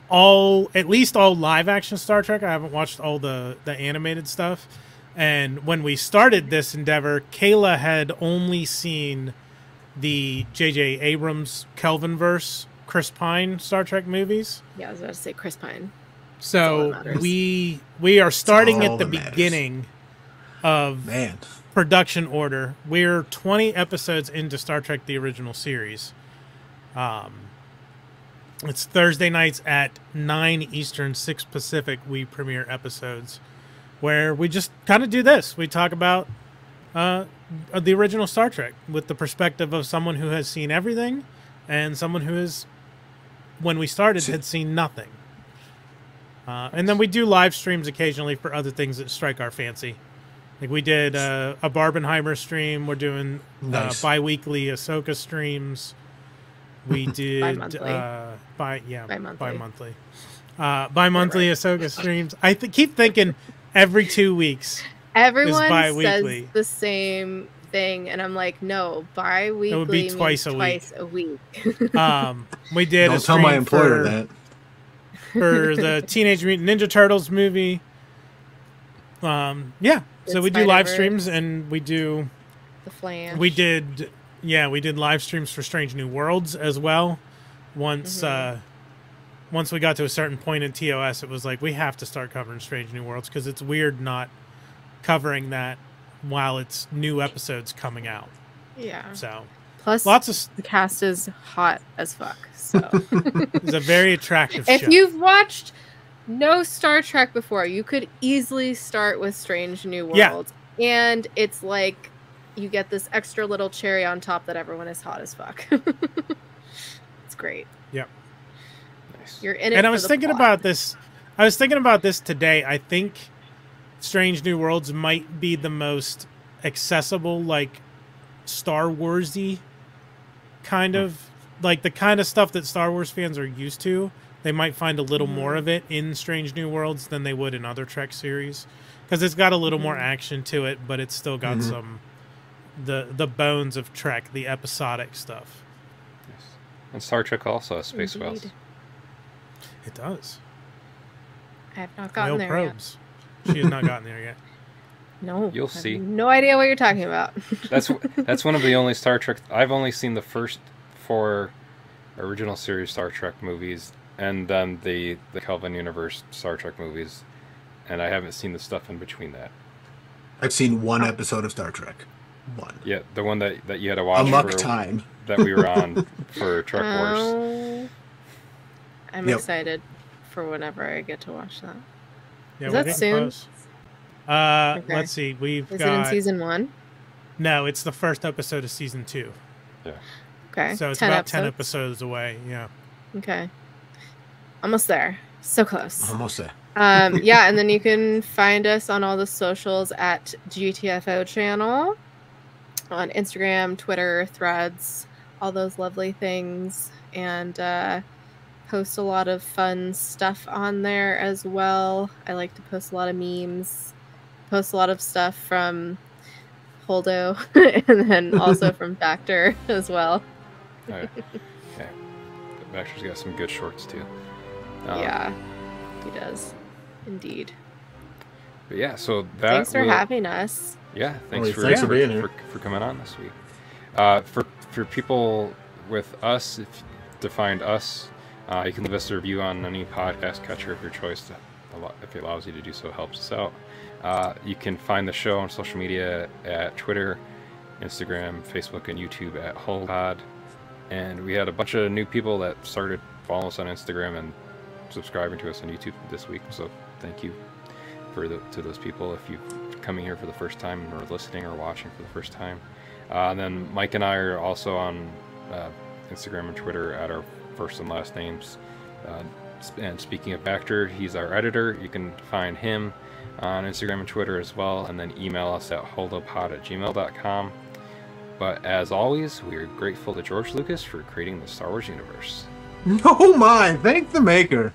[SPEAKER 3] all, at least all live action Star Trek. I haven't watched all the the animated stuff. And when we started this endeavor, Kayla had only seen the J.J. Abrams Kelvinverse Chris Pine Star Trek movies.
[SPEAKER 2] yeah, I was about to say Chris Pine.
[SPEAKER 3] So we we are starting at the
[SPEAKER 4] that matters.
[SPEAKER 3] beginning of
[SPEAKER 4] Man,
[SPEAKER 3] production order. We're 20 episodes into Star Trek the original series. Um it's Thursday nights at 9 Eastern, 6 Pacific we premiere episodes where we just kind of do this. We talk about uh the original Star Trek with the perspective of someone who has seen everything and someone who has when we started had seen nothing. Uh, and then we do live streams occasionally for other things that strike our fancy. Like we did uh, a Barbenheimer stream. We're doing
[SPEAKER 4] Nice.
[SPEAKER 3] uh, bi-weekly Ahsoka streams. We did
[SPEAKER 2] Bi-monthly.
[SPEAKER 3] uh, bi yeah
[SPEAKER 2] Bi-monthly.
[SPEAKER 3] bi-monthly. Uh, bi-monthly
[SPEAKER 2] Right.
[SPEAKER 3] Ahsoka streams. I th- keep thinking every two weeks.
[SPEAKER 2] Everyone
[SPEAKER 3] bi-weekly.
[SPEAKER 2] says the same thing, and I'm like, no, bi-weekly
[SPEAKER 3] It would be twice a week.
[SPEAKER 2] twice a week.
[SPEAKER 3] Um, we did a
[SPEAKER 4] don't tell my employer
[SPEAKER 3] for-
[SPEAKER 4] that.
[SPEAKER 3] for the Teenage Mutant Ninja Turtles movie. Um, yeah, so we do live streams and we do
[SPEAKER 2] the Flash.
[SPEAKER 3] we did yeah we did live streams for Strange New Worlds as well. Once
[SPEAKER 2] Mhm.
[SPEAKER 3] uh, once we got to a certain point in TOS, it was like we have to start covering Strange New Worlds because it's weird not covering that while it's new episodes coming out.
[SPEAKER 2] Yeah.
[SPEAKER 3] So
[SPEAKER 2] Plus,
[SPEAKER 3] lots of s-
[SPEAKER 2] the cast is hot as fuck. So,
[SPEAKER 3] it's a very attractive
[SPEAKER 2] if
[SPEAKER 3] show.
[SPEAKER 2] you've watched no Star Trek before, you could easily start with Strange New
[SPEAKER 3] Yeah.
[SPEAKER 2] Worlds, and it's like you get this extra little cherry on top that everyone is hot as fuck. it's great.
[SPEAKER 1] nice.
[SPEAKER 2] You're in it.
[SPEAKER 3] and I was
[SPEAKER 2] the
[SPEAKER 3] thinking
[SPEAKER 2] plot.
[SPEAKER 3] about this. I was thinking about this today. I think Strange New Worlds might be the most accessible, like Star Warsy kind of like the kind of stuff that Star Wars fans are used to. They might find a little
[SPEAKER 2] Mhm.
[SPEAKER 3] more of it in Strange New Worlds than they would in other Trek series because it's got a little more
[SPEAKER 2] Mhm.
[SPEAKER 3] action to it, but it's still got
[SPEAKER 4] Mhm.
[SPEAKER 3] some the the bones of Trek, the episodic stuff.
[SPEAKER 1] Nice. And Star Trek also has space whales.
[SPEAKER 2] Indeed.
[SPEAKER 3] It does.
[SPEAKER 2] I have not gotten
[SPEAKER 3] Whale
[SPEAKER 2] there
[SPEAKER 3] probes. She has not gotten there yet.
[SPEAKER 2] yet. No,
[SPEAKER 1] You'll
[SPEAKER 2] I have
[SPEAKER 1] see.
[SPEAKER 2] No idea what you're talking about.
[SPEAKER 1] That's that's one of the only Star Trek I've only seen the first four original series Star Trek movies, and then the the Kelvin Universe Star Trek movies, and I haven't seen the stuff in between that.
[SPEAKER 4] I've seen one oh. episode of Star Trek. One.
[SPEAKER 1] Yeah, the one that that you had to watch
[SPEAKER 4] Amok
[SPEAKER 1] for,
[SPEAKER 4] time.
[SPEAKER 1] that we were on for Trek Wars.
[SPEAKER 2] Oh, I'm
[SPEAKER 4] Yep.
[SPEAKER 2] excited for whenever I get to watch that.
[SPEAKER 3] Yeah,
[SPEAKER 2] Is
[SPEAKER 3] we're
[SPEAKER 2] that soon?
[SPEAKER 3] close. Uh,
[SPEAKER 2] Okay.
[SPEAKER 3] let's see. We've
[SPEAKER 2] Is
[SPEAKER 3] got
[SPEAKER 2] it in season one?
[SPEAKER 3] no. It's the first episode of season two, Yeah.
[SPEAKER 2] Okay,
[SPEAKER 3] so it's
[SPEAKER 2] 10
[SPEAKER 3] about ten
[SPEAKER 2] episodes?
[SPEAKER 3] episodes away. Yeah.
[SPEAKER 2] Okay, almost there. So close.
[SPEAKER 4] Almost there.
[SPEAKER 2] um, yeah, and then you can find us on all the socials at GTFO channel on Instagram, Twitter, Threads, all those lovely things, and uh, post a lot of fun stuff on there as well. I like to post a lot of memes, post a lot of stuff from Holdo, and then also from Baxter as well.
[SPEAKER 1] Oh, yeah. yeah. Baxter's got some good shorts too. Um,
[SPEAKER 2] yeah, he does. Indeed.
[SPEAKER 1] But yeah, so that
[SPEAKER 2] Thanks for
[SPEAKER 1] will-
[SPEAKER 2] having us.
[SPEAKER 1] Yeah, thanks
[SPEAKER 4] Well,
[SPEAKER 1] for
[SPEAKER 4] thanks
[SPEAKER 3] for
[SPEAKER 4] being here.
[SPEAKER 1] for, for coming on this week. Uh, for for people with us, if, to find us, uh, you can leave us a review on any podcast catcher of your choice. If it allows you to do so, helps us out. Uh, you can find the show on social media at Twitter, Instagram, Facebook, and YouTube at HoldoPod. And we had a bunch of new people that started following us on Instagram and subscribing to us on YouTube this week. So thank you for the, to those people if you're coming here for the first time or listening or watching for the first time. Uh, and then Mike and I are also on uh, Instagram and Twitter at our first and last names. Uh, and speaking of Baxter, he's our editor. You can find him on Instagram and Twitter as well, and then email us at holdopod at gmail.com. But as always, we are grateful to George Lucas for creating the Star Wars universe.
[SPEAKER 4] Oh my! Thank the maker.